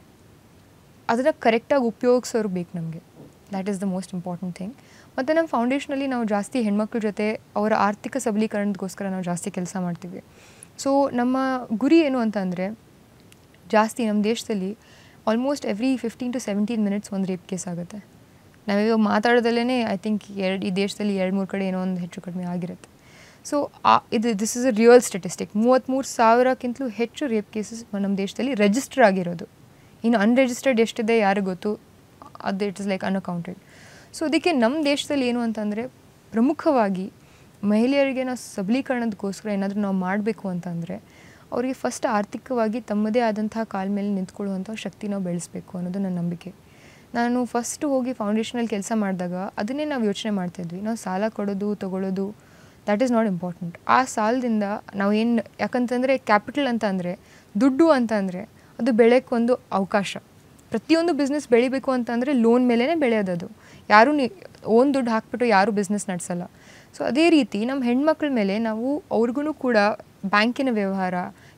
ಅದನ್ನು ಕರೆಕ್ಟಾಗಿ ಉಪಯೋಗಿಸೋರು ಬೇಕು ನಮಗೆ. That is the most important thing ಮತ್ತು ನಮ್ಮ ಫೌಂಡೇಶನಲ್ಲಿ ನಾವು ಜಾಸ್ತಿ ಹೆಣ್ಮಕ್ಳ ಜೊತೆ ಅವರ ಆರ್ಥಿಕ ಸಬಲೀಕರಣದಗೋಸ್ಕರ ನಾವು ಜಾಸ್ತಿ ಕೆಲಸ ಮಾಡ್ತೀವಿ. ಸೊ ನಮ್ಮ ಗುರಿ ಏನು ಅಂತ ಅಂದರೆ ಜಾಸ್ತಿ ನಮ್ಮ ದೇಶದಲ್ಲಿ almost every fifteen to seventeen minutes ಒಂದು ರೇಪ್ ಕೇಸ್ ಆಗುತ್ತೆ. ನಾವಿವಾಗ ಮಾತಾಡೋದಲ್ಲೇ ಐ ಥಿಂಕ್ ಎರಡು, ಈ ದೇಶದಲ್ಲಿ ಎರಡು, ಮೂರು ಕಡೆ ಏನೋ ಒಂದು ಹೆಚ್ಚು ಕಡಿಮೆ ಆಗಿರುತ್ತೆ. ಸೊ ಇದು this is a real statistic ಮೂವತ್ತ್ಮೂರು ಸಾವಿರಕ್ಕಿಂತಲೂ ಹೆಚ್ಚು ರೇಪ್ ಕೇಸಸ್ ನಮ್ಮ ದೇಶದಲ್ಲಿ ರಿಜಿಸ್ಟರ್ ಆಗಿರೋದು. ಇನ್ನು ಅನ್ರಿಜಿಸ್ಟರ್ಡ್ ಎಷ್ಟಿದೆ ಯಾರು ಗೊತ್ತು? ಅದು it is like unaccounted so ಅದಕ್ಕೆ ನಮ್ಮ ದೇಶದಲ್ಲಿ ಏನು ಅಂತಂದರೆ ಪ್ರಮುಖವಾಗಿ ಮಹಿಳೆಯರಿಗೆ ನಾವು ಸಬಲೀಕರಣದಗೋಸ್ಕರ ಏನಾದರೂ ನಾವು ಮಾಡಬೇಕು ಅಂತಂದರೆ ಅವರಿಗೆ ಫಸ್ಟ್ ಆರ್ಥಿಕವಾಗಿ ತಮ್ಮದೇ ಆದಂತಹ ಕಾಲ ಮೇಲೆ ನಿಂತ್ಕೊಳ್ಳುವಂಥ ಶಕ್ತಿ ನಾವು ಬೆಳೆಸಬೇಕು ಅನ್ನೋದು ನನ್ನ ನಂಬಿಕೆ. ನಾನು ಫಸ್ಟ್ ಹೋಗಿ ಫೌಂಡೇಶನಲ್ಲಿ ಕೆಲಸ ಮಾಡಿದಾಗ ಅದನ್ನೇ ನಾವು ಯೋಚನೆ ಮಾಡ್ತಾಯಿದ್ವಿ ನಾವು ಸಾಲ ಕೊಡೋದು ತೊಗೊಳ್ಳೋದು ದ್ಯಾಟ್ ಈಸ್ ನಾಟ್ ಇಂಪಾರ್ಟೆಂಟ್ ಆ ಸಾಲದಿಂದ ನಾವು ಏನು, ಯಾಕಂತಂದರೆ ಕ್ಯಾಪಿಟಲ್ ಅಂತ ಅಂದರೆ, ದುಡ್ಡು ಅಂತ ಅಂದರೆ ಅದು ಬೆಳೆಯೋಕ್ಕೊಂದು ಅವಕಾಶ. ಪ್ರತಿಯೊಂದು ಬಿಸ್ನೆಸ್ ಬೆಳಿಬೇಕು ಅಂತಂದರೆ ಲೋನ್ ಮೇಲೇ ಬೆಳೆಯೋದದು. ಯಾರೂ ನೀ ಓನ್ ದುಡ್ಡು ಹಾಕ್ಬಿಟ್ಟು ಯಾರೂ ಬಿಸ್ನೆಸ್ ನಡೆಸಲ್ಲ. ಸೊ ಅದೇ ರೀತಿ ನಮ್ಮ ಹೆಣ್ಮಕ್ಳ ಮೇಲೆ ನಾವು ಅವ್ರಿಗೂ ಕೂಡ ಬ್ಯಾಂಕಿನ ವ್ಯವಹಾರ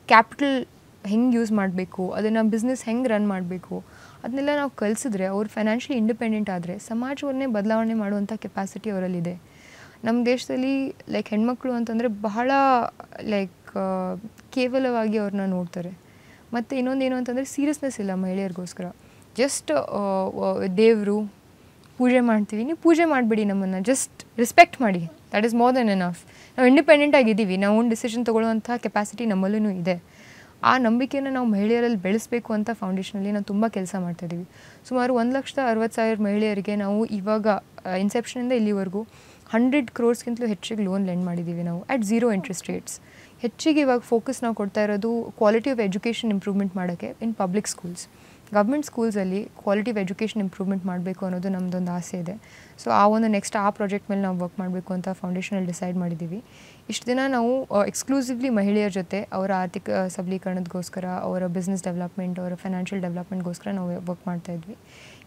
ಕ್ಯಾಪಿಟಲ್ ಹೆಂಗೆ ಯೂಸ್ ಮಾಡಬೇಕು, ಅದನ್ನು ಬಿಸ್ನೆಸ್ ಹೆಂಗೆ ರನ್ ಮಾಡಬೇಕು ಅದನ್ನೆಲ್ಲ ನಾವು ಕಲಿಸಿದ್ರೆ ಅವ್ರು ಫೈನಾನ್ಷಿಯಲಿ ಇಂಡಿಪೆಂಡೆಂಟ್ ಆದರೆ ಸಮಾಜವನ್ನೇ ಬದಲಾವಣೆ ಮಾಡುವಂಥ ಕೆಪಾಸಿಟಿ ಅವರಲ್ಲಿದೆ. ನಮ್ಮ ದೇಶದಲ್ಲಿ ಲೈಕ್ ಹೆಣ್ಮಕ್ಳು ಅಂತಂದರೆ ಬಹಳ ಲೈಕ್ ಕೇವಲವಾಗಿ ಅವ್ರನ್ನ ನೋಡ್ತಾರೆ. ಮತ್ತು ಇನ್ನೊಂದು ಏನು ಅಂತಂದರೆ ಸೀರಿಯಸ್ನೆಸ್ ಇಲ್ಲ ಮಹಿಳೆಯರಿಗೋಸ್ಕರ. ಜಸ್ಟ್ ದೇವರು, ಪೂಜೆ ಮಾಡ್ತೀವಿ. ನೀವು ಪೂಜೆ ಮಾಡಿಬಿಡಿ ನಮ್ಮನ್ನು. ಜಸ್ಟ್ ರೆಸ್ಪೆಕ್ಟ್ ಮಾಡಿ. That is more than enough ನಾವು ಇಂಡಿಪೆಂಡೆಂಟ್ ಆಗಿದ್ದೀವಿ. ನಾವು ಒಂದು ಡಿಸಿಷನ್ ತೊಗೊಳ್ಳುವಂಥ ಕೆಪಾಸಿಟಿ ನಮ್ಮಲ್ಲೂ ಇದೆ. ಆ ನಂಬಿಕೆನ ನಾವು ಮಹಿಳೆಯರಲ್ಲಿ ಬೆಳೆಸಬೇಕು ಅಂತ ಫೌಂಡೇಶನಲ್ಲಿ ನಾವು ತುಂಬ ಕೆಲಸ ಮಾಡ್ತಾಯಿದ್ದೀವಿ ಸುಮಾರು ಒಂದು ಲಕ್ಷದ ಅರವತ್ತು ಸಾವಿರ ಮಹಿಳೆಯರಿಗೆ ನಾವು ಇವಾಗ ಇನ್ಸೆಪ್ಷನಿಂದ ಇಲ್ಲಿವರೆಗೂ ಹಂಡ್ರೆಡ್ ಕ್ರೋರ್ಸ್ಗಿಂತಲೂ ಹೆಚ್ಚಿಗೆ ಲೋನ್ ಲೆಂಡ್ ಮಾಡಿದ್ದೀವಿ ನಾವು ಅಟ್ ಝೀರೋ ಇಂಟ್ರೆಸ್ಟ್ ರೇಟ್ಸ್ ಹೆಚ್ಚಿಗೆ ಇವಾಗ ಫೋಕಸ್ ನಾವು ಕೊಡ್ತಾ ಇರೋದು ಕ್ವಾಲಿಟಿ ಆಫ್ ಎಜುಕೇಷನ್ ಇಂಪ್ರೂವ್ಮೆಂಟ್ ಮಾಡೋಕ್ಕೆ ಇನ್ ಪಬ್ಲಿಕ್ ಸ್ಕೂಲ್ಸ್ ಗೌರ್ಮೆಂಟ್ ಸ್ಕೂಲ್ಸಲ್ಲಿ ಕ್ವಾಲಿಟಿ ಆಫ್ ಎಜುಕೇಷನ್ ಇಂಪ್ರೂವ್ಮೆಂಟ್ ಮಾಡಬೇಕು ಅನ್ನೋದು ನಮ್ಮದೊಂದು ಆಸೆ ಇದೆ. ಸೊ ಆ ಒಂದು ನೆಕ್ಸ್ಟ್ ಆ ಪ್ರಾಜೆಕ್ಟ್ ಮೇಲೆ ನಾವು ವರ್ಕ್ ಮಾಡಬೇಕು ಅಂತ ಫೌಂಡೇಶನಲ್ಲಿ ಡಿಸೈಡ್ ಮಾಡಿದ್ದೀವಿ ಇಷ್ಟು ದಿನ ನಾವು ಎಕ್ಸ್ಕ್ಲೂಸಿವ್ಲಿ ಮಹಿಳೆಯರ ಜೊತೆ ಅವರ ಆರ್ಥಿಕ ಸಬಲೀಕರಣದಗೋಸ್ಕರ, ಅವರ ಬಿಸ್ನೆಸ್ ಡೆವಲಪ್ಮೆಂಟ್ ಅವರ ಫೈನಾನ್ಷಿಯಲ್ ಡೆವಲಪ್ಮೆಂಟ್ಗೋಸ್ಕರ ನಾವು ವರ್ಕ್ ಮಾಡ್ತಾ ಇದ್ವಿ.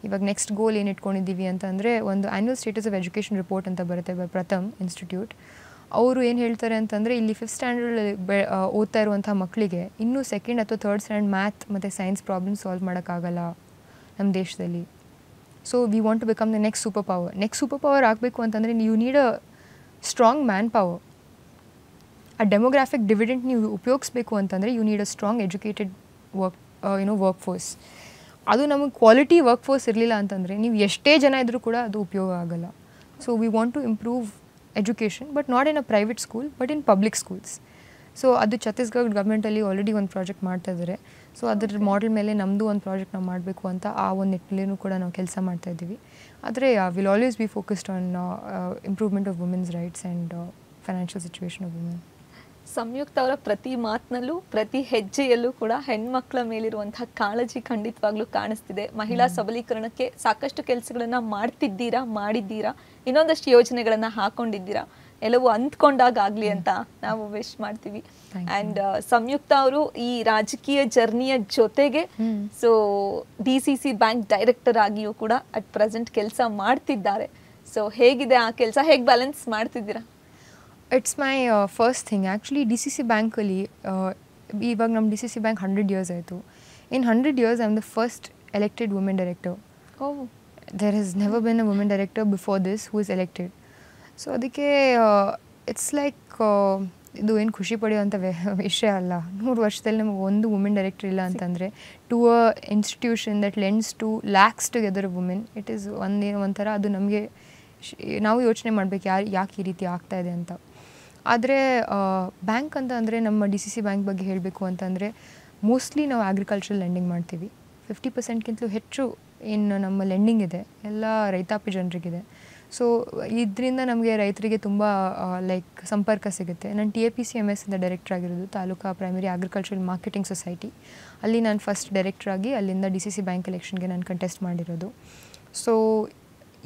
ಇವಾಗ ನೆಕ್ಸ್ಟ್ ಗೋಲ್ ಏನು ಇಟ್ಕೊಂಡಿದ್ದೀವಿ ಅಂತ ಅಂದರೆ, ಒಂದು annual status of education report ಅಂತ ಬರುತ್ತೆ ಪ್ರಥಮ್ ಇನ್ಸ್ಟಿಟ್ಯೂಟ್ ಅವರು ಏನು ಹೇಳ್ತಾರೆ ಅಂತಂದರೆ ಇಲ್ಲಿ ಫಿಫ್ತ್ ಸ್ಟ್ಯಾಂಡರ್ಡ್ ಬೆ ಓದ್ತಾ ಇರುವಂಥ ಮಕ್ಕಳಿಗೆ ಇನ್ನೂ ಸೆಕೆಂಡ್ ಅಥವಾ ಥರ್ಡ್ ಸ್ಟ್ಯಾಂಡರ್ಡ್ ಮ್ಯಾಥ್ ಮತ್ತು ಸೈನ್ಸ್ ಪ್ರಾಬ್ಲಮ್ ಸಾಲ್ವ್ ಮಾಡೋಕ್ಕಾಗಲ್ಲ ನಮ್ಮ ದೇಶದಲ್ಲಿ. So we want to become the next super power next super power ಆಗಬೇಕು ಅಂತಂದರೆ you need a strong man power ಆ ಡೆಮೋಗ್ರಾಫಿಕ್ ಡಿವಿಡೆಂಟ್ ನೀವು ಉಪಯೋಗಿಸ್ಬೇಕು ಅಂತಂದರೆ you need a strong educated work you know work force ಅದು ನಮಗೆ ಕ್ವಾಲಿಟಿ ವರ್ಕ್ ಫೋರ್ಸ್ ಇರಲಿಲ್ಲ ಅಂತಂದರೆ ನೀವು ಎಷ್ಟೇ ಜನ ಇದ್ದರೂ ಕೂಡ ಅದು ಉಪಯೋಗ ಆಗಲ್ಲ. So we want to improve education but not in a private school but in public schools so ಅದು ಛತ್ತೀಸ್ಗಢ ಗೌರ್ಮೆಂಟಲ್ಲಿ ಆಲ್ರೆಡಿ ಒಂದು ಪ್ರಾಜೆಕ್ಟ್ ಮಾಡ್ತಾ ಇದ್ದಾರೆ ಸೊ ಅದರ ಮಾಡೆಲ್ ಮೇಲೆ ನಮ್ಮದು ಒಂದು ಪ್ರಾಜೆಕ್ಟ್ ನಾವು ಮಾಡಬೇಕು ಅಂತ ಆ ಒಂದು ನಿಟ್ಟಿನಲ್ಲೂ ಕೂಡ ನಾವು ಕೆಲಸ ಮಾಡ್ತಾ ಇದ್ದೀವಿ. ಆದರೆ will always be focused on improvement of women's rights and financial situation of women Samyukta ಅವರ ಪ್ರತಿ ಮಾತಿನಲ್ಲೂ ಪ್ರತಿ ಹೆಜ್ಜೆಯಲ್ಲೂ ಕೂಡ ಹೆಣ್ಮಕ್ಳ ಮೇಲಿರುವಂತಹ ಕಾಳಜಿ ಖಂಡಿತವಾಗ್ಲೂ ಕಾಣಿಸ್ತಿದೆ. ಮಹಿಳಾ ಸಬಲೀಕರಣಕ್ಕೆ ಸಾಕಷ್ಟು ಕೆಲಸಗಳನ್ನ ಮಾಡ್ತಿದ್ದೀರಾ ಮಾಡಿದ್ದೀರಾ? ಇನ್ನೊಂದಷ್ಟು ಯೋಜನೆಗಳನ್ನ ಹಾಕೊಂಡಿದ್ದೀರಾ? ಎಲ್ಲವೂ ಅಂತ್ಕೊಂಡಾಗ್ಲಿ ಅಂತ ನಾವು ವಿಶ್ ಮಾಡ್ತೀವಿ. ಅಂಡ್ ಸಂಯುಕ್ತ ಅವರು ಈ ರಾಜಕೀಯ ಜರ್ನಿಯ ಜೊತೆಗೆ. So D C C bank director ಆಗಿಯೂ ಕೂಡ ಅಟ್ ಪ್ರೆಸೆಂಟ್ ಕೆಲಸ ಮಾಡ್ತಿದ್ದಾರೆ. ಸೊ ಹೇಗಿದೆ ಆ ಕೆಲಸ? ಹೇಗೆ ಬ್ಯಾಲೆನ್ಸ್ ಮಾಡ್ತಿದ್ದೀರಾ? It's my first thing actually D C C ಬ್ಯಾಂಕಲ್ಲಿ ಇವಾಗ ನಮ್ಮ D C C bank hundred years ಆಯಿತು. In hundred years I am the first elected women director O. There has never been a women director before this who is elected so ಅದಕ್ಕೆ it's like ಇದು ಏನು ಖುಷಿ ಪಡೆಯುವಂಥ ವಿಷಯ ಅಲ್ಲ. ನೂರು ವರ್ಷದಲ್ಲಿ ನಮಗೆ ಒಂದು ವುಮೆನ್ ಡೈರೆಕ್ಟರ್ ಇಲ್ಲ ಅಂತಂದರೆ to a institution that lends to lakhs together women it is ಒಂದೇನು ಒಂಥರ ಅದು ನಮಗೆ ನಾವು ಯೋಚನೆ ಮಾಡಬೇಕು ಯಾರು ಯಾಕೆ ಈ ರೀತಿ ಆಗ್ತಾ ಇದೆ ಅಂತ. ಆದರೆ ಬ್ಯಾಂಕ್ ಅಂತ ಅಂದರೆ ನಮ್ಮ ಡಿ ಸಿ ಸಿ ಬ್ಯಾಂಕ್ ಬಗ್ಗೆ ಹೇಳಬೇಕು ಅಂತಂದರೆ, ಮೋಸ್ಟ್ಲಿ ನಾವು ಅಗ್ರಿಕಲ್ಚರಲ್ ಲೆಂಡಿಂಗ್ ಮಾಡ್ತೀವಿ. ಫಿಫ್ಟಿ ಪರ್ಸೆಂಟ್ಗಿಂತಲೂ ಹೆಚ್ಚು ಏನು ನಮ್ಮ ಲೆಂಡಿಂಗ್ ಇದೆ. ಎಲ್ಲ ರೈತಾಪಿ ಜನರಿಗಿದೆ. ಸೊ ಇದರಿಂದ ನಮಗೆ ರೈತರಿಗೆ ತುಂಬ ಲೈಕ್ ಸಂಪರ್ಕ ಸಿಗುತ್ತೆ. ನಾನು T A P C M S ಇಂದ ಡೈರೆಕ್ಟರ್ ಆಗಿರೋದು taluka primary agricultural marketing society ಅಲ್ಲಿ ನಾನು ಫಸ್ಟ್ ಡೈರೆಕ್ಟರ್ ಆಗಿ ಅಲ್ಲಿಂದ ಡಿ ಸಿ ಸಿ ಬ್ಯಾಂಕ್ ಎಲೆಕ್ಷನ್ಗೆ ನಾನು ಕಂಟೆಸ್ಟ್ ಮಾಡಿರೋದು. ಸೊ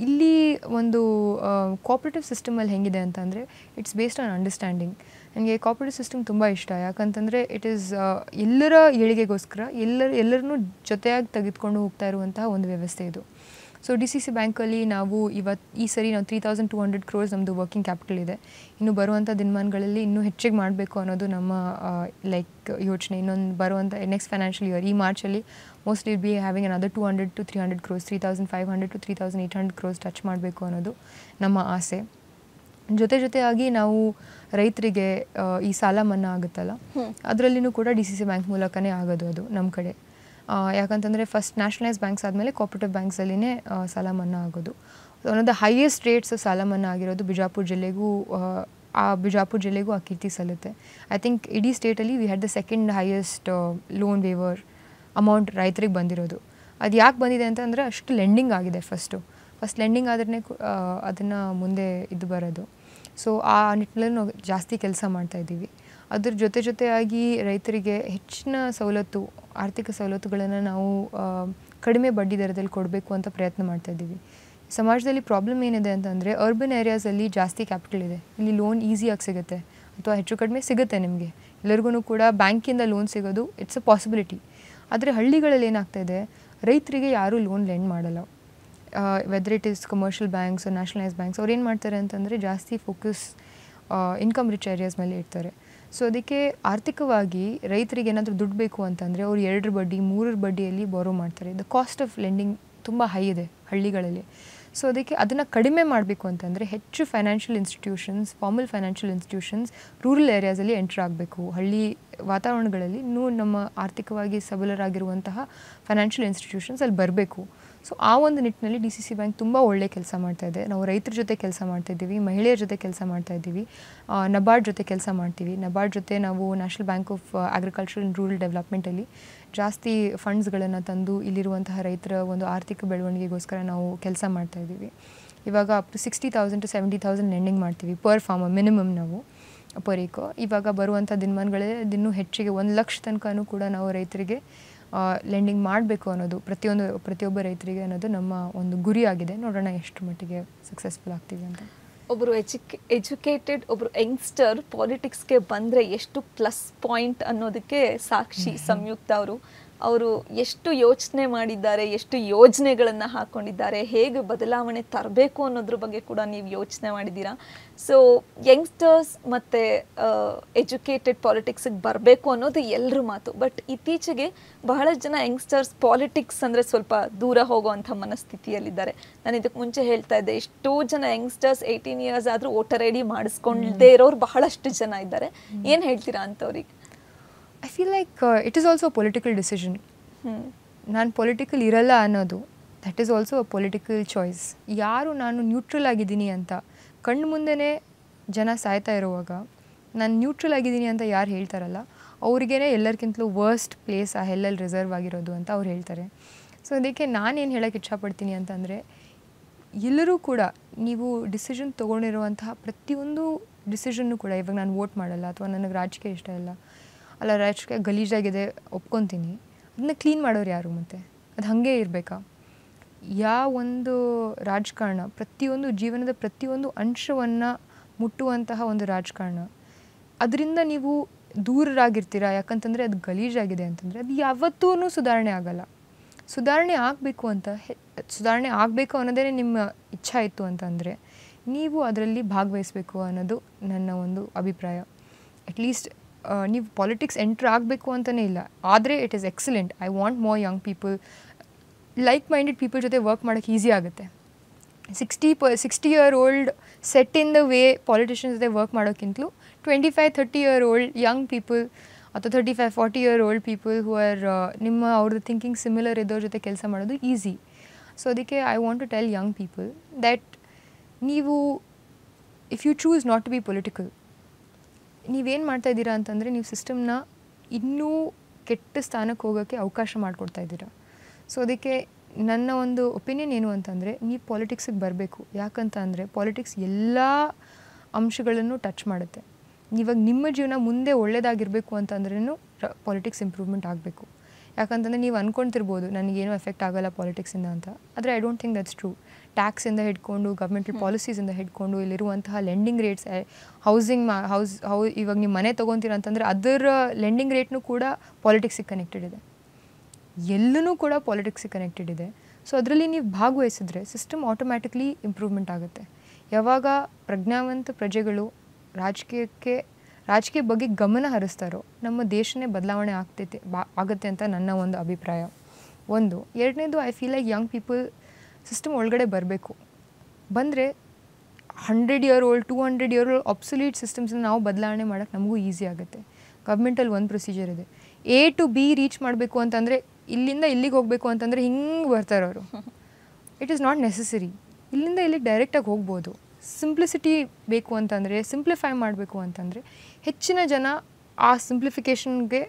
ಇಲ್ಲಿ ಒಂದು ಕೋಪ್ರೇಟಿವ್ ಸಿಸ್ಟಮಲ್ಲಿ ಹೆಂಗಿದೆ ಅಂತಂದರೆ ಇಟ್ಸ್ ಬೇಸ್ಡ್ ಆನ್ ಅಂಡರ್ಸ್ಟ್ಯಾಂಡಿಂಗ್ ನನಗೆ ಕೋಪ್ರೇಟಿವ್ ಸಿಸ್ಟಮ್ ತುಂಬ ಇಷ್ಟ. ಯಾಕಂತಂದರೆ ಇಟ್ ಈಸ್ ಎಲ್ಲರ ಏಳಿಗೆಗೋಸ್ಕರ ಎಲ್ಲರ, ಎಲ್ಲರನ್ನೂ ಜೊತೆಯಾಗಿ ತೆಗೆದುಕೊಂಡು ಹೋಗ್ತಾ ಇರುವಂತಹ ಒಂದು ವ್ಯವಸ್ಥೆ ಇದು. ಸೊ ಡಿ ಸಿ ಸಿ ಬ್ಯಾಂಕಲ್ಲಿ ನಾವು ಇವತ್ತು ಈ ಸರಿ ನಾವು three thousand two hundred crores ನಮ್ಮದು ವರ್ಕಿಂಗ್ ಕ್ಯಾಪಿಟಲ್ ಇದೆ. ಇನ್ನು ಬರುವಂಥ ದಿನಮಾನಗಳಲ್ಲಿ ಇನ್ನೂ ಹೆಚ್ಚಿಗೆ ಮಾಡಬೇಕು ಅನ್ನೋದು ನಮ್ಮ ಲೈಕ್ ಯೋಚನೆ. ಇನ್ನೊಂದು ಬರುವಂಥ ನೆಕ್ಸ್ಟ್ ಫೈನಾನ್ಷಿಯಲ್ ಇಯರ್ ಈ ಮಾರ್ಚಲ್ಲಿ mostly be having another two hundred to three hundred crores three thousand five hundred to three thousand eight hundred crores touch ಮಾಡಬೇಕು ಅನ್ನೋದು ನಮ್ಮ ಆಸೆ. ಜೊತೆ ಜೊತೆಯಾಗಿ ನಾವು ರೈತರಿಗೆ ಈ ಸಾಲ ಮನ್ನಾ ಆಗುತ್ತಲ್ಲ. ಅದರಲ್ಲಿನೂ ಕೂಡ ಡಿ ಸಿ ಸಿ ಬ್ಯಾಂಕ್ ಮೂಲಕನೇ ಆಗೋದು ಅದು ನಮ್ಮ ಕಡೆ. ಯಾಕಂತಂದರೆ ಫಸ್ಟ್ ನ್ಯಾಷನಲೈಸ್ ಬ್ಯಾಂಕ್ಸ್ ಆದಮೇಲೆ ಕೋಪರೇಟಿವ್ ಬ್ಯಾಂಕ್ಸಲ್ಲಿನೇ ಸಾಲ ಮನ್ನಾ ಆಗೋದು. One of the highest rates ಸಾಲ ಮನ್ನಾ ಆಗಿರೋದು ಬಿಜಾಪುರ ಜಿಲ್ಲೆಗೂ ಆ, ಆ ಬಿಜಾಪುರ ಜಿಲ್ಲೆಗೂ ಆ ಕೀರ್ತಿ ಸಲ್ಲುತ್ತೆ. ಐ ಥಿಂಕ್ ಇಡೀ ಸ್ಟೇಟಲ್ಲಿ we had the second highest loan waiver amount ರೈತರಿಗೆ ಬಂದಿರೋದು. ಅದು ಯಾಕೆ ಬಂದಿದೆ ಅಂತಂದರೆ ಅಷ್ಟು ಲೆಂಡಿಂಗ್ ಆಗಿದೆ ಫಸ್ಟು ಫಸ್ಟ್ ಲೆಂಡಿಂಗ್ ಆದ್ರೆ ಅದನ್ನು ಮುಂದೆ ಇದು ಬರೋದು. ಸೊ ಆ ನಿಟ್ಟಿನಲ್ಲಿ ನಾವು ಜಾಸ್ತಿ ಕೆಲಸ ಮಾಡ್ತಾ ಇದ್ದೀವಿ. ಅದ್ರ ಜೊತೆ ಜೊತೆಯಾಗಿ ರೈತರಿಗೆ ಹೆಚ್ಚಿನ ಸವಲತ್ತು, ಆರ್ಥಿಕ ಸವಲತ್ತುಗಳನ್ನು ನಾವು ಕಡಿಮೆ ಬಡ್ಡಿ ದರದಲ್ಲಿ ಕೊಡಬೇಕು ಅಂತ ಪ್ರಯತ್ನ ಮಾಡ್ತಾ ಇದ್ದೀವಿ. ಸಮಾಜದಲ್ಲಿ ಪ್ರಾಬ್ಲಮ್ ಏನಿದೆ ಅಂತಂದರೆ ಅರ್ಬನ್ ಏರಿಯಾಸಲ್ಲಿ ಜಾಸ್ತಿ ಕ್ಯಾಪಿಟಲ್ ಇದೆ. ಇಲ್ಲಿ ಲೋನ್ ಈಸಿಯಾಗಿ ಸಿಗುತ್ತೆ. ಅಥವಾ ಹೆಚ್ಚು ಕಡಿಮೆ ಸಿಗುತ್ತೆ ನಿಮಗೆ. ಎಲ್ಲರಿಗೂ ಕೂಡ ಬ್ಯಾಂಕಿಂದ ಲೋನ್ ಸಿಗೋದು ಇಟ್ಸ್ ಅ ಪಾಸಿಬಿಲಿಟಿ ಆದರೆ ಹಳ್ಳಿಗಳಲ್ಲಿ ಏನಾಗ್ತಾ ಇದೆ, ರೈತರಿಗೆ ಯಾರೂ ಲೋನ್ ಲೆಂಡ್ ಮಾಡಲ್ಲ. Whether it is commercial banks nationalise banks ಅವ್ರು ಏನು ಮಾಡ್ತಾರೆ ಅಂತಂದರೆ ಜಾಸ್ತಿ ಫೋಕಸ್ ಇನ್ಕಮ್ ರಿಚ್ ಏರಿಯಾಸ್ ಮೇಲೆ ಇಡ್ತಾರೆ. ಸೊ ಅದಕ್ಕೆ ಆರ್ಥಿಕವಾಗಿ ರೈತರಿಗೆ ಏನಾದರೂ ದುಡ್ಡು ಬೇಕು ಅಂತಂದರೆ ಅವ್ರು ಎರಡರ ಬಡ್ಡಿ, ಮೂರರ ಬಡ್ಡಿಯಲ್ಲಿ ಬಾರೋ ಮಾಡ್ತಾರೆ. ದ ಕಾಸ್ಟ್ ಆಫ್ ಲೆಂಡಿಂಗ್ ತುಂಬ ಹೈ ಇದೆ ಹಳ್ಳಿಗಳಲ್ಲಿ. ಸೊ ಅದಕ್ಕೆ ಅದನ್ನು ಕಡಿಮೆ ಮಾಡಬೇಕು ಅಂತಂದರೆ ಹೆಚ್ಚು financial institutions formal financial institutions rural ಏರಿಯಾಸಲ್ಲಿ entry ಆಗಬೇಕು. ಹಳ್ಳಿ ವಾತಾವರಣಗಳಲ್ಲಿ ಇನ್ನೂ ನಮ್ಮ ಆರ್ಥಿಕವಾಗಿ ಸಬಲರಾಗಿರುವಂತಹ ಫೈನಾನ್ಷಿಯಲ್ ಇನ್ಸ್ಟಿಟ್ಯೂಷನ್ಸ್ ಅಲ್ಲಿ ಬರಬೇಕು. ಸೊ ಆ ಒಂದು ನಿಟ್ಟಿನಲ್ಲಿ ಡಿ ಸಿ ಸಿ ಬ್ಯಾಂಕ್ ತುಂಬ ಒಳ್ಳೆ ಕೆಲಸ ಮಾಡ್ತಾ ಇದೆ. ನಾವು ರೈತರ ಜೊತೆ ಕೆಲಸ ಮಾಡ್ತಾ ಇದ್ದೀವಿ, ಮಹಿಳೆಯರ ಜೊತೆ ಕೆಲಸ ಮಾಡ್ತಾ ಇದ್ದೀವಿ ನಬಾರ್ಡ್ ಜೊತೆ ಕೆಲಸ ಮಾಡ್ತೀವಿ. ನಬಾರ್ಡ್ ಜೊತೆ ನಾವು national bank of agriculture and rural ಡೆವಲಪ್ಮೆಂಟಲ್ಲಿ ಜಾಸ್ತಿ ಫಂಡ್ಸ್ಗಳನ್ನು ತಂದು ಇಲ್ಲಿರುವಂತಹ ರೈತರ ಒಂದು ಆರ್ಥಿಕ ಬೆಳವಣಿಗೆಗೋಸ್ಕರ ನಾವು ಕೆಲಸ ಮಾಡ್ತಾ ಇದ್ದೀವಿ. ಇವಾಗ up to sixty thousand to seventy thousand lending ಮಾಡ್ತೀವಿ ಪರ್ ಫಾರ್ಮರ್ ಮಿನಿಮಮ್ ನಾವು ಪರ್ ಇವಾಗ ಬರುವಂಥ ದಿನಮಾನಗಳೇ ಇನ್ನೂ ಹೆಚ್ಚಿಗೆ ಒಂದು ಲಕ್ಷ ತನಕನೂ ಕೂಡ ನಾವು ರೈತರಿಗೆ ಲೆಂಡಿಂಗ್ ಮಾಡಬೇಕು ಅನ್ನೋದು ಪ್ರತಿಯೊಂದು ಪ್ರತಿಯೊಬ್ಬ ರೈತರಿಗೆ ಅನ್ನೋದು ನಮ್ಮ ಒಂದು ಗುರಿಯಾಗಿದೆ. ನೋಡೋಣ ಎಷ್ಟು ಮಟ್ಟಿಗೆ ಸಕ್ಸಸ್ಫುಲ್ ಆಗ್ತೀವಿ ಅಂತ. ಒಬ್ಬರು ಎಜುಕೆ ಎಜುಕೇಟೆಡ್ ಒಬ್ಬರು ಯಂಗ್ಸ್ಟರ್ ಪಾಲಿಟಿಕ್ಸ್ಗೆ ಬಂದರೆ ಎಷ್ಟು ಪ್ಲಸ್ ಪಾಯಿಂಟ್ ಅನ್ನೋದಕ್ಕೆ ಸಾಕ್ಷಿ ಸಂಯುಕ್ತ ಅವರು. ಅವರು ಎಷ್ಟು ಯೋಚನೆ ಮಾಡಿದ್ದಾರೆ ಎಷ್ಟು ಯೋಜನೆಗಳನ್ನು ಹಾಕ್ಕೊಂಡಿದ್ದಾರೆ ಹೇಗೆ ಬದಲಾವಣೆ ತರಬೇಕು ಅನ್ನೋದ್ರ ಬಗ್ಗೆ ಕೂಡ ನೀವು ಯೋಚನೆ ಮಾಡಿದ್ದೀರಾ? ಸೊ ಯಂಗ್ಸ್ಟರ್ಸ್ ಮತ್ತು ಎಜುಕೇಟೆಡ್ ಪಾಲಿಟಿಕ್ಸಿಗೆ ಬರಬೇಕು ಅನ್ನೋದು ಎಲ್ಲರ ಮಾತು. ಬಟ್ ಇತ್ತೀಚೆಗೆ ಬಹಳ ಜನ ಯಂಗ್ಸ್ಟರ್ಸ್ ಪಾಲಿಟಿಕ್ಸ್ ಅಂದರೆ ಸ್ವಲ್ಪ ದೂರ ಹೋಗುವಂಥ ಮನಸ್ಥಿತಿಯಲ್ಲಿದ್ದಾರೆ. ನಾನು ಇದಕ್ಕೆ ಮುಂಚೆ ಹೇಳ್ತಾ ಇದ್ದೆ ಎಷ್ಟೋ ಜನ ಯಂಗ್ಸ್ಟರ್ಸ್ ಏಯ್ಟೀನ್ ಇಯರ್ಸ್ ಆದರೂ ವೋಟರ್ ಐ ಡಿ ಮಾಡಿಸ್ಕೊಂಡೇ ಇರೋರು ಬಹಳಷ್ಟು ಜನ ಇದ್ದಾರೆ. ಏನು ಹೇಳ್ತೀರಾ ಅಂಥವ್ರಿಗೆ? I feel like it is also political decision ನಾನು ಪೊಲಿಟಿಕಲ್ ಇರಲ್ಲ ಅನ್ನೋದು that is also a political choice ಯಾರು ನಾನು ನ್ಯೂಟ್ರಲ್ ಆಗಿದ್ದೀನಿ ಅಂತ ಕಣ್ಣು ಮುಂದೆನೇ ಜನ ಸಾಯ್ತಾ ಇರುವಾಗ ನಾನು ನ್ಯೂಟ್ರಲ್ ಆಗಿದ್ದೀನಿ ಅಂತ ಯಾರು ಹೇಳ್ತಾರಲ್ಲ ಅವ್ರಿಗೇ ಎಲ್ಲರಿಗಿಂತಲೂ ವರ್ಸ್ಟ್ ಪ್ಲೇಸ್ ಆ ಹೆಲ್ಲಲ್ಲಿ ರಿಸರ್ವ್ ಆಗಿರೋದು ಅಂತ ಅವ್ರು ಹೇಳ್ತಾರೆ. ಸೊ ಅದಕ್ಕೆ ನಾನೇನು ಹೇಳೋಕ್ಕೆ ಇಷ್ಟಪಡ್ತೀನಿ ಅಂತಂದರೆ ಎಲ್ಲರೂ ಕೂಡ ನೀವು ಡಿಸಿಷನ್ ತೊಗೊಂಡಿರುವಂತಹ ಪ್ರತಿಯೊಂದು ಡಿಸಿಷನ್ನು ಕೂಡ ಇವಾಗ ನಾನು ವೋಟ್ ಮಾಡಲ್ಲ ಅಥವಾ ನನಗೆ ರಾಜಕೀಯ ಇಷ್ಟ ಇಲ್ಲ ಅಲ್ಲ ರಾಜಕೀಯ ಗಲೀಜಾಗಿದೆ ಒಪ್ಕೊತೀನಿ. ಅದನ್ನ ಕ್ಲೀನ್ ಮಾಡೋರು ಯಾರು ಮತ್ತೆ? ಅದು ಹಾಗೆ ಇರಬೇಕಾ? ಯಾವ ಒಂದು ರಾಜಕಾರಣ, ಪ್ರತಿಯೊಂದು ಜೀವನದ ಪ್ರತಿಯೊಂದು ಅಂಶವನ್ನು ಮುಟ್ಟುವಂತಹ ಒಂದು ರಾಜಕಾರಣ. ಅದರಿಂದ ನೀವು ದೂರರಾಗಿರ್ತೀರ? ಯಾಕಂತಂದರೆ ಅದು ಗಲೀಜಾಗಿದೆ ಅಂತಂದರೆ ಅದು ಯಾವತ್ತೂ ಸುಧಾರಣೆ ಆಗಲ್ಲ. ಸುಧಾರಣೆ ಆಗಬೇಕು ಅಂತ ಸುಧಾರಣೆ ಆಗಬೇಕು ಅನ್ನೋದೇ ನಿಮ್ಮ ಇಚ್ಛೆ ಇತ್ತು ಅಂತಂದರೆ ನೀವು ಅದರಲ್ಲಿ ಭಾಗವಹಿಸಬೇಕು ಅನ್ನೋದು ನನ್ನ ಒಂದು ಅಭಿಪ್ರಾಯ. ಅಟ್ಲೀಸ್ಟ್ ನೀವು ಪಾಲಿಟಿಕ್ಸ್ ಎಂಟ್ರ್ ಆಗಬೇಕು ಅಂತಲೇ ಇಲ್ಲ. ಆದರೆ it is excellent I want more young people like minded people ಜೊತೆ ವರ್ಕ್ ಮಾಡೋಕ್ಕೆ ಈಸಿ ಆಗುತ್ತೆ. ಸಿಕ್ಸ್ಟಿ ಪ sixty year old set in the way politicians ಜೊತೆ work ಮಾಡೋಕ್ಕಿಂತಲೂ twenty five thirty year old young people ಅಥವಾ thirty five forty year old people who are ನಿಮ್ಮ ಅವ್ರದ್ದು thinking similar ಇದ್ದವ್ರ ಜೊತೆ ಕೆಲಸ ಮಾಡೋದು ಈಸಿ ಸೊ ಅದಕ್ಕೆ I want to tell young people that ನೀವು if you choose not to be political ನೀವೇನು ಮಾಡ್ತಾ ಇದ್ದೀರಾ ಅಂತಂದರೆ ನೀವು ಸಿಸ್ಟಮ್ನ ಇನ್ನೂ ಕೆಟ್ಟ ಸ್ಥಾನಕ್ಕೆ ಹೋಗೋಕ್ಕೆ ಅವಕಾಶ ಮಾಡಿಕೊಡ್ತಾ ಇದ್ದೀರಾ. ಸೊ ಅದಕ್ಕೆ ನನ್ನ ಒಂದು ಒಪಿನಿಯನ್ ಏನು ಅಂತಂದರೆ ನೀವು ಪಾಲಿಟಿಕ್ಸಿಗೆ ಬರಬೇಕು. ಯಾಕಂತ ಅಂದರೆ ಪಾಲಿಟಿಕ್ಸ್ ಎಲ್ಲ ಅಂಶಗಳನ್ನು ಟಚ್ ಮಾಡುತ್ತೆ. ಇವಾಗ ನಿಮ್ಮ ಜೀವನ ಮುಂದೆ ಒಳ್ಳೆಯದಾಗಿರಬೇಕು ಅಂತಂದ್ರೂ ಪಾಲಿಟಿಕ್ಸ್ ಇಂಪ್ರೂವ್ಮೆಂಟ್ ಆಗಬೇಕು. ಯಾಕಂತಂದರೆ ನೀವು ಅಂದ್ಕೊಳ್ತಿರ್ಬೋದು ನನಗೇನು ಎಫೆಕ್ಟ್ ಆಗಲ್ಲ ಪಾಲಿಟಿಕ್ಸಿಂದ ಅಂತ. ಆದರೆ I don't think that's true ಟ್ಯಾಕ್ಸಿಂದ ಹಿಡ್ಕೊಂಡು ಗೌರ್ಮೆಂಟಲ್ ಪಾಲಿಸೀಸಿಂದ ಹಿಡ್ಕೊಂಡು ಇಲ್ಲಿರುವಂತಹ ಲೆಂಡಿಂಗ್ ರೇಟ್ಸ್ ಹೌಸಿಂಗ್ ಮಾ ಹೌಸ್ ಹೌ ಇವಾಗ ನೀವು ಮನೆ ತೊಗೊತೀರ ಅಂತಂದ್ರೆ ಅದರ ಲೆಂಡಿಂಗ್ ರೇಟ್ನೂ ಕೂಡ ಪಾಲಿಟಿಕ್ಸಿಗೆ ಕನೆಕ್ಟೆಡ್ ಇದೆ. ಎಲ್ಲೂ ಕೂಡ ಪಾಲಿಟಿಕ್ಸಿಗೆ ಕನೆಕ್ಟೆಡ್ ಇದೆ. ಸೊ ಅದರಲ್ಲಿ ನೀವು ಭಾಗವಹಿಸಿದ್ರೆ ಸಿಸ್ಟಮ್ ಆಟೋಮ್ಯಾಟಿಕ್ಲಿ ಇಂಪ್ರೂವ್ಮೆಂಟ್ ಆಗುತ್ತೆ. ಯಾವಾಗ ಪ್ರಜ್ಞಾವಂತ ಪ್ರಜೆಗಳು ರಾಜಕೀಯಕ್ಕೆ ರಾಜಕೀಯ ಬಗ್ಗೆ ಗಮನ ಹರಿಸ್ತಾರೋ ನಮ್ಮ ದೇಶನೇ ಬದಲಾವಣೆ ಆಗ್ತೈತೆ ಬಾ ಆಗುತ್ತೆ ಅಂತ ನನ್ನ ಒಂದು ಅಭಿಪ್ರಾಯ. ಒಂದು ಎರಡನೇದು I feel like young people system ಒಳಗಡೆ ಬರಬೇಕು. ಬಂದರೆ hundred year old two hundred year old absolute ಸಿಸ್ಟಮ್ಸ್ನ ನಾವು ಬದಲಾವಣೆ ಮಾಡೋಕ್ಕೆ ನಮಗೂ ಈಸಿ ಆಗುತ್ತೆ. ಗೌರ್ಮೆಂಟಲ್ಲಿ ಒಂದು ಪ್ರೊಸೀಜರ್ ಇದೆ. ಎ ಟು ಬಿ ರೀಚ್ ಮಾಡಬೇಕು ಅಂತಂದರೆ ಇಲ್ಲಿಂದ ಇಲ್ಲಿಗೆ ಹೋಗಬೇಕು ಅಂತಂದರೆ ಹಿಂಗೆ ಬರ್ತಾರೆ ಅವರು ಇಟ್ ಈಸ್ ನಾಟ್ ನೆಸಸರಿ ಇಲ್ಲಿಂದ ಇಲ್ಲಿಗೆ ಡೈರೆಕ್ಟಾಗಿ ಹೋಗ್ಬೋದು. ಸಿಂಪ್ಲಿಸಿಟಿ ಬೇಕು ಅಂತಂದರೆ ಸಿಂಪ್ಲಿಫೈ ಮಾಡಬೇಕು ಅಂತಂದರೆ ಹೆಚ್ಚಿನ ಜನ ಆ ಸಿಂಪ್ಲಿಫಿಕೇಷನ್ಗೆ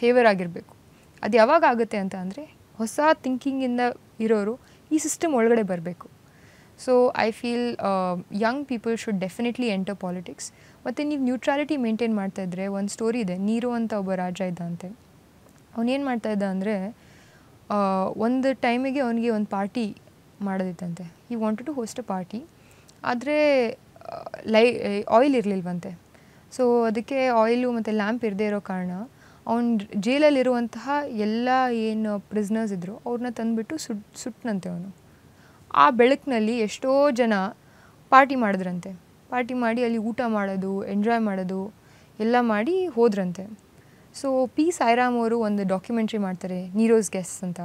ಫೇವರ್ ಆಗಿರಬೇಕು. ಅದು ಯಾವಾಗ ಆಗುತ್ತೆ ಅಂತ ಅಂದರೆ ಹೊಸ ಥಿಂಕಿಂಗಿಂದ ಇರೋರು ಈ ಸಿಸ್ಟಮ್ ಒಳಗಡೆ ಬರಬೇಕು. So I feel young people should definitely enter politics ಮತ್ತು ನೀವು ನ್ಯೂಟ್ರಾಲಿಟಿ ಮೇಂಟೈನ್ ಮಾಡ್ತಾ ಇದ್ದರೆ ಒಂದು ಸ್ಟೋರಿ ಇದೆ, ನೀರು ಅಂತ ಒಬ್ಬ ರಾಜ ಇದ್ದ ಅಂತೆ ಅವನೇನು ಮಾಡ್ತಾ ಇದ್ದ ಅಂದರೆ ಒಂದು ಟೈಮಿಗೆ ಅವನಿಗೆ ಒಂದು ಪಾರ್ಟಿ ಮಾಡೋದಿತ್ತಂತೆ. ಈ wanted to host a party ಆದರೆ ಲೈ ಆಯಿಲ್ ಇರಲಿಲ್ವಂತೆ. ಸೊ ಅದಕ್ಕೆ ಆಯಿಲು ಮತ್ತು ಲ್ಯಾಂಪ್ ಇರದೇ ಇರೋ ಕಾರಣ ಅವನು ಜೈಲಲ್ಲಿರುವಂತಹ ಎಲ್ಲ ಏನು ಪ್ರಿಸ್ನರ್ಸ್ ಇದ್ದರು ಅವ್ರನ್ನ ತಂದುಬಿಟ್ಟು ಸುಟ್ ಸುಟ್ಟನಂತೆ ಅವನು. ಆ ಬೆಳಕಿನಲ್ಲಿ ಎಷ್ಟೋ ಜನ ಪಾರ್ಟಿ ಮಾಡಿದ್ರಂತೆ. ಪಾರ್ಟಿ ಮಾಡಿ ಅಲ್ಲಿ ಊಟ ಮಾಡೋದು ಎಂಜಾಯ್ ಮಾಡೋದು ಎಲ್ಲ ಮಾಡಿ ಹೋದ್ರಂತೆ. So P. ಸಾಯಿರಾಮ್ ಅವರು ಒಂದು ಡಾಕ್ಯುಮೆಂಟ್ರಿ ಮಾಡ್ತಾರೆ ನೀರೋಸ್ ಗೆಸ್ ಅಂತ.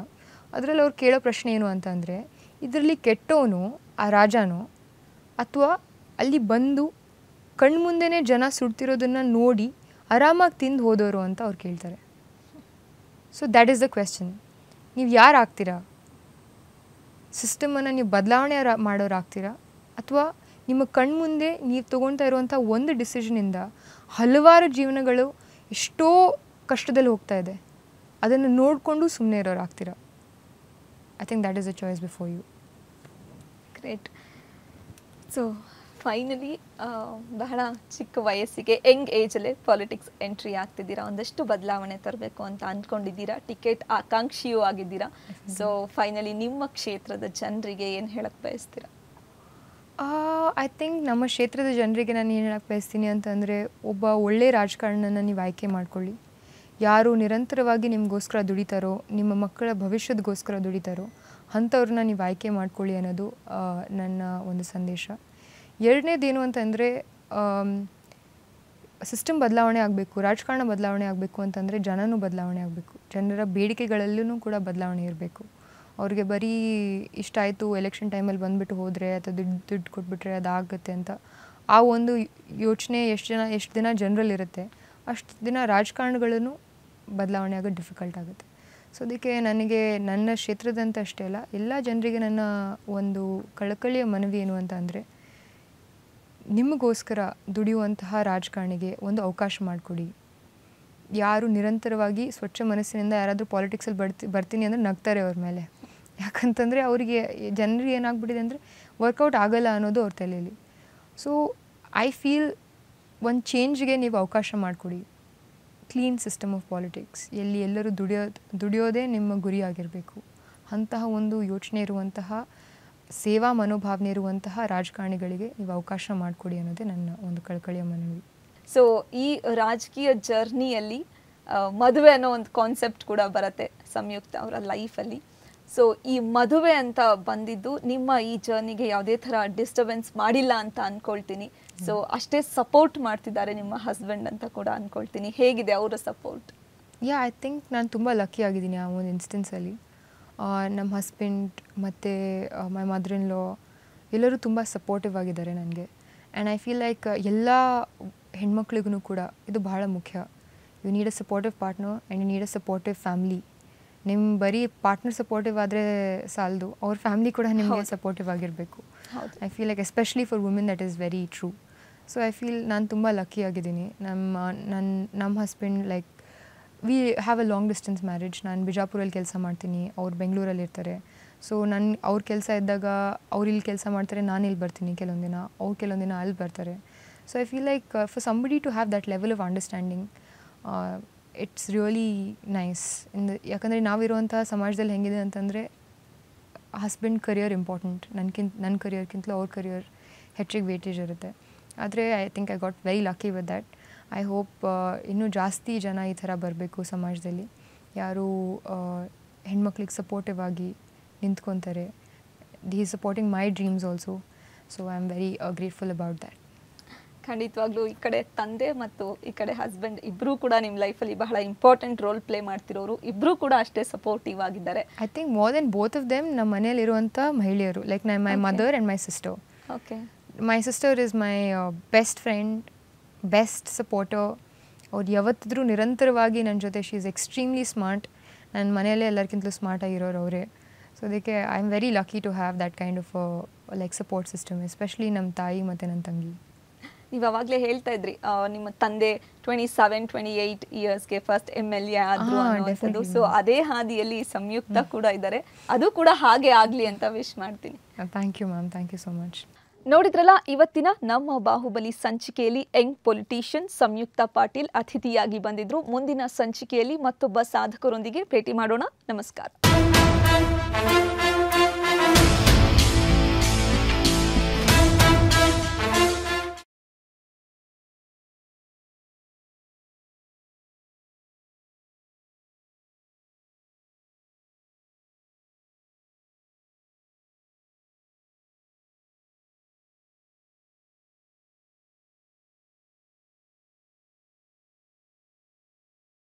ಅದರಲ್ಲಿ ಅವ್ರು ಕೇಳೋ ಪ್ರಶ್ನೆ ಏನು ಅಂತ ಅಂದರೆ, ಇದರಲ್ಲಿ ಕೆಟ್ಟವನು, ಆ ರಾಜನೋ ಅಥವಾ ಅಲ್ಲಿ ಬಂದು ಕಣ್ಮುಂದೆನೇ ಜನ ಸುಡ್ತಿರೋದನ್ನು ನೋಡಿ ಆರಾಮಾಗಿ ತಿಂದು ಹೋದವರು ಅಂತ ಅವ್ರು ಕೇಳ್ತಾರೆ. So that is the question ನೀವು ಯಾರು ಆಗ್ತೀರಾ? ಸಿಸ್ಟಮನ್ನು ನೀವು ಬದಲಾವಣೆ ಮಾಡೋರು ಆಗ್ತೀರಾ? ಅಥವಾ ನಿಮ್ಮ ಕಣ್ಮುಂದೆ ನೀವು ತೊಗೊಳ್ತಾ ಇರುವಂಥ ಒಂದು ಡಿಸಿಷನಿಂದ ಹಲವಾರು ಜೀವನಗಳು ಎಷ್ಟೋ ಕಷ್ಟದಲ್ಲಿ ಹೋಗ್ತಾ ಇದೆ. ಅದನ್ನು ನೋಡಿಕೊಂಡು ಸುಮ್ಮನೆ ಇರೋರು ಆಗ್ತೀರಾ? I think that is a choice before you great so finally ಬಹಳ ಚಿಕ್ಕ ವಯಸ್ಸಿಗೆ ಯಂಗ್ ಏಜಲ್ಲೇ ಪಾಲಿಟಿಕ್ಸ್ ಎಂಟ್ರಿ ಆಗ್ತಿದ್ದೀರಾ? ಒಂದಷ್ಟು ಬದಲಾವಣೆ ತರಬೇಕು ಅಂತ ಅಂದ್ಕೊಂಡಿದ್ದೀರಾ? ಟಿಕೆಟ್ ಆಕಾಂಕ್ಷಿಯೂ ಆಗಿದ್ದೀರಾ? ಸೊ ಫೈನಲಿ ನಿಮ್ಮ ಕ್ಷೇತ್ರದ ಜನರಿಗೆ ಏನು ಹೇಳಕ್ಕೆ ಬಯಸ್ತೀರಾ? ಐ ಥಿಂಕ್ ನಮ್ಮ ಕ್ಷೇತ್ರದ ಜನರಿಗೆ ನಾನು ಏನು ಹೇಳಕ್ಕೆ ಬಯಸ್ತೀನಿ ಅಂತಂದರೆ, ಒಬ್ಬ ಒಳ್ಳೆ ರಾಜಕಾರಣನ ನೀವು ಆಯ್ಕೆ ಮಾಡ್ಕೊಳ್ಳಿ. ಯಾರು ನಿರಂತರವಾಗಿ ನಿಮಗೋಸ್ಕರ ದುಡಿತಾರೋ, ನಿಮ್ಮ ಮಕ್ಕಳ ಭವಿಷ್ಯದಗೋಸ್ಕರ ದುಡಿತಾರೋ, ಅಂಥವ್ರನ್ನ ನೀವು ಆಯ್ಕೆ ಮಾಡ್ಕೊಳ್ಳಿ ಅನ್ನೋದು ನನ್ನ ಒಂದು ಸಂದೇಶ. ಎರಡನೇದೇನು ಅಂತಂದರೆ ಸಿಸ್ಟಮ್ ಬದಲಾವಣೆ ಆಗಬೇಕು, ರಾಜಕಾರಣ ಬದಲಾವಣೆ ಆಗಬೇಕು ಅಂತಂದರೆ ಜನನೂ ಬದಲಾವಣೆ ಆಗಬೇಕು. ಜನರ ಬೇಡಿಕೆಗಳಲ್ಲೂ ಕೂಡ ಬದಲಾವಣೆ ಇರಬೇಕು. ಅವ್ರಿಗೆ ಬರೀ ಇಷ್ಟ ಆಯಿತು ಎಲೆಕ್ಷನ್ ಟೈಮಲ್ಲಿ ಬಂದುಬಿಟ್ಟು ಹೋದರೆ, ಅಥವಾ ದುಡ್ಡು ದುಡ್ಡು ಕೊಟ್ಬಿಟ್ರೆ ಅದಾಗುತ್ತೆ ಅಂತ, ಆ ಒಂದು ಯೋಚನೆ ಎಷ್ಟು ಜನ, ಎಷ್ಟು ದಿನ ಜನರಲ್ಲಿರುತ್ತೆ ಅಷ್ಟು ದಿನ ರಾಜಕಾರಣಗಳನ್ನು ಬದಲಾವಣೆ ಆಗೋದು ಡಿಫಿಕಲ್ಟ್ ಆಗುತ್ತೆ. ಸೊ ಅದಕ್ಕೆ ನನಗೆ ನನ್ನ ಕ್ಷೇತ್ರದಂತ ಅಷ್ಟೇ ಅಲ್ಲ, ಎಲ್ಲ ಜನರಿಗೆ ನನ್ನ ಒಂದು ಕಳಕಳಿಯ ಮನವಿ ಏನು ಅಂತ ಅಂದರೆ ನಿಮಗೋಸ್ಕರ ದುಡಿಯುವಂತಹ ರಾಜಕಾರಣಿಗೆ ಒಂದು ಅವಕಾಶ ಮಾಡಿಕೊಡಿ. ಯಾರು ನಿರಂತರವಾಗಿ ಸ್ವಚ್ಛ ಮನಸ್ಸಿನಿಂದ ಯಾರಾದರೂ ಪಾಲಿಟಿಕ್ಸಲ್ಲಿ ಬರ್ತಿ, ಬರ್ತೀನಿ ಅಂದರೆ ನಗ್ತಾರೆ ಅವ್ರ ಮೇಲೆ. ಯಾಕಂತಂದರೆ ಅವರಿಗೆ ಜನರಿಗೆ ಏನಾಗ್ಬಿಟ್ಟಿದೆ ಅಂದರೆ ವರ್ಕೌಟ್ ಆಗಲ್ಲ ಅನ್ನೋದು ಅವ್ರ ತಲೆಯಲ್ಲಿ ಸೊ ಐ ಫೀಲ್ ಒಂದು ಚೇಂಜ್ಗೆ ನೀವು ಅವಕಾಶ ಮಾಡಿಕೊಡಿ. ಕ್ಲೀನ್ ಸಿಸ್ಟಮ್ ಆಫ್ ಪಾಲಿಟಿಕ್ಸ್ ಎಲ್ಲಿ ಎಲ್ಲರೂ ದುಡಿಯೋ, ದುಡಿಯೋದೇ ನಿಮ್ಮ ಗುರಿಯಾಗಿರಬೇಕು ಅಂತಹ ಒಂದು ಯೋಚನೆ ಇರುವಂತಹ ಸೇವಾ ಮನೋಭಾವನೆ ಇರುವಂತಹ ರಾಜಕಾರಣಿಗಳಿಗೆ ನೀವು ಅವಕಾಶ ಮಾಡಿಕೊಡಿ ಅನ್ನೋದೇ ನನ್ನ ಒಂದು ಕಳಕಳಿಯ ಮನವಿ. ಸೊ ಈ ರಾಜಕೀಯ ಜರ್ನಿಯಲ್ಲಿ ಮದುವೆ ಅನ್ನೋ ಒಂದು ಕಾನ್ಸೆಪ್ಟ್ ಕೂಡ ಬರುತ್ತೆ ಸಂಯುಕ್ತ ಅವರ ಲೈಫಲ್ಲಿ ಸೊ ಈ ಮದುವೆ ಅಂತ ಬಂದಿದ್ದು ನಿಮ್ಮ ಈ ಜರ್ನಿಗೆ ಯಾವುದೇ ಥರ ಡಿಸ್ಟರ್ಬೆನ್ಸ್ ಮಾಡಿಲ್ಲ ಅಂತ ಅಂದ್ಕೊಳ್ತೀನಿ ಸೊ ಅಷ್ಟೇ ಸಪೋರ್ಟ್ ಮಾಡ್ತಿದ್ದಾರೆ ನಿಮ್ಮ ಹಸ್ಬೆಂಡ್ ಅಂತ ಕೂಡ ಅಂದ್ಕೊಳ್ತೀನಿ ಹೇಗಿದೆ ಅವರ ಸಪೋರ್ಟ್ ಯಾ ಐ ಥಿಂಕ್ ನಾನು ತುಂಬ ಲಕ್ಕಿ ಆಗಿದ್ದೀನಿ ಆ ಒಂದು ಇನ್ಸ್ಟೆನ್ಸಲ್ಲಿ ನಮ್ಮ ಹಸ್ಬೆಂಡ್ ಮತ್ತು ಮೈ ಮದರ್ ಇನ್ ಲಾ ಎಲ್ಲರೂ ತುಂಬ ಸಪೋರ್ಟಿವ್ ಆಗಿದ್ದಾರೆ ನನಗೆ. ಆ್ಯಂಡ್ ಐ ಫೀಲ್ ಲೈಕ್ ಎಲ್ಲ ಹೆಣ್ಮಕ್ಳಿಗೂ ಕೂಡ ಇದು ಬಹಳ ಮುಖ್ಯ. You need a supportive partner and you need a supportive family ನಿಮ್ಮ ಬರೀ ಪಾರ್ಟ್ನರ್ ಸಪೋರ್ಟಿವ್ ಆದರೆ ಸಾಲದು ಅವ್ರ ಫ್ಯಾಮ್ಲಿ ಕೂಡ ನಿಮಗೆ ಸಪೋರ್ಟಿವ್ ಆಗಿರಬೇಕು. I feel like especially for women that is very true so I feel ನಾನು ತುಂಬ ಲಕ್ಕಿ ಆಗಿದ್ದೀನಿ. ನಮ್ಮ ನನ್ನ ನಮ್ಮ husband like we have a long distance marriage ನಾನು ಬಿಜಾಪುರಲ್ಲಿ ಕೆಲಸ ಮಾಡ್ತೀನಿ. ಅವ್ರು ಬೆಂಗಳೂರಲ್ಲಿ ಇರ್ತಾರೆ. ಸೊ ನನ್ನ ಅವ್ರ ಕೆಲಸ ಇದ್ದಾಗ ಅವ್ರು ಇಲ್ಲಿ ಕೆಲಸ ಮಾಡ್ತಾರೆ, ನಾನು ಇಲ್ಲಿ ಬರ್ತೀನಿ ಕೆಲವೊಂದು ದಿನ. ಅವ್ರು ಕೆಲವೊಂದು ದಿನ ಅಲ್ಲಿ ಬರ್ತಾರೆ. So I feel like for somebody to have that level of understanding it's really nice ಇಂದ ಯಾಕಂದರೆ ನಾವಿರುವಂಥ ಸಮಾಜದಲ್ಲಿ ಹೆಂಗಿದೆ ಅಂತಂದರೆ ಹಸ್ಬೆಂಡ್ ಕರಿಯರ್ ಇಂಪಾರ್ಟೆಂಟ್ ನನಗಿಂತ ನನ್ನ ಕರಿಯರ್ಗಿಂತಲೂ ಅವ್ರ ಕರಿಯರ್ ಹೆಚ್ಚಿಗೆ ವೇಟೇಜ್ ಇರುತ್ತೆ. ಆದರೆ I think I got very lucky with that I hope ಇನ್ನೂ ಜಾಸ್ತಿ ಜನ ಈ ಥರ ಬರಬೇಕು ಸಮಾಜದಲ್ಲಿ. ಯಾರು ಹೆಣ್ಮಕ್ಳಿಗೆ ಸಪೋರ್ಟಿವ್ ಆಗಿ ನಿಂತ್ಕೊತಾರೆ. The is supporting my dreams also so I am very grateful about that ಖಂಡಿತವಾಗ್ಲೂ ಈ ಕಡೆ ತಂದೆ ಮತ್ತು ಈ ಕಡೆ ಹಸ್ಬೆಂಡ್ ಇಬ್ಬರೂ ಕೂಡ ನಿಮ್ಮ ಲೈಫಲ್ಲಿ ಬಹಳ ಇಂಪಾರ್ಟೆಂಟ್ ರೋಲ್ ಪ್ಲೇ ಮಾಡ್ತಿರೋರು. ಇಬ್ಬರೂ ಕೂಡ ಅಷ್ಟೇ ಸಪೋರ್ಟಿವ್ ಆಗಿದ್ದಾರೆ. I think more than both of them ನಮ್ಮ ಮನೆಯಲ್ಲಿರುವಂಥ ಮಹಿಳೆಯರು ಲೈಕ್ ನೈ my mother and my sister okay my sister is my best friend best supporter ಅವ್ರು ಯಾವತ್ತಿದ್ರು ನಿರಂತರವಾಗಿ ನನ್ನ ಜೊತೆ ಶಿ ಈಸ್ ಎಕ್ಸ್ಟ್ರೀಮ್ಲಿ ಸ್ಮಾರ್ಟ್ ನನ್ನ ಮನೆಯಲ್ಲೇ ಎಲ್ಲರಿಗಿಂತಲೂ ಸ್ಮಾರ್ಟ್ ಆಗಿರೋರು ಅವರೇ. ಸೊ ಅದಕ್ಕೆ I am very lucky to have that kind of like support system especially ನಮ್ಮ ತಾಯಿ ಮತ್ತು ನನ್ನ ತಂಗಿ. ನೀವು ಅವಾಗಲೇ ಹೇಳ್ತಾ ಇದ್ರಿ ನಿಮ್ಮ ತಂದೆ ಟ್ವೆಂಟಿ ಸೆವೆನ್ ಟ್ವೆಂಟಿ ಏಯ್ಟ್ ಇಯರ್ಸ್ಗೆ ಫಸ್ಟ್ ಎಂ ಎಲ್ ಎ ಆದ್ರು ಸೊ. ಅದೇ ಹಾದಿಯಲ್ಲಿ ಸಂಯುಕ್ತ ಕೂಡ ಇದ್ದಾರೆ. ಅದು ಕೂಡ ಹಾಗೆ ಆಗಲಿ ಅಂತ ವಿಶ್ ಮಾಡ್ತೀನಿ. Thank you ma'am thank you so much ನೋಡಿದ್ರಲ್ಲ, ಇವತ್ತಿನ ನಮ್ಮ ಬಾಹುಬಲಿ ಸಂಚಿಕೆಯಲ್ಲಿ ಯಂಗ್ ಪೊಲಿಟಿಷಿಯನ್ ಸಂಯುಕ್ತ ಪಾಟೀಲ್ ಅತಿಥಿಯಾಗಿ ಬಂದಿದ್ರು. ಮುಂದಿನ ಸಂಚಿಕೆಯಲ್ಲಿ ಮತ್ತೊಬ್ಬ ಸಾಧಕರೊಂದಿಗೆ ಭೇಟಿ ಮಾಡೋಣ. ನಮಸ್ಕಾರ.